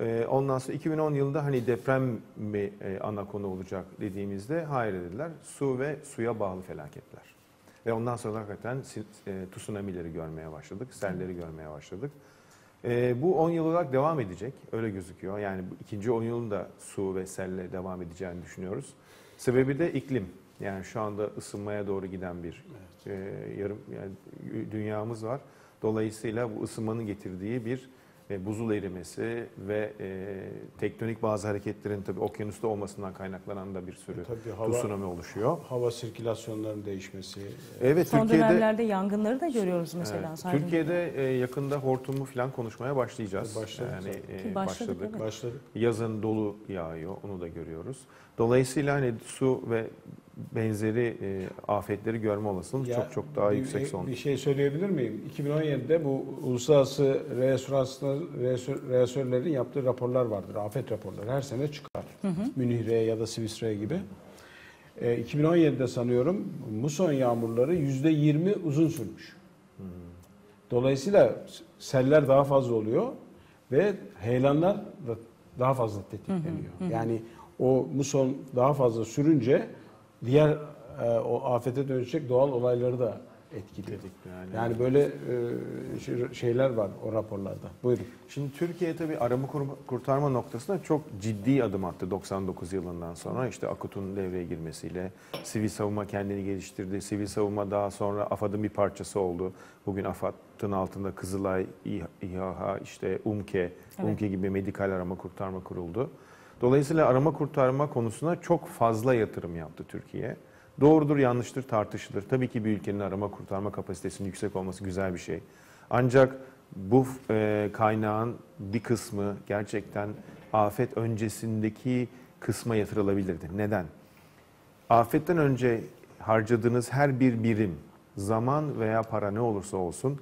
Speaker 3: E, ondan sonra 2010 yılında hani deprem mi e, ana konu olacak dediğimizde hayır dediler. Su ve suya bağlı felaketler. Ve ondan sonra hakikaten si- e, tsunami'leri görmeye başladık, selleri görmeye başladık. E, bu 10 yıl olarak devam edecek, öyle gözüküyor. Yani bu ikinci 10 yılın da su ve selle devam edeceğini düşünüyoruz. Sebebi de iklim. Yani şu anda ısınmaya doğru giden bir e, yarım yani dünyamız var. Dolayısıyla bu ısınmanın getirdiği bir e, buzul erimesi ve e, tektonik bazı hareketlerin tabii okyanusta olmasından kaynaklanan da bir sürü
Speaker 2: E, tabii hava-
Speaker 3: tsunami oluşuyor.
Speaker 2: Hava sirkülasyonlarının değişmesi.
Speaker 3: Evet
Speaker 1: Son
Speaker 3: Türkiye'de
Speaker 1: dönemlerde yangınları da görüyoruz mesela.
Speaker 3: Evet. Türkiye'de e, yakında hortumu falan konuşmaya başlayacağız.
Speaker 2: Başladık
Speaker 3: yani e,
Speaker 1: başladık,
Speaker 3: başladık.
Speaker 1: evet.
Speaker 2: Başladık.
Speaker 3: Yazın dolu yağıyor, onu da görüyoruz. Dolayısıyla hani su ve benzeri e, afetleri görme olasılığımız
Speaker 2: Ya,
Speaker 3: çok çok daha
Speaker 2: bir-
Speaker 3: yüksek son.
Speaker 2: Bir şey söyleyebilir miyim? 2017'de bu uluslararası restoranslar, reaktörlerin yaptığı raporlar vardır. Afet raporları her sene çıkar. Münih Re ya da Swiss Re gibi. E, 2017'de sanıyorum muson yağmurları %20 uzun sürmüş. Dolayısıyla seller daha fazla oluyor ve heyelanlar da daha fazla tetikleniyor. Yani o muson daha fazla sürünce diğer e, o afete dönüşecek doğal olayları da etkiliyor.
Speaker 3: Yani,
Speaker 2: Yani böyle e, şey- şeyler var o raporlarda. Buyurun.
Speaker 3: Şimdi Türkiye tabii arama kurtarma noktasında çok ciddi adım attı 99 yılından sonra. İşte AKUT'un devreye girmesiyle sivil savunma kendini geliştirdi. Sivil savunma daha sonra AFAD'ın bir parçası oldu. Bugün AFAD'ın altında Kızılay, İH- İHA, işte UMKE,
Speaker 1: Evet.
Speaker 3: UMKE gibi medikal arama kurtarma kuruldu. Dolayısıyla arama kurtarma konusuna çok fazla yatırım yaptı Türkiye. Doğrudur yanlıştır tartışılır. Tabii ki bir ülkenin arama kurtarma kapasitesinin yüksek olması güzel bir şey. Ancak bu e, kaynağın bir kısmı gerçekten afet öncesindeki kısma yatırılabilirdi. Neden? Afetten önce harcadığınız her bir birim zaman veya para ne olursa olsun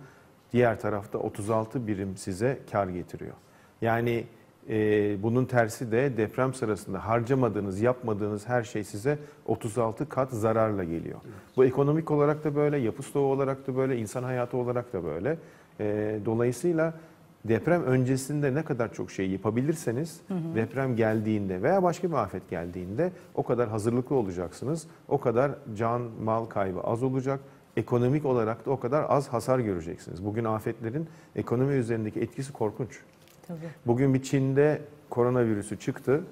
Speaker 3: diğer tarafta 36 birim size kar getiriyor. Yani e, bunun tersi de deprem sırasında harcamadığınız, yapmadığınız her şey size 36 kat zararla geliyor. Bu ekonomik olarak da böyle, yapı stoğu olarak da böyle, insan hayatı olarak da böyle. E, dolayısıyla deprem öncesinde ne kadar çok şey yapabilirseniz deprem geldiğinde veya başka bir afet geldiğinde o kadar hazırlıklı olacaksınız. O kadar can, mal kaybı az olacak. Ekonomik olarak da o kadar az hasar göreceksiniz. Bugün afetlerin ekonomi üzerindeki etkisi korkunç.
Speaker 1: Tabii.
Speaker 3: Bugün bir Çin'de koronavirüsü çıktı.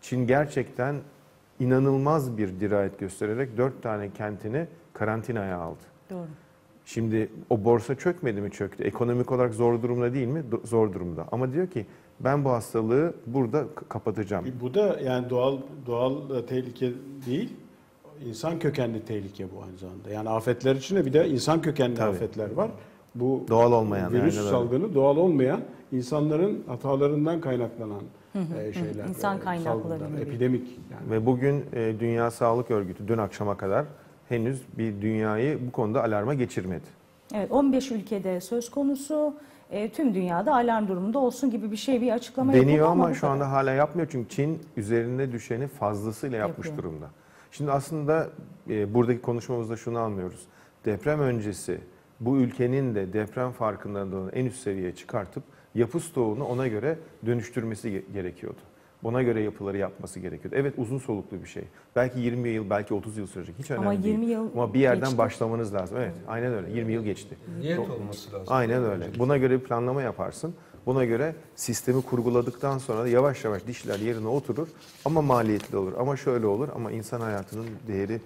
Speaker 3: Çin gerçekten inanılmaz bir dirayet göstererek dört tane kentini karantinaya aldı.
Speaker 1: Doğru.
Speaker 3: Şimdi o borsa çökmedi mi çöktü. Ekonomik olarak zor durumda değil mi? Do- Zor durumda. Ama diyor ki ben bu hastalığı burada k- kapatacağım.
Speaker 2: Bu da yani doğal doğal da tehlike değil. İnsan kökenli tehlike bu aynı zamanda. Yani afetler içinde bir de insan kökenli
Speaker 3: Tabii.
Speaker 2: afetler var. Bu
Speaker 3: Doğal olmayan,
Speaker 2: virüs
Speaker 3: öyle.
Speaker 2: salgını doğal olmayan insanların hatalarından kaynaklanan e, şeyler.
Speaker 1: İnsan
Speaker 2: e,
Speaker 1: kaynaklı
Speaker 2: epidemik yani.
Speaker 3: Ve bugün e, Dünya Sağlık Örgütü dün akşama kadar henüz bir dünyayı bu konuda alarma geçirmedi.
Speaker 1: Evet 15 ülkede söz konusu. E, tüm dünyada alarm durumunda olsun gibi bir şey bir açıklama
Speaker 3: Deniyor ama
Speaker 1: bu
Speaker 3: şu
Speaker 1: kadar.
Speaker 3: anda hala yapmıyor çünkü Çin üzerine düşeni fazlasıyla yapmış
Speaker 1: Yapıyor.
Speaker 3: durumda. Şimdi aslında e, buradaki konuşmamızda şunu anlıyoruz. Deprem öncesi bu ülkenin de deprem farkındalığını en üst seviyeye çıkartıp yapı stoğunu ona göre dönüştürmesi ge- gerekiyordu. Ona göre yapıları yapması gerekiyordu. Evet uzun soluklu bir şey. Belki 20 yıl, belki 30 yıl sürecek. Hiç önemli
Speaker 1: Ama
Speaker 3: değil.
Speaker 1: 20 yıl
Speaker 3: Ama bir yerden
Speaker 1: geçti.
Speaker 3: başlamanız lazım. Evet, aynen öyle. 20 yıl geçti.
Speaker 4: Niyet olması lazım.
Speaker 3: Aynen öyle. Buna göre bir planlama yaparsın. Buna göre sistemi kurguladıktan sonra da yavaş yavaş dişler yerine oturur. Ama maliyetli olur. Ama şöyle olur. Ama insan hayatının değeri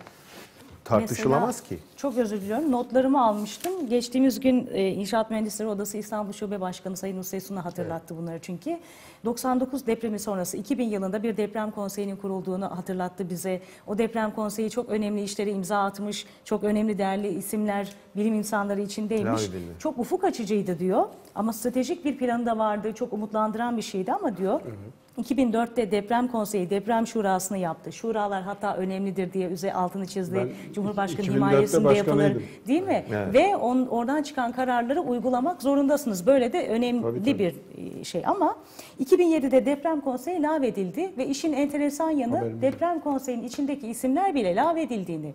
Speaker 3: tartışılamaz
Speaker 1: Mesela-
Speaker 3: ki.
Speaker 1: Çok özür diliyorum. Notlarımı almıştım. Geçtiğimiz gün e, İnşaat Mühendisleri Odası İstanbul Şube Başkanı Sayın Hüseyin Suna hatırlattı bunları çünkü. 99 depremi sonrası 2000 yılında bir deprem konseyinin kurulduğunu hatırlattı bize. O deprem konseyi çok önemli işlere imza atmış. Çok önemli değerli isimler, bilim insanları içindeymiş. Çok ufuk açıcıydı diyor. Ama stratejik bir planı da vardı. Çok umutlandıran bir şeydi ama diyor. 2004'te deprem konseyi, deprem şurasını yaptı. Şuralar hatta önemlidir diye üze altını çizdi.
Speaker 2: Ben
Speaker 1: Cumhurbaşkanı
Speaker 2: 2004'te
Speaker 1: himayesinde yapılır. Değil mi?
Speaker 3: Evet.
Speaker 1: Ve on, oradan çıkan kararları uygulamak zorundasınız. Böyle de önemli
Speaker 2: Tabii, tabii.
Speaker 1: bir e, şey. Ama 2007'de deprem konseyi lağvedildi ve işin enteresan yanı
Speaker 2: Haberim yok.
Speaker 1: deprem konseyinin içindeki isimler bile lağvedildiğini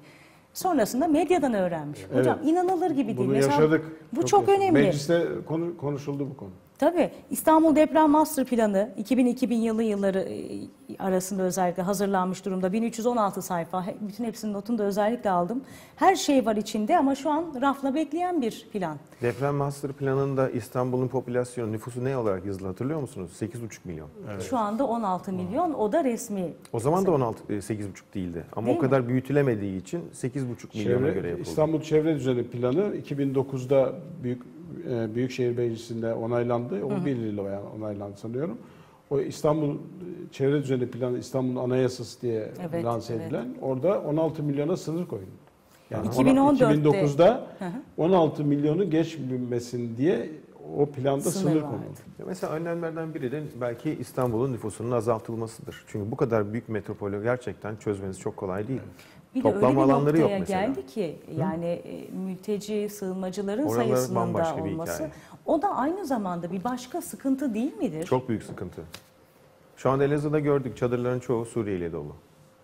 Speaker 1: sonrasında medyadan öğrenmiş. Hocam
Speaker 2: Evet.
Speaker 1: inanılır gibi değil.
Speaker 2: Bunu
Speaker 1: Mesela
Speaker 2: yaşadık.
Speaker 1: Bu çok,
Speaker 2: yaşadık.
Speaker 1: önemli.
Speaker 2: Mecliste konu, konuşuldu bu konu.
Speaker 1: Tabii İstanbul Deprem Master Planı 2000-2000 yılı yılları e, arasında özellikle hazırlanmış durumda. 1316 sayfa. Bütün hepsinin notunu da özellikle aldım. Her şey var içinde ama şu an rafla bekleyen bir plan.
Speaker 3: Deprem Master Planı'nda İstanbul'un popülasyonu, nüfusu ne olarak yazılı hatırlıyor musunuz? 8,5 milyon.
Speaker 1: Şu anda 16 milyon. O da resmi.
Speaker 3: O zaman da 16, e, 8,5 değildi. Ama
Speaker 1: Değil
Speaker 3: o kadar büyütülemediği için 8,5 milyona
Speaker 2: Çevre,
Speaker 3: göre yapıldı.
Speaker 2: İstanbul Çevre Düzeni Planı 2009'da Büyük e, Büyükşehir Meclisi'nde onaylandı. O bir yıl onaylandı sanıyorum. O İstanbul Çevre Düzeni Planı İstanbul Anayasası diye
Speaker 1: Evet,
Speaker 2: lanse
Speaker 1: evet.
Speaker 2: edilen orada 16 milyona sınır koyuldu. Yani
Speaker 1: 2014'te
Speaker 2: 2009'da
Speaker 1: Hı hı.
Speaker 2: 16 milyonu geçmesin diye o planda
Speaker 1: Sınır
Speaker 2: sınır,
Speaker 1: vardı.
Speaker 2: konuldu.
Speaker 3: Ya Mesela önlemlerden biri de belki İstanbul'un nüfusunun azaltılmasıdır. Çünkü bu kadar büyük metropolü gerçekten çözmeniz çok kolay değil.
Speaker 1: Bir
Speaker 3: Toplam
Speaker 1: de öyle bir
Speaker 3: alanları yok
Speaker 1: noktaya
Speaker 3: mesela.
Speaker 1: geldi ki yani e, mülteci, sığınmacıların
Speaker 3: Oralar
Speaker 1: sayısının da olması. O da aynı zamanda bir başka sıkıntı değil midir?
Speaker 3: Çok büyük sıkıntı. Şu anda Elazığ'da gördük çadırların çoğu Suriyeli dolu.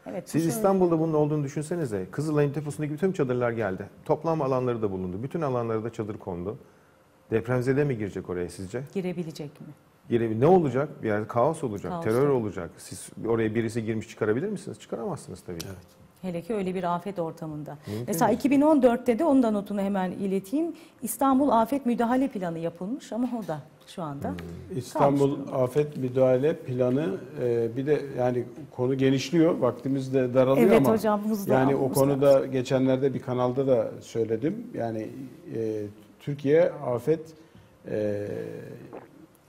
Speaker 1: Evet,
Speaker 3: Siz İstanbul'da bunun olduğunu düşünsenize. Kızılay'ın tepesindeki bütün çadırlar geldi. Toplam alanları da bulundu. Bütün alanlara da çadır kondu. Depremzede mi girecek oraya sizce?
Speaker 1: girebilecek mi?
Speaker 3: Girebilir. Ne olacak? Bir yerde kaos olacak,
Speaker 1: Kaos
Speaker 3: terör
Speaker 1: olacak.
Speaker 3: olacak. Siz oraya birisi girmiş çıkarabilir misiniz? Çıkaramazsınız tabii.
Speaker 1: Hele ki öyle bir afet ortamında.
Speaker 3: Mümkün
Speaker 1: Mesela 2014'te de onun da notunu hemen ileteyim. İstanbul Afet Müdahale Planı yapılmış ama o da şu anda.
Speaker 3: Hmm.
Speaker 2: İstanbul Afet Müdahale Planı e, bir de yani konu genişliyor. Vaktimiz de daralıyor
Speaker 1: Evet
Speaker 2: ama
Speaker 1: hocam, hızlı
Speaker 2: yani o konuda geçenlerde bir kanalda da söyledim. Yani e, Türkiye Afet e,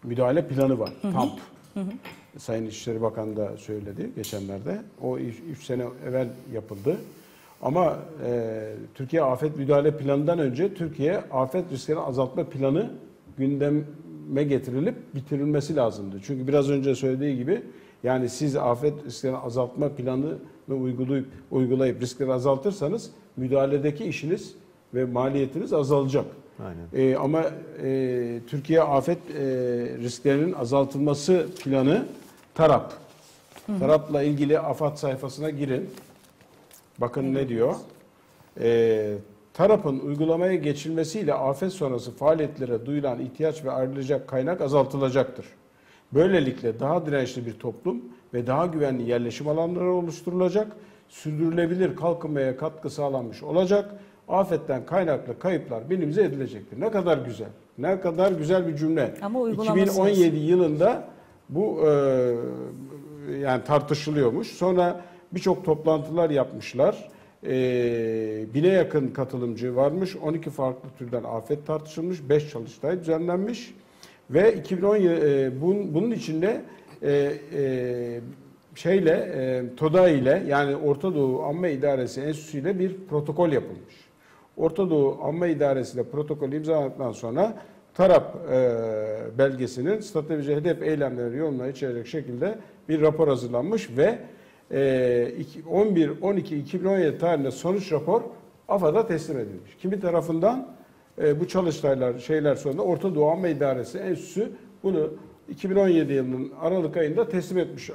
Speaker 2: Müdahale Planı var. TAMP. Sayın İçişleri Bakanı da söyledi geçenlerde. O 3 sene evvel yapıldı. Ama e, Türkiye Afet Müdahale Planı'ndan önce Türkiye Afet Risklerini Azaltma Planı gündeme getirilip bitirilmesi lazımdı. Çünkü biraz önce söylediği gibi yani siz afet risklerini azaltma planını uygulayıp, uygulayıp riskleri azaltırsanız müdahaledeki işiniz ve maliyetiniz azalacak.
Speaker 3: Aynen.
Speaker 2: Ee, ama e, Türkiye afet e, risklerinin azaltılması planı TARAP. TARAP'la ilgili AFAD sayfasına girin. Bakın ne diyor. Ee, TARAP'ın uygulamaya geçilmesiyle afet sonrası faaliyetlere duyulan ihtiyaç ve ayrılacak kaynak azaltılacaktır. Böylelikle daha dirençli bir toplum ve daha güvenli yerleşim alanları oluşturulacak, sürdürülebilir kalkınmaya katkı sağlanmış olacak, afetten kaynaklı kayıplar minimize edilecektir. Ne kadar güzel, ne kadar güzel bir cümle.
Speaker 1: Ama uygulaması
Speaker 2: 2017 yılında bu e, yani tartışılıyormuş. Sonra birçok toplantılar yapmışlar. E, bine yakın katılımcı varmış. 12 farklı türden afet tartışılmış. 5 çalıştay düzenlenmiş. Ve 2017 e, bunun, bunun içinde e, e, şeyle e, TODA ile yani Orta Doğu Amme İdaresi Enstitüsü ile bir protokol yapılmış. Orta Doğu Amme İdaresi ile protokol imzaladıktan sonra TARAP e, belgesinin strateji hedef eylemleri yoluna içerecek şekilde bir rapor hazırlanmış ve e, 11-12-2017 tarihinde sonuç rapor AFAD'a teslim edilmiş. Kimi tarafından e, bu çalıştaylar şeyler sonunda Orta Doğu Amme İdaresi Enstitüsü bunu 2017 yılının Aralık ayında teslim etmiş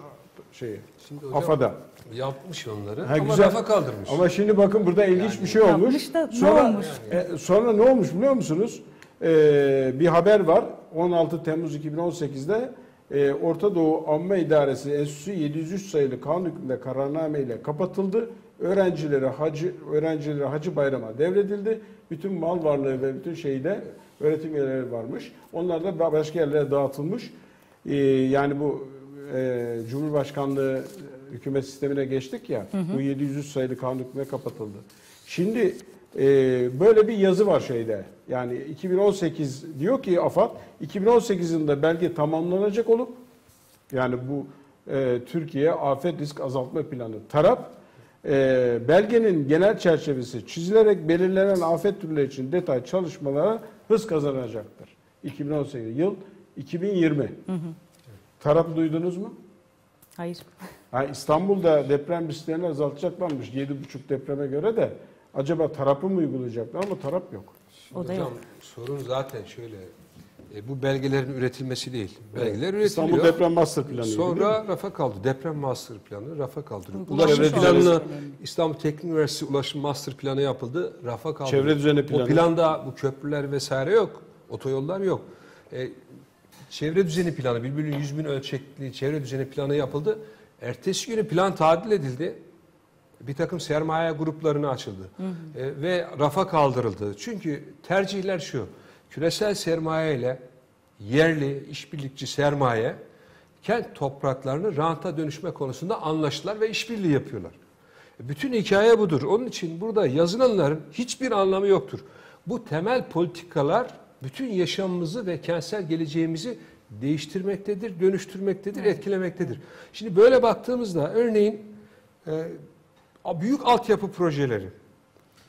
Speaker 2: şeyi.
Speaker 4: Şimdi hocam
Speaker 2: AFAD'a.
Speaker 4: yapmış onları
Speaker 2: Ha,
Speaker 4: ama
Speaker 2: güzel.
Speaker 4: rafa kaldırmış.
Speaker 2: Ama şimdi bakın burada ilginç bir şey olmuş.
Speaker 1: Yapmış da ne
Speaker 2: sonra,
Speaker 1: olmuş?
Speaker 2: e, sonra ne olmuş biliyor musunuz? E, bir haber var. 16 Temmuz 2018'de e, Orta Doğu Amme İdaresi Enstitüsü 703 sayılı kanun hükmünde kararname ile kapatıldı. Öğrencilere hacı öğrencilere hacı bayrama devredildi. Bütün mal varlığı ve bütün şeyde öğretim üyeleri varmış. Onlar da başka yerlere dağıtılmış. E, yani bu e, Cumhurbaşkanlığı hükümet sistemine geçtik ya. Bu 703 sayılı kanun hükmüne kapatıldı. Şimdi e, böyle bir yazı var şeyde. Yani 2018 diyor ki AFAD 2018 yılında belge tamamlanacak olup yani bu e, Türkiye Afet Risk Azaltma Planı taraf e, belgenin genel çerçevesi çizilerek belirlenen afet türleri için detay çalışmalara hız kazanacaktır. 2018 yıl 2020. Tarafı duydunuz mu?
Speaker 1: Hayır.
Speaker 2: Ha, İstanbul'da deprem risklerini azaltacaklarmış 7,5 depreme göre de acaba tarafı mı uygulayacaklar ama taraf yok.
Speaker 1: O da
Speaker 4: Hocam
Speaker 1: yok.
Speaker 4: sorun zaten şöyle. e, bu belgelerin üretilmesi değil. Belgeler
Speaker 2: İstanbul
Speaker 4: üretiliyor.
Speaker 2: Deprem Master Planı. değil mi?
Speaker 4: Sonra rafa kaldı. Deprem master planı rafa kaldırıldı. Ulaşım
Speaker 1: önemli.
Speaker 4: İstanbul Teknik Üniversitesi Ulaşım Master planı yapıldı. Rafa kaldırıldı.
Speaker 2: Çevre düzeni planı.
Speaker 4: O planda bu köprüler vesaire yok. Otoyollar yok. E, çevre düzeni planı, birbirinin 100 bin ölçekli çevre düzeni planı yapıldı. Ertesi günü plan tadil edildi. Bir takım sermaye gruplarına açıldı. E, ve rafa kaldırıldı. Çünkü tercihler şu. Küresel sermaye ile yerli işbirlikçi sermaye kent topraklarını ranta dönüşme konusunda anlaştılar ve işbirliği yapıyorlar. E, Bütün hikaye budur. Onun için burada yazılanların hiçbir anlamı yoktur. Bu temel politikalar bütün yaşamımızı ve kentsel geleceğimizi değiştirmektedir, dönüştürmektedir, etkilemektedir. Şimdi böyle baktığımızda örneğin e, büyük altyapı projeleri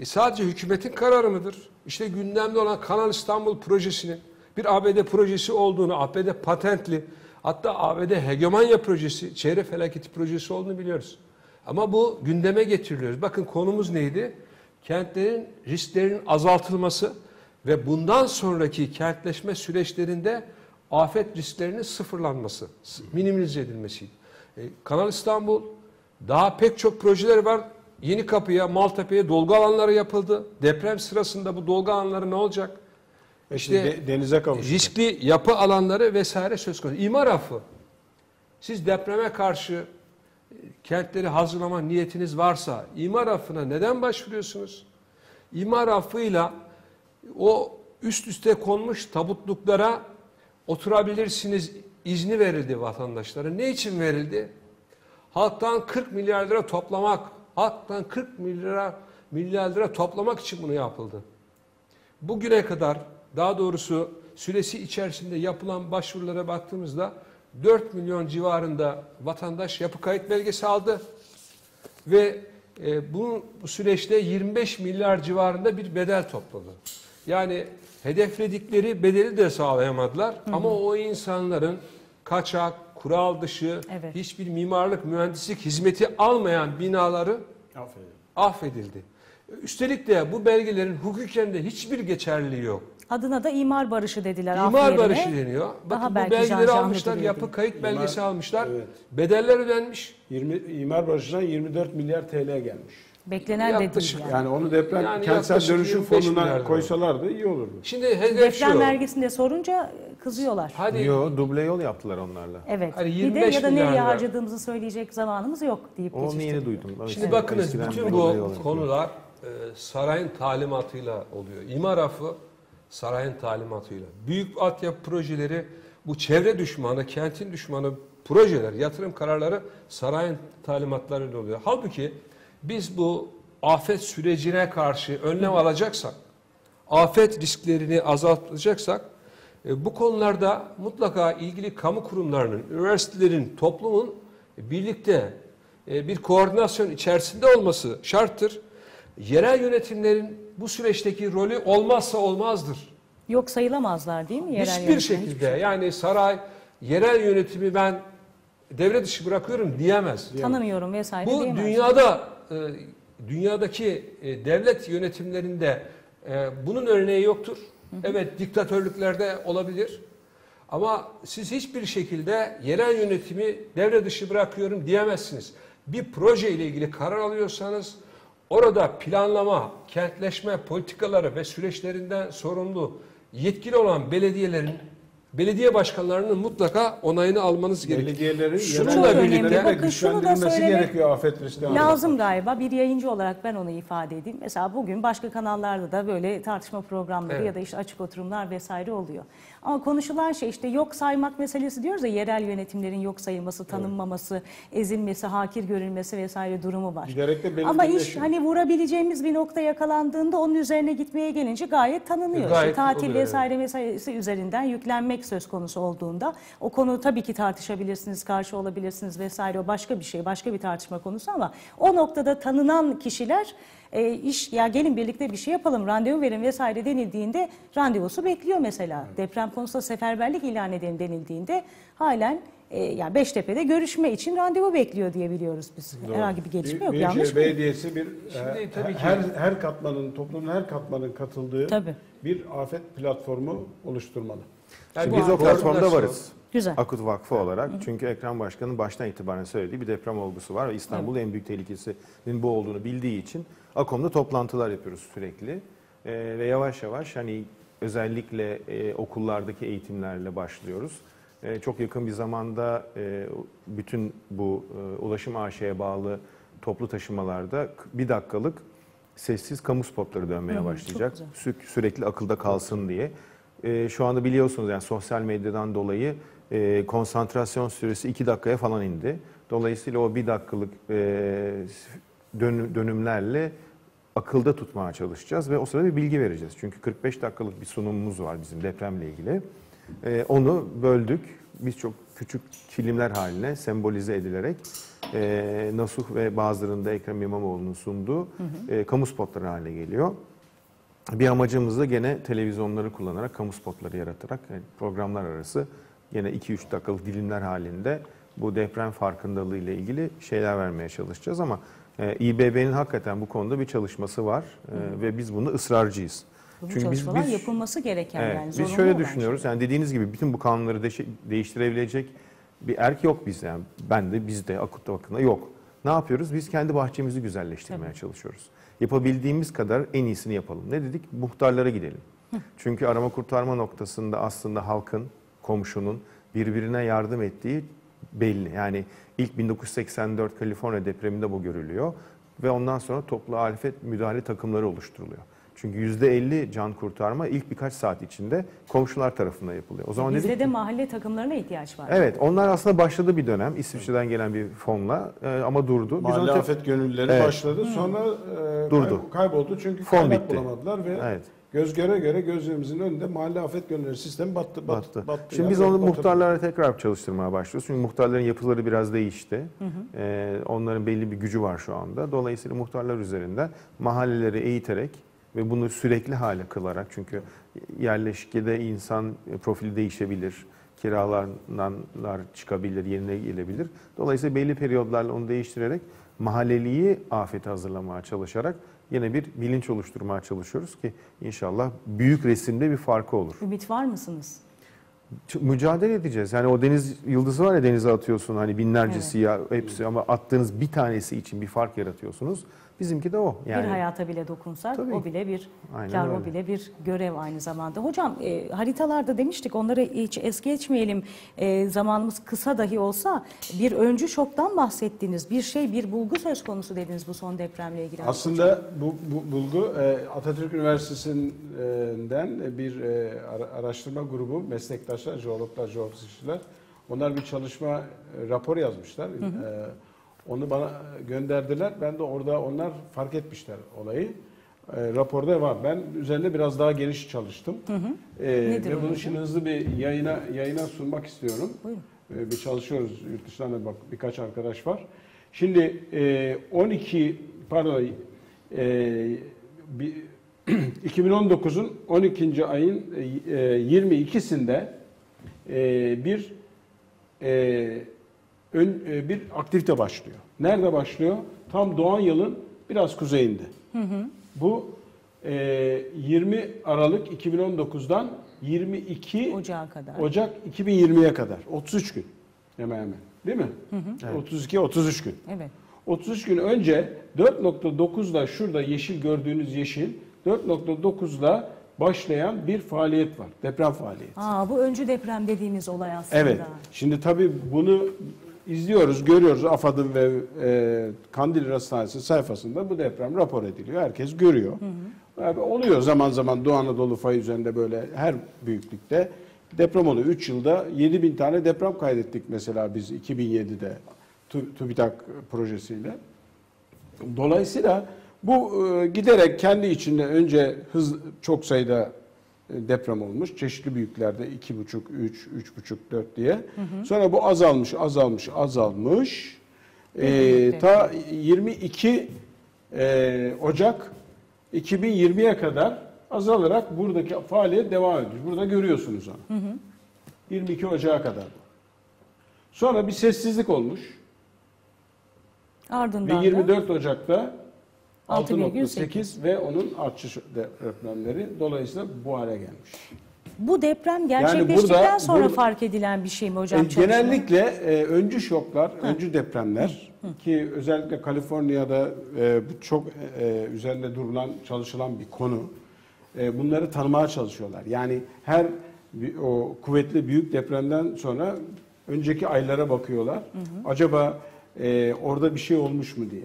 Speaker 4: e, sadece hükümetin kararı mıdır? İşte gündemde olan Kanal İstanbul projesinin bir ABD projesi olduğunu, ABD patentli, hatta ABD hegemonya projesi, çevre felaketi projesi olduğunu biliyoruz. Ama bu gündeme getiriliyoruz. Bakın konumuz neydi? Kentlerin risklerinin azaltılması ve bundan sonraki kentleşme süreçlerinde afet risklerinin sıfırlanması, minimize edilmesiydi. E, Kanal İstanbul, daha pek çok projeler var. Yeni Kapı'ya, Maltepe'ye dolgu alanları yapıldı. Deprem sırasında bu dolgu alanları ne olacak?
Speaker 2: İşte de- denize kavuşacak.
Speaker 4: riskli yapı alanları vesaire söz konusu. İmar affı. Siz depreme karşı e, kentleri hazırlama niyetiniz varsa imar affına neden başvuruyorsunuz? İmar affıyla o üst üste konmuş tabutluklara oturabilirsiniz izni verildi vatandaşlara. Ne için verildi? Halktan 40 milyar lira toplamak, halktan 40 milyar milyar lira toplamak için bunu yapıldı. Bugüne kadar daha doğrusu süresi içerisinde yapılan başvurulara baktığımızda 4 milyon civarında vatandaş yapı kayıt belgesi aldı. Ve e, bu, bu süreçte 25 milyar civarında bir bedel topladı. Yani hedefledikleri bedeli de sağlayamadılar ama o insanların kaçak, kural dışı,
Speaker 1: Evet.
Speaker 4: hiçbir mimarlık, mühendislik hizmeti almayan binaları
Speaker 2: Aferin.
Speaker 4: affedildi. Üstelik de bu belgelerin hukuken de hiçbir geçerliliği yok.
Speaker 1: Adına da imar barışı dediler.
Speaker 4: İmar barışı deniyor.
Speaker 1: Daha
Speaker 4: Bakın bu
Speaker 1: belki
Speaker 4: belgeleri almışlar, yapı kayıt
Speaker 2: İmar-
Speaker 4: belgesi almışlar.
Speaker 2: evet.
Speaker 4: Bedeller ödenmiş.
Speaker 2: 20 imar barışından 24 milyar TL gelmiş.
Speaker 1: Beklenen de değil
Speaker 4: Yaklaşık
Speaker 1: yani.
Speaker 2: Yani onu deprem
Speaker 4: Yani
Speaker 2: kentsel
Speaker 4: yaklaşık
Speaker 2: dönüşüm
Speaker 4: 25 milyar
Speaker 2: fonuna
Speaker 4: lira.
Speaker 2: koysalardı iyi olurdu.
Speaker 4: Şimdi hedef
Speaker 1: Deprem
Speaker 4: şu.
Speaker 1: vergisinde sorunca kızıyorlar.
Speaker 4: Hadi
Speaker 3: Yo, duble yol yaptılar onlarla.
Speaker 1: Evet.
Speaker 4: Hani
Speaker 1: bir de
Speaker 4: 25
Speaker 1: ya da
Speaker 4: milyar
Speaker 1: nereye
Speaker 4: lira.
Speaker 1: harcadığımızı söyleyecek zamanımız yok deyip
Speaker 3: Onu yeni duydum. Evet.
Speaker 4: Şimdi bakınız
Speaker 3: Eskiden
Speaker 4: bütün
Speaker 3: duble
Speaker 4: bu konular e, sarayın talimatıyla oluyor. İmar affı sarayın talimatıyla. Büyük altyapı projeleri bu çevre düşmanı, kentin düşmanı projeler, yatırım kararları sarayın talimatlarıyla oluyor. Halbuki biz bu afet sürecine karşı önlem alacaksak, afet risklerini azaltacaksak e, bu konularda mutlaka ilgili kamu kurumlarının, üniversitelerin, toplumun birlikte e, bir koordinasyon içerisinde olması şarttır. Yerel yönetimlerin bu süreçteki rolü olmazsa olmazdır.
Speaker 1: Yok sayılamazlar değil mi? Yerel
Speaker 4: Hiçbir
Speaker 1: yönetim?
Speaker 4: şekilde yani saray yerel yönetimi ben devre dışı bırakıyorum diyemez.
Speaker 1: Tanımıyorum vesaire
Speaker 4: Bu
Speaker 1: diyemez.
Speaker 4: dünyada e, dünyadaki e, devlet yönetimlerinde e, bunun örneği yoktur. Evet diktatörlüklerde olabilir. Ama siz hiçbir şekilde yerel yönetimi devre dışı bırakıyorum diyemezsiniz. Bir proje ile ilgili karar alıyorsanız orada planlama, kentleşme politikaları ve süreçlerinden sorumlu yetkili olan belediyelerin belediye başkanlarının mutlaka onayını almanız gerekiyor.
Speaker 2: Belediyelerin
Speaker 4: Şununla
Speaker 2: yönetimlerle
Speaker 1: Bakın şunu da
Speaker 2: gerekiyor afet riski anında.
Speaker 1: Lazım galiba bir yayıncı olarak ben onu ifade edeyim. Mesela bugün başka kanallarda da böyle tartışma programları
Speaker 4: Evet.
Speaker 1: ya da işte açık oturumlar vesaire oluyor. Ama konuşulan şey işte yok saymak meselesi diyoruz ya yerel yönetimlerin yok sayılması, tanınmaması, ezilmesi, hakir görülmesi vesaire durumu var.
Speaker 2: Giderek de
Speaker 1: Ama iş hani vurabileceğimiz bir nokta yakalandığında onun üzerine gitmeye gelince gayet tanınıyor.
Speaker 4: Gayet
Speaker 1: işte tatil
Speaker 4: oluyor,
Speaker 1: vesaire vesairesi üzerinden yüklenmek söz konusu olduğunda o konu tabii ki tartışabilirsiniz, karşı olabilirsiniz vesaire o başka bir şey, başka bir tartışma konusu ama o noktada tanınan kişiler e, iş ya gelin birlikte bir şey yapalım, randevu verin vesaire denildiğinde randevusu bekliyor mesela. Deprem konusunda seferberlik ilan edelim denildiğinde halen e, yani Beştepe'de görüşme için randevu bekliyor diye biliyoruz biz. Herhangi bir gelişme yok.
Speaker 2: Büyükşehir
Speaker 1: Yanlış mı?
Speaker 2: Belediyesi bir
Speaker 4: Şimdi
Speaker 2: e,
Speaker 4: tabii ki-
Speaker 2: her her katmanın toplumun her katmanın katıldığı
Speaker 1: Tabii.
Speaker 2: bir afet platformu oluşturmalı.
Speaker 4: Yani
Speaker 3: Şimdi biz o platformda varız.
Speaker 1: Güzel.
Speaker 3: Akut Vakfı olarak. Çünkü Ekrem Başkan'ın baştan itibaren söylediği bir deprem olgusu var ve İstanbul'un en büyük tehlikesinin bu olduğunu bildiği için AKOM'da toplantılar yapıyoruz sürekli. Ee, ve yavaş yavaş hani özellikle e, okullardaki eğitimlerle başlıyoruz. Ee, çok yakın bir zamanda e, bütün bu e, ulaşım AŞ'ye bağlı toplu taşımalarda bir dakikalık sessiz kamu spotları dönmeye
Speaker 1: Hı
Speaker 3: başlayacak. Sü- sürekli akılda kalsın diye. Ee, şu anda biliyorsunuz yani sosyal medyadan dolayı e, konsantrasyon süresi 2 dakikaya falan indi. Dolayısıyla o bir dakikalık e, dönümlerle akılda tutmaya çalışacağız ve o sırada bir bilgi vereceğiz. Çünkü 45 dakikalık bir sunumumuz var bizim depremle ilgili. E, onu böldük. Biz çok küçük filmler haline sembolize edilerek e, Nasuh ve bazılarında Ekrem İmamoğlu'nun sunduğu e, kamu spotları haline geliyor. Bir amacımız da gene televizyonları kullanarak, kamu spotları yaratarak yani programlar arası gene 2-3 dakikalık dilimler halinde bu deprem farkındalığı ile ilgili şeyler vermeye çalışacağız ama e, İBB'nin hakikaten bu konuda bir çalışması var e, ve biz bunu ısrarcıyız.
Speaker 1: Bu
Speaker 3: Çünkü biz-
Speaker 1: çalışmalar
Speaker 3: biz-
Speaker 1: yapılması gereken
Speaker 3: Evet,
Speaker 1: yani
Speaker 3: biz şöyle
Speaker 1: olan
Speaker 3: düşünüyoruz. Yani dediğiniz gibi bütün bu kanunları deşe- değiştirebilecek bir erk yok bizde. Yani ben de bizde akut bakımda yok. Ne yapıyoruz? Biz kendi bahçemizi güzelleştirmeye çalışıyoruz. Yapabildiğimiz kadar en iyisini yapalım. Ne dedik? Muhtarlara gidelim. Çünkü arama kurtarma noktasında aslında halkın, komşunun birbirine yardım ettiği belli. Yani ilk 1984 Kaliforniya depreminde bu görülüyor ve ondan sonra toplu afet müdahale takımları oluşturuluyor. Çünkü %50 can kurtarma ilk birkaç saat içinde komşular tarafından yapılıyor. O zaman
Speaker 1: Bizde
Speaker 3: dedik
Speaker 1: de mahalle takımlarına ihtiyaç var.
Speaker 3: Evet, onlar aslında başladı bir dönem İsviçre'den gelen bir fonla e, ama durdu. Biz
Speaker 2: Mahalle
Speaker 3: onu tek-
Speaker 2: afet gönüllüleri
Speaker 3: Evet.
Speaker 2: başladı. Sonra e,
Speaker 3: Durdu.
Speaker 2: kay- kayboldu çünkü
Speaker 3: Fon
Speaker 2: kaynak
Speaker 3: bitti.
Speaker 2: bulamadılar ve
Speaker 3: Evet.
Speaker 2: Göz göre göre gözlerimizin önünde mahalle afet gönüllüleri sistemi battı. bat-
Speaker 3: battı.
Speaker 2: battı
Speaker 3: Şimdi
Speaker 2: yani,
Speaker 3: biz onu
Speaker 2: batırdı.
Speaker 3: muhtarlara tekrar çalıştırmaya başlıyoruz. Çünkü muhtarların yapıları biraz değişti. Ee, onların belli bir gücü var şu anda. Dolayısıyla muhtarlar üzerinden mahalleleri eğiterek ve bunu sürekli hale kılarak çünkü yerleşkede insan profili değişebilir. Kiralarlar çıkabilir, yerine gelebilir. Dolayısıyla belli periyodlarla onu değiştirerek mahalleliyi afete hazırlamaya çalışarak yine bir bilinç oluşturmaya çalışıyoruz ki inşallah büyük resimde bir farkı olur.
Speaker 1: Ümit var mısınız?
Speaker 3: Mücadele edeceğiz. Yani o deniz yıldızı var ya denize atıyorsun hani binlerce
Speaker 1: Evet.
Speaker 3: siyah hepsi ama attığınız bir tanesi için bir fark yaratıyorsunuz. Bizimki de o. Yani
Speaker 1: bir hayata bile dokunsak
Speaker 3: Tabii.
Speaker 1: o bile bir
Speaker 3: Aynen
Speaker 1: kar, o
Speaker 3: öyle.
Speaker 1: bile bir görev aynı zamanda. Hocam e, haritalarda demiştik onları hiç es geçmeyelim. E, zamanımız kısa dahi olsa bir öncü şoktan bahsettiniz. Bir şey bir bulgu söz konusu dediniz bu son depremle ilgili.
Speaker 2: Aslında bu, bu bulgu e, Atatürk Üniversitesi'nden bir e, ara- araştırma grubu, meslektaşlar, jeologlar, jeofizikçiler. Onlar bir çalışma e, rapor yazmışlar. E, Onu bana gönderdiler. Ben de orada onlar fark etmişler olayı. E, raporda var. Ben üzerinde biraz daha geniş çalıştım. E,
Speaker 1: Nedir
Speaker 2: ve
Speaker 1: o
Speaker 2: bunu şimdi hızlı bir yayına yayına sunmak istiyorum.
Speaker 1: Buyurun.
Speaker 2: E, bir çalışıyoruz yurt dışından da bak birkaç arkadaş var. Şimdi e, 12 pardon e, bir- 2019'un 12. ayın e, 22'sinde e, bir e, ön, e, bir aktivite başlıyor. Nerede başlıyor? Tam Doğan Yıl'ın biraz kuzeyinde. Bu e, 20 Aralık 2019'dan 22
Speaker 1: Ocağa kadar.
Speaker 2: Ocak 2020'ye kadar 33 gün hemen hemen değil mi? 32 33 gün.
Speaker 1: Evet.
Speaker 2: 33 gün önce 4.9'da şurada yeşil gördüğünüz yeşil 4.9'da başlayan bir faaliyet var. Deprem faaliyeti.
Speaker 1: Aa, bu öncü deprem dediğimiz olay aslında.
Speaker 2: Evet. Şimdi tabii bunu izliyoruz, görüyoruz. AFAD'ın ve e, Kandil Hastanesi sayfasında bu deprem rapor ediliyor. Herkes görüyor. Yani oluyor zaman zaman Doğu Anadolu fayı üzerinde böyle her büyüklükte deprem oluyor. 3 yılda 7 bin tane deprem kaydettik mesela biz 2007'de Tu- TÜBİTAK projesiyle. Dolayısıyla bu e, giderek kendi içinde önce hız çok sayıda deprem olmuş. Çeşitli büyüklerde 2,5, 3, 3,5, 4 diye. Sonra bu azalmış, azalmış, azalmış. E,
Speaker 1: büyük
Speaker 2: ta 22 e, Ocak 2020'ye kadar azalarak buradaki faaliyet devam ediyor. Burada görüyorsunuz onu. 22 Ocak'a kadar. Sonra bir sessizlik olmuş.
Speaker 1: Ardından
Speaker 2: Ve
Speaker 1: da
Speaker 2: 24 Ocak'ta
Speaker 1: 6,8
Speaker 2: 6.8 ve onun artış depremleri dolayısıyla bu hale gelmiş.
Speaker 1: bu deprem gerçekleştikten
Speaker 2: burada-
Speaker 1: sonra
Speaker 2: burada-
Speaker 1: fark edilen bir şey mi hocam?
Speaker 2: E, genellikle e, öncü şoklar, öncü depremler ki özellikle Kaliforniya'da e, bu çok e, üzerinde durulan, çalışılan bir konu. E, bunları tanımaya çalışıyorlar. Yani her o kuvvetli büyük depremden sonra önceki aylara bakıyorlar. Acaba e, orada bir şey olmuş mu diye.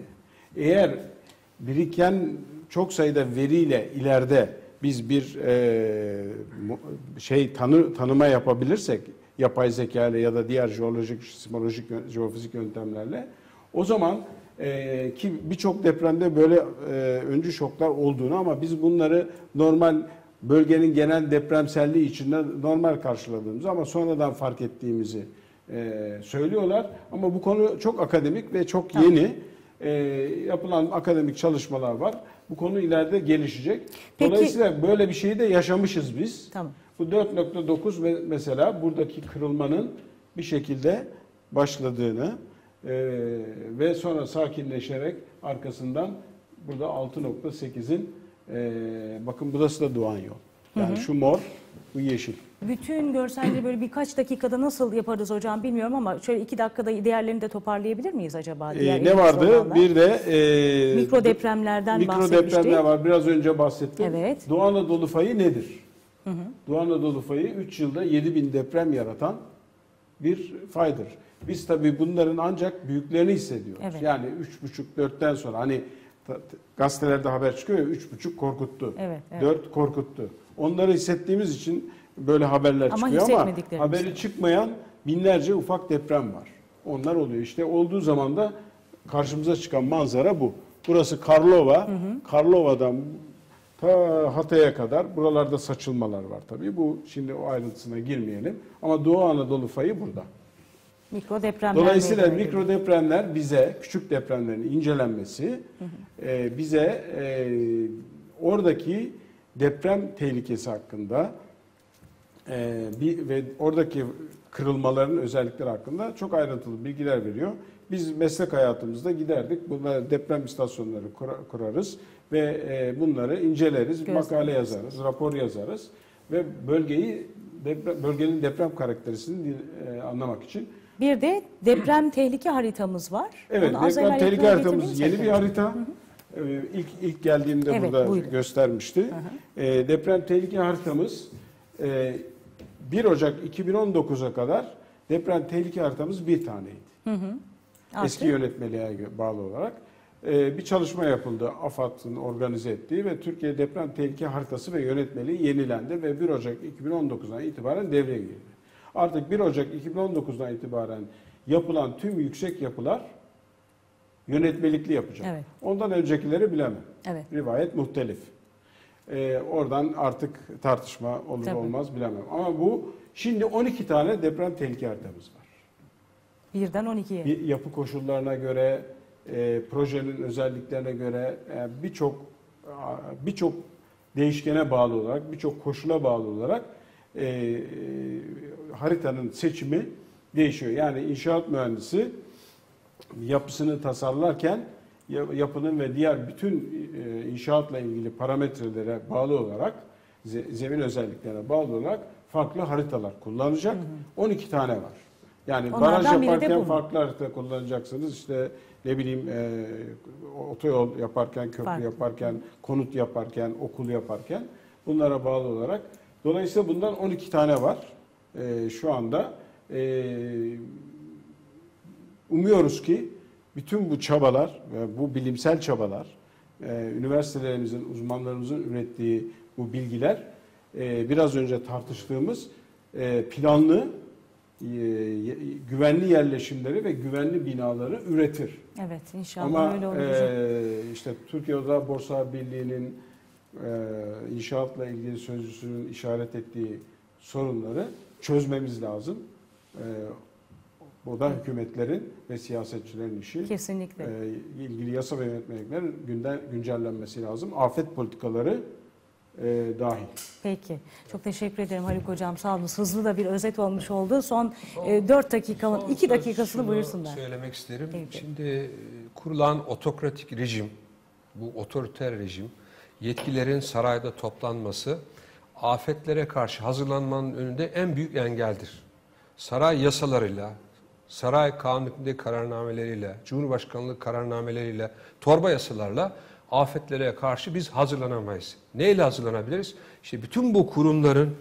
Speaker 2: Eğer biriken çok sayıda veriyle ileride biz bir e, şey tanı tanıma yapabilirsek yapay zeka ile ya da diğer jeolojik, sismolojik, jeofizik yöntemlerle o zaman e, ki birçok depremde böyle e, öncü şoklar olduğunu ama biz bunları normal bölgenin genel depremselliği içinde normal karşıladığımız ama sonradan fark ettiğimizi e, söylüyorlar. Ama bu konu çok akademik ve çok yeni. E, yapılan akademik çalışmalar var. Bu konu ileride gelişecek.
Speaker 1: Peki-
Speaker 2: Dolayısıyla böyle bir şeyi de yaşamışız biz.
Speaker 1: Tamam.
Speaker 2: Bu 4.9 me- mesela buradaki kırılmanın bir şekilde başladığını e, ve sonra sakinleşerek arkasından burada 6.8'in e, bakın burası da Doğan Yol. Yani şu mor, bu yeşil.
Speaker 1: Bütün görselleri böyle birkaç dakikada nasıl yaparız hocam bilmiyorum ama şöyle iki dakikada diğerlerini de toparlayabilir miyiz acaba?
Speaker 2: E,
Speaker 1: Diğer
Speaker 2: ne
Speaker 1: ilginç
Speaker 2: vardı?
Speaker 1: olanlar.
Speaker 2: Bir de e,
Speaker 1: mikro depremlerden
Speaker 2: mikro
Speaker 1: bahsetmiştik.
Speaker 2: depremler var. Biraz önce bahsettim.
Speaker 1: Evet.
Speaker 2: Doğu Anadolu fayı nedir? Doğu Anadolu fayı 3 yılda 7000 deprem yaratan bir faydır. Biz tabii bunların ancak büyüklerini hissediyoruz.
Speaker 1: Evet.
Speaker 2: Yani 3,5-4'ten sonra hani ta- ta- gazetelerde haber çıkıyor ya 3,5 korkuttu.
Speaker 1: Evet, evet.
Speaker 2: 4 korkuttu. Onları hissettiğimiz için böyle haberler
Speaker 1: Ama
Speaker 2: çıkıyor ama haberi çıkmayan binlerce ufak deprem var. Onlar oluyor. İşte olduğu zaman da karşımıza çıkan manzara bu. Burası Karlova. Karlova'dan ta Hatay'a kadar buralarda saçılmalar var tabii. Bu şimdi o ayrıntısına girmeyelim. Ama Doğu Anadolu fayı burada.
Speaker 1: Mikro depremler
Speaker 2: Dolayısıyla mikro depremler bize, küçük depremlerin incelenmesi e, bize e, oradaki deprem tehlikesi hakkında e, bir ve oradaki kırılmaların özellikleri hakkında çok ayrıntılı bilgiler veriyor. Biz meslek hayatımızda giderdik. Bunlar deprem istasyonları kura- kurarız ve e, bunları inceleriz, makale yazarız, rapor yazarız ve bölgeyi deprem, bölgenin deprem karakterisini e, anlamak için
Speaker 1: Bir de deprem tehlike haritamız var.
Speaker 2: Evet,
Speaker 1: Onu
Speaker 2: deprem tehlike haritamız yeni bir harita. Ee, ilk ilk geldiğimde
Speaker 1: Evet,
Speaker 2: burada
Speaker 1: buyurun.
Speaker 2: göstermişti. Ee, deprem tehlike haritamız e, 1 Ocak 2019'a kadar deprem tehlike haritamız bir taneydi.
Speaker 1: Artık
Speaker 2: Eski yönetmeliğe bağlı olarak. Ee, bir çalışma yapıldı. AFAD'ın organize ettiği ve Türkiye Deprem Tehlike Haritası ve Yönetmeliği yenilendi ve 1 Ocak 2019'dan itibaren devreye girdi. Artık 1 Ocak 2019'dan itibaren yapılan tüm yüksek yapılar yönetmelikli yapacak.
Speaker 1: Evet.
Speaker 2: Ondan öncekileri bilemem.
Speaker 1: Evet.
Speaker 2: Rivayet muhtelif. Ee, oradan artık tartışma olur
Speaker 1: Tabii.
Speaker 2: olmaz bilemem. Ama bu şimdi 12 tane deprem tehlike haritamız var.
Speaker 1: birden 12'ye.
Speaker 2: Bir yapı koşullarına göre, e, projenin özelliklerine göre e, birçok birçok değişkene bağlı olarak, birçok koşula bağlı olarak e, e, haritanın seçimi değişiyor. Yani inşaat mühendisi yapısını tasarlarken yapının ve diğer bütün e, inşaatla ilgili parametrelere bağlı olarak ze- zemin özelliklerine bağlı olarak farklı haritalar kullanacak. 12 tane var. Yani
Speaker 1: Onlardan
Speaker 2: baraj yaparken farklı harita kullanacaksınız. İşte ne bileyim e, otoyol yaparken, köprü
Speaker 1: Farklı.
Speaker 2: yaparken, konut yaparken, okul yaparken bunlara bağlı olarak. Dolayısıyla bundan 12 tane var e, şu anda. E, umuyoruz ki bütün bu çabalar ve bu bilimsel çabalar, e, üniversitelerimizin, uzmanlarımızın ürettiği bu bilgiler e, biraz önce tartıştığımız e, planlı, güvenli yerleşimleri ve güvenli binaları üretir.
Speaker 1: Evet inşallah
Speaker 2: Ama
Speaker 1: öyle olur.
Speaker 2: e, işte Türkiye Oda Borsa Birliği'nin e, inşaatla ilgili sözcüsünün işaret ettiği sorunları çözmemiz lazım. E, bu da hükümetlerin ve siyasetçilerin işi.
Speaker 1: Kesinlikle.
Speaker 2: E, ilgili yasa ve yönetmeliklerin günden, güncellenmesi lazım. Afet politikaları e, dahil.
Speaker 1: Peki. Çok teşekkür ederim Haluk Hocam. Sağ olun. Hızlı da bir özet olmuş oldu. Son 4 dakikanın,
Speaker 4: Son
Speaker 1: 2
Speaker 4: söz
Speaker 1: dakikasını buyursunlar.
Speaker 4: söylemek isterim.
Speaker 1: Peki.
Speaker 4: Şimdi e, kurulan otokratik rejim, bu otoriter rejim, yetkilerin sarayda toplanması, afetlere karşı hazırlanmanın önünde en büyük engeldir. Saray yasalarıyla, saray kanun hükmünde kararnameleriyle, cumhurbaşkanlığı kararnameleriyle, torba yasalarla afetlere karşı biz hazırlanamayız. Neyle hazırlanabiliriz? İşte bütün bu kurumların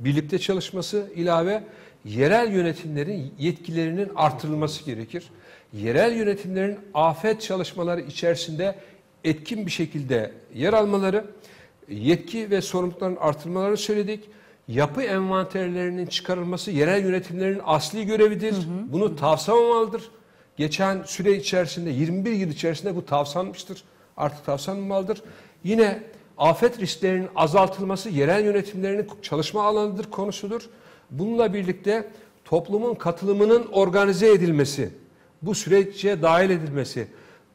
Speaker 4: birlikte çalışması ilave yerel yönetimlerin yetkilerinin artırılması gerekir. Yerel yönetimlerin afet çalışmaları içerisinde etkin bir şekilde yer almaları, yetki ve sorumlulukların artırılmalarını söyledik. Yapı envanterlerinin çıkarılması yerel yönetimlerin asli görevidir. Bunu tavsamamalıdır. Geçen süre içerisinde 21 yıl içerisinde bu tavsanmıştır. Artık tavsanmamalıdır. Yine afet risklerinin azaltılması yerel yönetimlerinin çalışma alanıdır konusudur. Bununla birlikte toplumun katılımının organize edilmesi, bu sürece dahil edilmesi,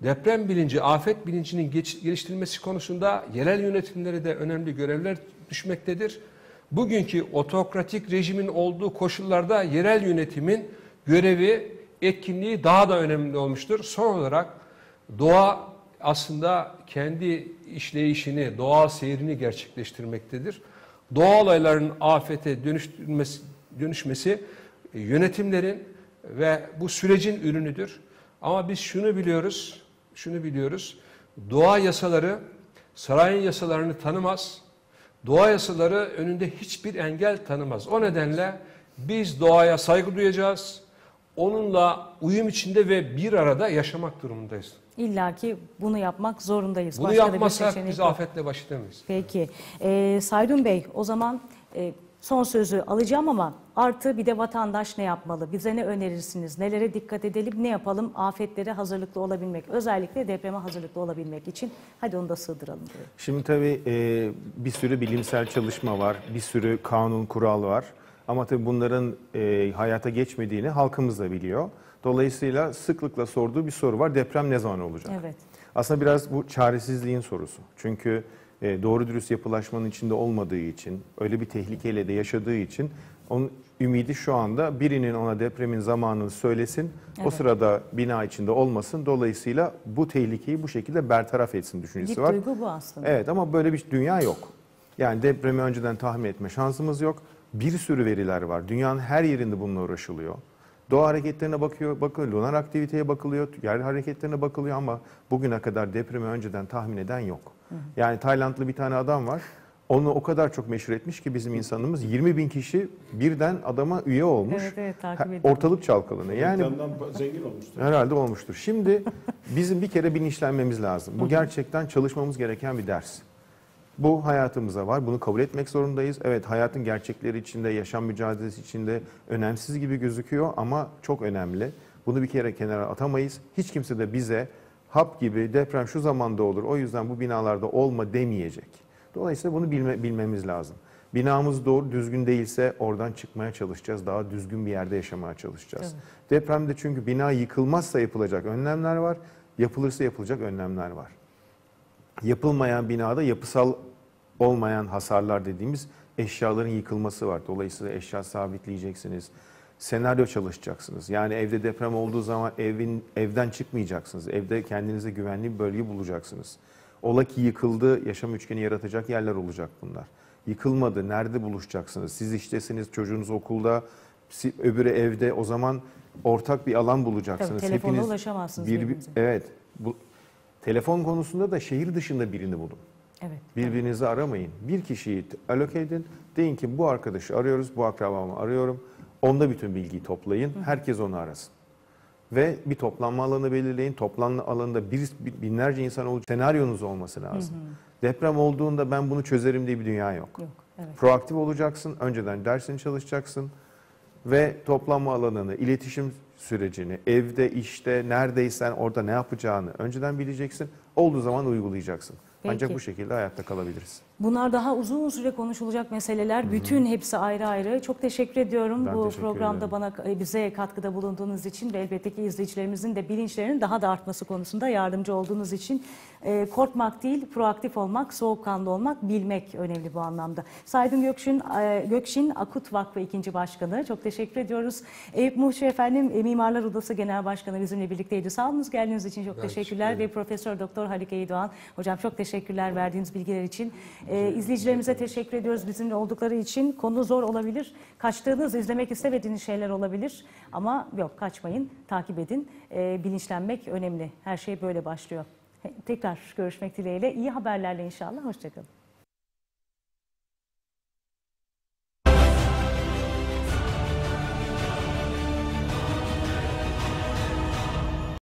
Speaker 4: deprem bilinci, afet bilincinin geliştirilmesi konusunda yerel yönetimlere de önemli görevler düşmektedir. Bugünkü otokratik rejimin olduğu koşullarda yerel yönetimin görevi, etkinliği daha da önemli olmuştur. Son olarak doğa aslında kendi işleyişini, doğal seyrini gerçekleştirmektedir. Doğa olaylarının afete dönüştürmesi, dönüşmesi e, yönetimlerin ve bu sürecin ürünüdür. Ama biz şunu biliyoruz, şunu biliyoruz. Doğa yasaları sarayın yasalarını tanımaz. Doğa yasaları önünde hiçbir engel tanımaz. O nedenle biz doğaya saygı duyacağız. Onunla uyum içinde ve bir arada yaşamak durumundayız.
Speaker 1: İlla ki bunu yapmak zorundayız.
Speaker 4: Bunu
Speaker 1: Başka seçenek
Speaker 4: biz
Speaker 1: yok.
Speaker 4: afetle baş edemeyiz.
Speaker 1: Peki. Ee, Saydun Bey o zaman e, son sözü alacağım ama artı bir de vatandaş ne yapmalı? Bize ne önerirsiniz? Nelere dikkat edelim? Ne yapalım? Afetlere hazırlıklı olabilmek. Özellikle depreme hazırlıklı olabilmek için. Hadi onu da sığdıralım. buraya.
Speaker 3: Şimdi tabii e, bir sürü bilimsel çalışma var, bir sürü kanun, kural var. Ama tabii bunların e, hayata geçmediğini halkımız da biliyor. Dolayısıyla sıklıkla sorduğu bir soru var. Deprem ne zaman olacak?
Speaker 1: Evet.
Speaker 3: Aslında biraz bu çaresizliğin sorusu. Çünkü doğru dürüst yapılaşmanın içinde olmadığı için, öyle bir tehlikeyle de yaşadığı için onun ümidi şu anda birinin ona depremin zamanını söylesin, o
Speaker 1: Evet.
Speaker 3: sırada bina içinde olmasın. Dolayısıyla bu tehlikeyi bu şekilde bertaraf etsin düşüncesi
Speaker 1: İlk
Speaker 3: var.
Speaker 1: duygu bu aslında.
Speaker 3: Evet ama böyle bir dünya yok. Yani depremi önceden tahmin etme şansımız yok. Bir sürü veriler var. Dünyanın her yerinde bununla uğraşılıyor. Doğa hareketlerine bakıyor, bakılıyor, lunar aktiviteye bakılıyor, yer hareketlerine bakılıyor ama bugüne kadar depremi önceden tahmin eden yok. Yani Taylandlı bir tane adam var. Onu o kadar çok meşhur etmiş ki bizim insanımız 20 bin kişi birden adama üye olmuş.
Speaker 1: Evet, evet, takip ediyorum.
Speaker 3: Ortalık çalkalanıyor. Yani
Speaker 2: zengin olmuştur.
Speaker 3: Herhalde olmuştur. Şimdi bizim bir kere bilinçlenmemiz lazım. Bu gerçekten çalışmamız gereken bir ders. Bu hayatımıza var. Bunu kabul etmek zorundayız. Evet hayatın gerçekleri içinde, yaşam mücadelesi içinde önemsiz gibi gözüküyor ama çok önemli. Bunu bir kere kenara atamayız. Hiç kimse de bize hap gibi deprem şu zamanda olur. O yüzden bu binalarda olma demeyecek. Dolayısıyla bunu bilme, bilmemiz lazım. Binamız doğru düzgün değilse oradan çıkmaya çalışacağız. Daha düzgün bir yerde yaşamaya çalışacağız. Depremde çünkü bina yıkılmazsa yapılacak önlemler var. Yapılırsa yapılacak önlemler var. Yapılmayan binada yapısal olmayan hasarlar dediğimiz eşyaların yıkılması var. Dolayısıyla eşya sabitleyeceksiniz. Senaryo çalışacaksınız. Yani evde deprem olduğu zaman evin evden çıkmayacaksınız. Evde kendinize güvenli bir bölge bulacaksınız. Ola ki yıkıldı, yaşam üçgeni yaratacak yerler olacak bunlar. Yıkılmadı, nerede buluşacaksınız? Siz iştesiniz, çocuğunuz okulda, öbürü evde. O zaman ortak bir alan bulacaksınız.
Speaker 1: Tabii, telefonla ulaşamazsınız
Speaker 3: bir-
Speaker 1: birbirinize.
Speaker 3: Evet. Bu, telefon konusunda da şehir dışında birini bulun.
Speaker 1: Evet.
Speaker 3: Birbirinizi aramayın. Bir kişiyi allocate edin. Deyin ki bu arkadaşı arıyoruz, bu akrabamı arıyorum. Onda bütün bilgiyi toplayın. Herkes onu arasın. Ve bir toplanma alanı belirleyin. Toplanma alanında bir, binlerce insan olacak. Senaryonuz olması lazım. Deprem olduğunda ben bunu çözerim diye bir dünya yok.
Speaker 1: Yok. Evet.
Speaker 3: Proaktif olacaksın. Önceden dersini çalışacaksın. Ve toplanma alanını, iletişim sürecini, evde, işte, neredeysen orada ne yapacağını önceden bileceksin. Olduğu zaman uygulayacaksın. Ancak
Speaker 1: Peki.
Speaker 3: bu şekilde hayatta kalabiliriz.
Speaker 1: Bunlar daha uzun süre konuşulacak meseleler. Bütün hepsi ayrı ayrı. Çok teşekkür ediyorum
Speaker 3: Ben
Speaker 1: bu
Speaker 3: teşekkür
Speaker 1: programda
Speaker 3: ederim.
Speaker 1: bana bize katkıda bulunduğunuz için ve elbette ki izleyicilerimizin de bilinçlerinin daha da artması konusunda yardımcı olduğunuz için e, korkmak değil, proaktif olmak, soğukkanlı olmak, bilmek önemli bu anlamda. Saydın Gökşin, e, Gökşin Akut Vakfı ikinci başkanı. Çok teşekkür ediyoruz. Eyüp Muhçe efendim e, Mimarlar Odası Genel Başkanı bizimle birlikteydi. Sağ olunuz geldiğiniz için çok
Speaker 4: Ben
Speaker 1: teşekkürler
Speaker 4: teşekkür
Speaker 1: ve Profesör Doktor Halike Eydoğan hocam çok teşekkürler verdiğiniz bilgiler için. Ee, izleyicilerimize teşekkür ediyoruz bizimle oldukları için. Konu zor olabilir. Kaçtığınız, izlemek istemediğiniz şeyler olabilir. Ama yok kaçmayın, takip edin. Ee, bilinçlenmek önemli. Her şey böyle başlıyor. Tekrar görüşmek dileğiyle. İyi haberlerle inşallah. Hoşçakalın.